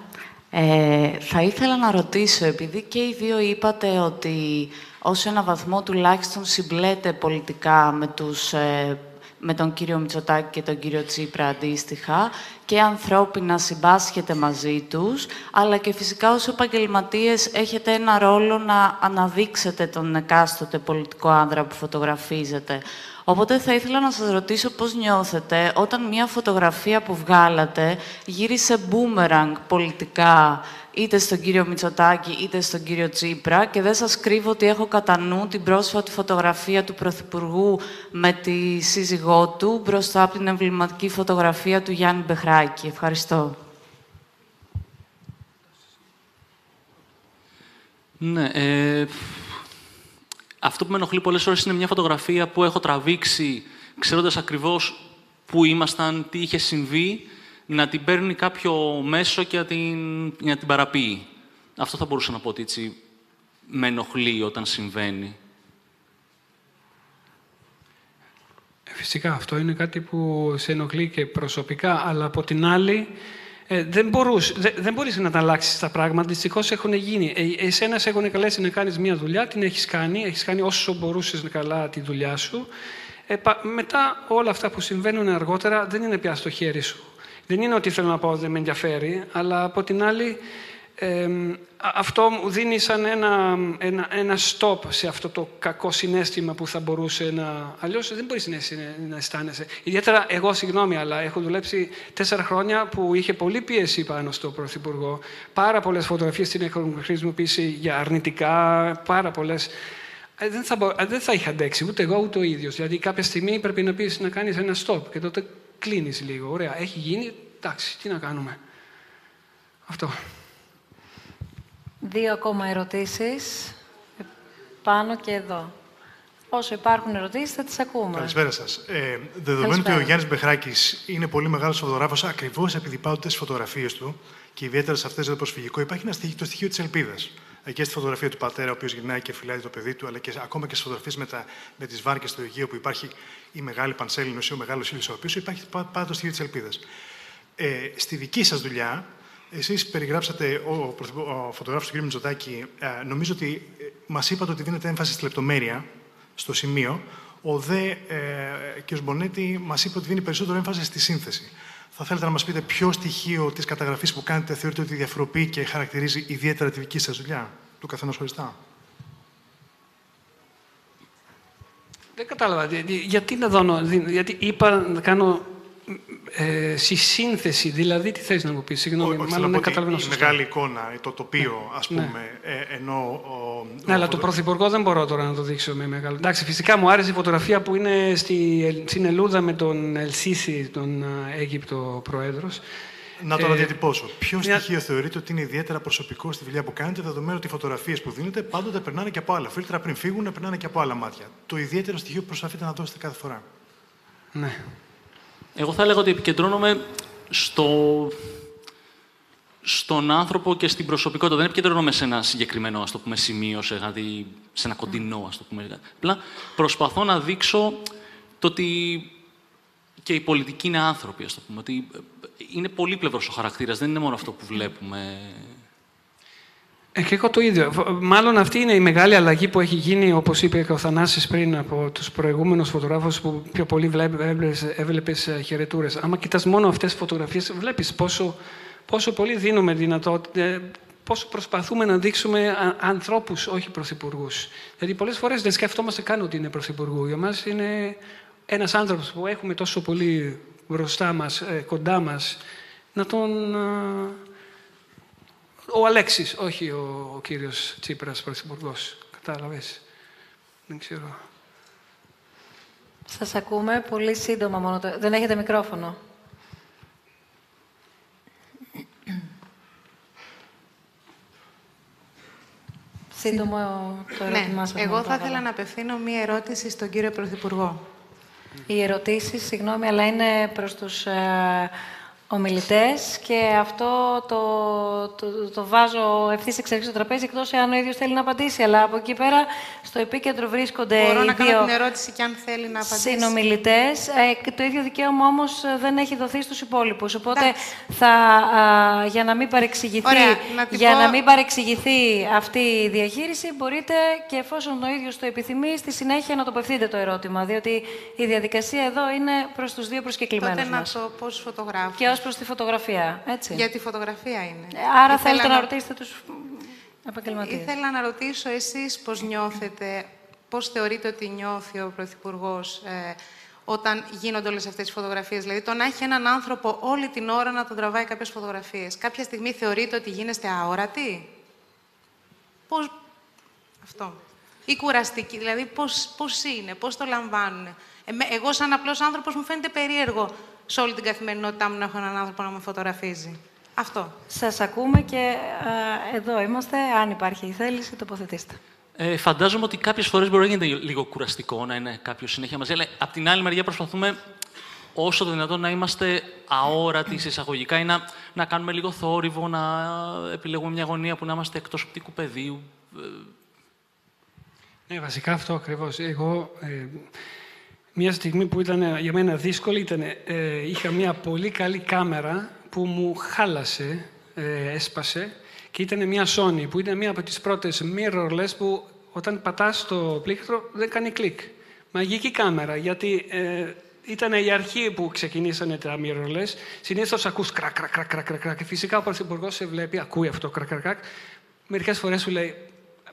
S16: Ε, θα ήθελα να ρωτήσω, επειδή και οι δύο είπατε ότι ως ένα βαθμό τουλάχιστον συμπλέτε πολιτικά με, τους, ε, με τον κύριο Μητσοτάκη και τον κύριο Τσίπρα αντίστοιχα και ανθρώπινα συμπάσχετε μαζί τους, αλλά και φυσικά ως επαγγελματίες έχετε ένα ρόλο να αναδείξετε τον εκάστοτε πολιτικό άνδρα που φωτογραφίζετε. Οπότε θα ήθελα να σας ρωτήσω πώς νιώθετε όταν μια φωτογραφία που βγάλατε γύρισε μπούμεραγκ πολιτικά είτε στον κύριο Μητσοτάκη είτε στον κύριο Τσίπρα και δεν σας κρύβω ότι έχω κατά νου την πρόσφατη φωτογραφία του Πρωθυπουργού με τη σύζυγό του μπροστά από την εμβληματική φωτογραφία του Γιάννη Μπεχράκη. Ευχαριστώ.
S3: Ναι, ε, αυτό που με ενοχλεί πολλές ώρες είναι μια φωτογραφία που έχω τραβήξει ξέροντας ακριβώς πού ήμασταν, τι είχε συμβεί, να την παίρνει κάποιο μέσο και να την, να την παραποιεί. Αυτό θα μπορούσα να πω ότι έτσι με ενοχλεί όταν συμβαίνει.
S2: Ε, φυσικά, αυτό είναι κάτι που σε ενοχλεί και προσωπικά, αλλά από την άλλη ε, δεν, μπορούς, δεν, δεν μπορείς να τα αλλάξεις τα πράγματα. Δυστυχώς έχουν γίνει. Ε, εσένας σε έχουν καλέσει να κάνεις μια δουλειά, την έχεις κάνει, έχεις κάνει όσο μπορούσες καλά τη δουλειά σου. Ε, μετά όλα αυτά που συμβαίνουν αργότερα δεν είναι πια στο χέρι σου. Δεν είναι ότι θέλω να πω δεν με ενδιαφέρει, αλλά από την άλλη αυτό μου δίνει σαν ένα, ένα, ένα stop σε αυτό το κακό συνέστημα που θα μπορούσε να... Αλλιώς δεν μπορείς να, να αισθάνεσαι. Ιδιαίτερα εγώ, συγγνώμη, αλλά έχω δουλέψει τέσσερα χρόνια που είχε πολύ πίεση πάνω στο Πρωθυπουργό. Πάρα πολλές φωτογραφίες την έχουν χρησιμοποιήσει για αρνητικά, πάρα πολλές... Ε, δεν θα, ε, δεν θα είχα αντέξει ούτε εγώ ούτε ο ίδιος. Δηλαδή, κάποια στιγμή πρέπει να πεις να κάνεις ένα stop και τότε κλείνεις λίγο. Ωραία, έχει γίνει, εντάξει, τι να κάνουμε. Αυτό.
S1: Δύο ακόμα ερωτήσεις. Πάνω και εδώ. όσο υπάρχουν ερωτήσεις θα τις ακούμε.
S17: Καλησπέρα σας. Ε, δεδομένου ότι ο Γιάννης Μπεχράκης είναι πολύ μεγάλος φωτογράφος, ακριβώς επειδή πάντοτε στις φωτογραφίες του και ιδιαίτερα σε αυτές το προσφυγικό, υπάρχει ένα στοιχείο, το στοιχείο της ελπίδας. Και στη φωτογραφία του πατέρα, ο οποίος γυρνάει και φυλάει το παιδί του, αλλά και ακόμα και στις φωτογραφίες με, με τις βάρκες στο Αιγαίο που υπάρχει η μεγάλη πανσέλινο ή ο μεγάλος ήλιος ο οποίος υπάρχει πάντα το στοιχείο της ελπίδας. Ε, στη δική σας δουλειά, εσείς περιγράψατε, ο, ο φωτογράφος του κ. Μητσοτάκη, ε, νομίζω ότι ε, μας είπατε ότι δίνετε έμφαση στη λεπτομέρεια, στο σημείο. Ο δε ε, κ. Μπονέτη μας είπε ότι δίνει περισσότερο έμφαση στη σύνθεση. Θα θέλετε να μας πείτε ποιο στοιχείο της καταγραφής που κάνετε θεωρείτε ότι διαφοροποιεί και χαρακτηρίζει ιδιαίτερα τη δική σας δουλειά, του καθενός χωριστά;
S2: Δεν κατάλαβα. Γιατί να δω, γιατί είπα να κάνω ε, στη σύνθεση, δηλαδή τι θες να μου πεις, συγγνώμη,
S17: Όχι, μάλλον δεν καταλαβαίνω σωστά. Η μεγάλη εικόνα, το τοπίο, ας ναι. πούμε, ε, ενώ... Ο,
S2: ναι, αλλά το Πρωθυπουργό δεν μπορώ τώρα να το δείξω με μεγάλο... Εντάξει, φυσικά μου άρεσε η φωτογραφία που είναι στη, στην Ελούδα με τον Ελσίση, τον Αίγυπτο Πρόεδρος.
S17: Να το αναδιατυπώσω. Ποιο μια... στοιχείο θεωρείτε ότι είναι ιδιαίτερα προσωπικό στη δουλειά που κάνετε, δεδομένου ότι οι φωτογραφίες που δίνετε πάντοτε περνάνε και από άλλα φίλτρα πριν φύγουν, περνάνε και από άλλα μάτια. Το ιδιαίτερο στοιχείο που προσπαθείτε να δώσετε κάθε φορά.
S2: Ναι.
S3: Εγώ θα έλεγα ότι επικεντρώνομαι στο... στον άνθρωπο και στην προσωπικότητα. Δεν επικεντρώνομαι σε ένα συγκεκριμένο ας το πούμε, σημείο, σε, κάτι... σε ένα κοντινό, ας το πούμε. Απλά προσπαθώ να δείξω το ότι και οι πολιτικοί είναι άνθρωποι, ας το πούμε. Ότι είναι πολύπλευρος ο χαρακτήρας, δεν είναι μόνο αυτό που βλέπουμε
S2: ε, και εγώ το ίδιο. Μάλλον αυτή είναι η μεγάλη αλλαγή που έχει γίνει, όπως είπε και ο Θανάσης πριν, από τους προηγούμενους φωτογράφους που πιο πολύ έβλεπες ε, χαιρετούρες. Άμα κοιτάς μόνο αυτές τις φωτογραφίες, βλέπεις πόσο, πόσο πολύ δίνουμε δυνατότητα, ε, πόσο προσπαθούμε να δείξουμε ανθρώπους, όχι πρωθυπουργούς. Δηλαδή, πολλές φορές δεν σκεφτόμαστε καν ότι είναι πρωθυπουργού. Για μας είναι ένας άνθρωπος που έχουμε τόσο πολύ μπροστά μας, κοντά μας, να τον ο Αλέξης, όχι ο, ο κύριος Τσίπρας, πρωθυπουργός. Κατάλαβες. Δεν ξέρω.
S1: Σας ακούμε πολύ σύντομα μόνο. Δεν έχετε μικρόφωνο. Σύντομο το
S18: ναι,
S1: ερώτημά σας.
S18: Εγώ θα ήθελα να απευθύνω μία ερώτηση στον κύριο Πρωθυπουργό.
S1: Οι ερωτήσεις, συγγνώμη, αλλά είναι προς τους ε, ομιλητές και αυτό το, το, το βάζω ευθύς εξ αρχής στο τραπέζι, εκτός εάν ο ίδιος θέλει να απαντήσει. Αλλά από εκεί πέρα στο επίκεντρο βρίσκονται
S18: Μπορώ
S1: οι
S18: να
S1: δύο
S18: κάνω την ερώτηση και αν θέλει να απαντήσει.
S1: συνομιλητές. Ε, το ίδιο δικαίωμα όμως δεν έχει δοθεί στους υπόλοιπους. Οπότε θα, για, να μην παρεξηγηθεί,
S18: Ωραία, να
S1: για
S18: πω...
S1: να μην παρεξηγηθεί αυτή η διαχείριση, μπορείτε και εφόσον ο ίδιος το επιθυμεί, στη συνέχεια να τοποθετείτε το ερώτημα. Διότι η διαδικασία εδώ είναι προς τους δύο προσκεκλημένους.
S18: Τότε να το πω στου φωτογράφου
S1: προς τη φωτογραφία, έτσι.
S18: Για τη φωτογραφία είναι.
S1: Ε, άρα Ήθελα θέλετε να... να ρωτήσετε τους επαγγελματίες.
S18: Ήθελα να ρωτήσω εσείς πώς νιώθετε, πώς θεωρείτε ότι νιώθει ο Πρωθυπουργός ε, όταν γίνονται όλες αυτές τις φωτογραφίες; Δηλαδή, το να έχει έναν άνθρωπο όλη την ώρα να τον τραβάει κάποιες φωτογραφίες. Κάποια στιγμή θεωρείτε ότι γίνεστε αόρατοι; Πώς... Αυτό. Ή κουραστικοί. Δηλαδή, πώς, πώς είναι, πώς το λαμβάνουν; Εγώ, σαν απλός άνθρωπος, μου φαίνεται περίεργο σε όλη την καθημερινότητά μου να έχω έναν άνθρωπο να με φωτογραφίζει. Αυτό.
S1: Σας ακούμε και εδώ είμαστε. Αν υπάρχει η θέληση, τοποθετήστε.
S3: Ε, φαντάζομαι ότι κάποιες φορές μπορεί να γίνει λίγο κουραστικό να είναι κάποιος συνέχεια μαζί, αλλά από την άλλη μεριά προσπαθούμε όσο το δυνατόν να είμαστε αόρατοι εισαγωγικά ή να, να κάνουμε λίγο θόρυβο, να επιλέγουμε μια γωνία που να είμαστε εκτός οπτικού πεδίου.
S2: Ναι, βασικά αυτό ακριβώς. Εγώ ε, μια στιγμή που ήταν για μένα δύσκολη ήταν, ε, είχα μια πολύ καλή κάμερα που μου χάλασε, ε, έσπασε και ήταν μια Sony που ήταν μια από τις πρώτες mirrorless που όταν πατάς το πλήκτρο δεν κάνει κλικ. Μαγική κάμερα, γιατί ε, ήταν η αρχή που ξεκινήσανε τα mirrorless. Συνήθως ακούς κρακ, κρακ, κρακ, κρακ, κρακ. Και φυσικά ο Πρωθυπουργός σε βλέπει, ακούει αυτό κρακ, κρακ, κρακ. Μερικές φορές σου λέει,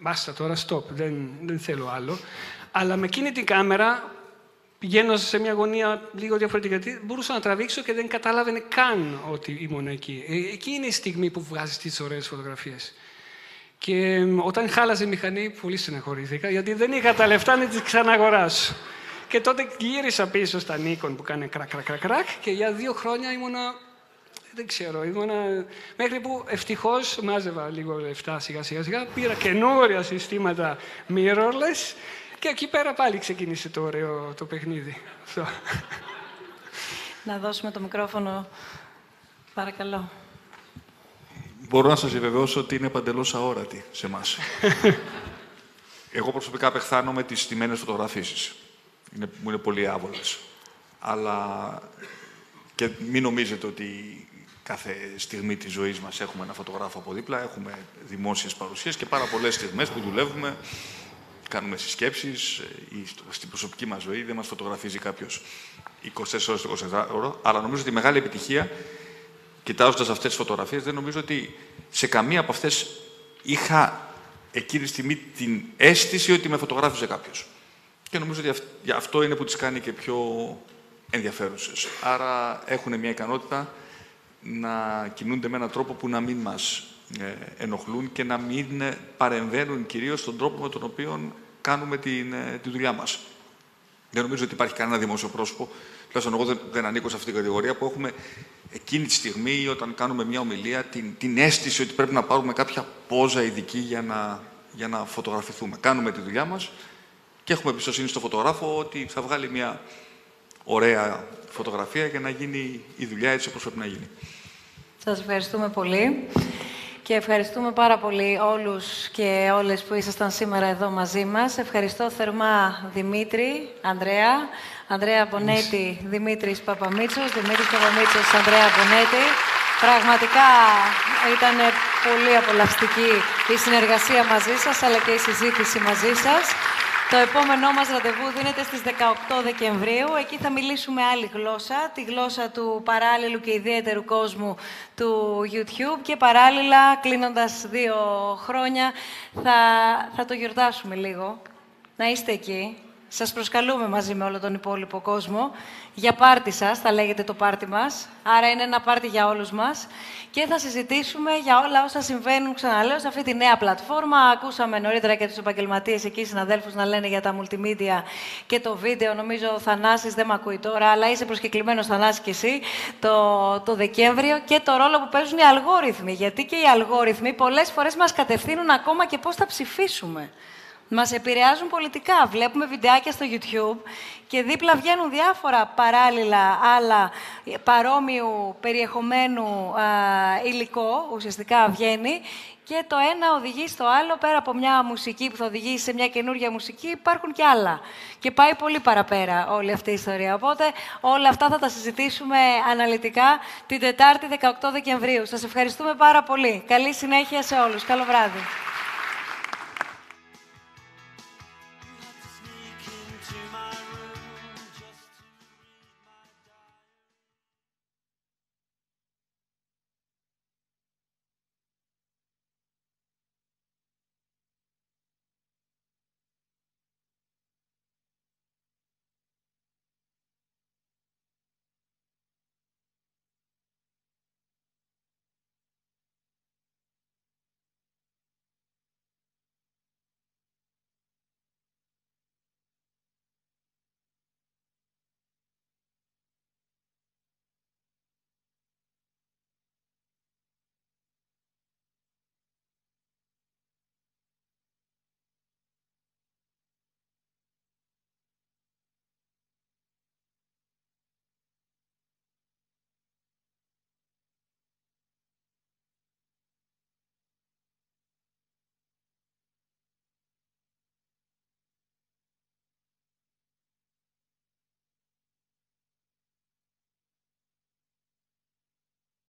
S2: Μπάστα τώρα, stop, δεν, δεν θέλω άλλο. Αλλά με εκείνη την κάμερα πηγαίνω σε μια γωνία λίγο διαφορετικά, γιατί μπορούσα να τραβήξω και δεν κατάλαβε καν ότι ήμουν εκεί. Ε, εκεί είναι η στιγμή που βγάζεις τις ωραίες φωτογραφίες. Και όταν χάλασε η μηχανή, πολύ στεναχωρήθηκα, γιατί δεν είχα τα λεφτά να τις ξαναγοράσω. Και τότε γύρισα πίσω στα Nikon που κάνει κρακ, κρακ, κρακ, κρακ και για δύο χρόνια ήμουνα, δεν ξέρω, ήμουνα, μέχρι που ευτυχώς μάζευα λίγο λεφτά σιγά σιγά σιγά, πήρα καινούρια συστήματα mirrorless Και εκεί πέρα πάλι ξεκίνησε το ωραίο το παιχνίδι.
S1: Να δώσουμε το μικρόφωνο, παρακαλώ.
S10: Μπορώ να σας διαβεβαιώσω ότι είναι παντελώς αόρατη σε εμάς. Εγώ προσωπικά απεχθάνω με τις στημένες φωτογραφίσεις. Είναι, μου είναι πολύ άβολες. Αλλά και μην νομίζετε ότι κάθε στιγμή της ζωής μας έχουμε ένα φωτογράφο από δίπλα, έχουμε δημόσιες παρουσίες και πάρα πολλές στιγμές που δουλεύουμε, κάνουμε συσκέψεις ε, ή στην προσωπική μας ζωή δεν μας φωτογραφίζει κάποιος 24 ώρες το 24 ώρο, αλλά νομίζω ότι η μεγάλη επιτυχία, κοιτάζοντας αυτές τις φωτογραφίες, δεν νομίζω ότι σε καμία από αυτές είχα εκείνη τη στιγμή την αίσθηση ότι με φωτογράφησε κάποιος. Και νομίζω ότι αυτό είναι που τις κάνει και πιο ενδιαφέρουσες. Άρα έχουν μια ικανότητα να κινούνται με έναν τρόπο που να μην μας ε, ενοχλούν και να μην ε, παρεμβαίνουν κυρίως στον τρόπο με τον οποίο κάνουμε την, ε, τη δουλειά μας. Δεν νομίζω ότι υπάρχει κανένα δημόσιο πρόσωπο, τουλάχιστον εγώ δεν, δεν ανήκω σε αυτή την κατηγορία, που έχουμε εκείνη τη στιγμή όταν κάνουμε μια ομιλία την, την αίσθηση ότι πρέπει να πάρουμε κάποια πόζα ειδική για να, για να φωτογραφηθούμε. Κάνουμε τη δουλειά μας και έχουμε εμπιστοσύνη στο φωτογράφο ότι θα βγάλει μια ωραία φωτογραφία για να γίνει η δουλειά έτσι όπως πρέπει να γίνει.
S1: Σας ευχαριστούμε πολύ και ευχαριστούμε πάρα πολύ όλους και όλες που ήσασταν σήμερα εδώ μαζί μας. Ευχαριστώ θερμά Δημήτρη, Ανδρέα, Ανδρέα Μπονέτη, Δημήτρης Παπαμίτσος, Δημήτρης Παπαμίτσος, Ανδρέα Μπονέτη. Πραγματικά ήταν πολύ απολαυστική η συνεργασία μαζί σας, αλλά και η συζήτηση μαζί σας. Το επόμενό μας ραντεβού δίνεται στις 18 Δεκεμβρίου. Εκεί θα μιλήσουμε άλλη γλώσσα, τη γλώσσα του παράλληλου και ιδιαίτερου κόσμου του YouTube και παράλληλα, κλείνοντας δύο χρόνια, θα, θα το γιορτάσουμε λίγο. Να είστε εκεί. Σας προσκαλούμε μαζί με όλο τον υπόλοιπο κόσμο για πάρτι σας, θα λέγεται το πάρτι μας. Άρα είναι ένα πάρτι για όλους μας. Και θα συζητήσουμε για όλα όσα συμβαίνουν, ξαναλέω, σε αυτή τη νέα πλατφόρμα. Ακούσαμε νωρίτερα και τους επαγγελματίες εκεί, συναδέλφους, να λένε για τα multimedia και το βίντεο. Νομίζω ο Θανάσης δεν με ακούει τώρα, αλλά είσαι προσκεκλημένος Θανάση και εσύ το, το Δεκέμβριο και το ρόλο που παίζουν οι αλγόριθμοι. Γιατί και οι αλγόριθμοι πολλές φορές μας κατευθύνουν ακόμα και πώς θα ψηφίσουμε. Μας επηρεάζουν πολιτικά. Βλέπουμε βιντεάκια στο YouTube και δίπλα βγαίνουν διάφορα παράλληλα άλλα παρόμοιου περιεχομένου α, υλικό, ουσιαστικά βγαίνει, και το ένα οδηγεί στο άλλο, πέρα από μια μουσική που θα οδηγήσει σε μια καινούργια μουσική, υπάρχουν και άλλα. Και πάει πολύ παραπέρα όλη αυτή η ιστορία. Οπότε όλα αυτά θα τα συζητήσουμε αναλυτικά την Τετάρτη 18 Δεκεμβρίου. Σας ευχαριστούμε πάρα πολύ. Καλή συνέχεια σε όλους. Καλό βράδυ.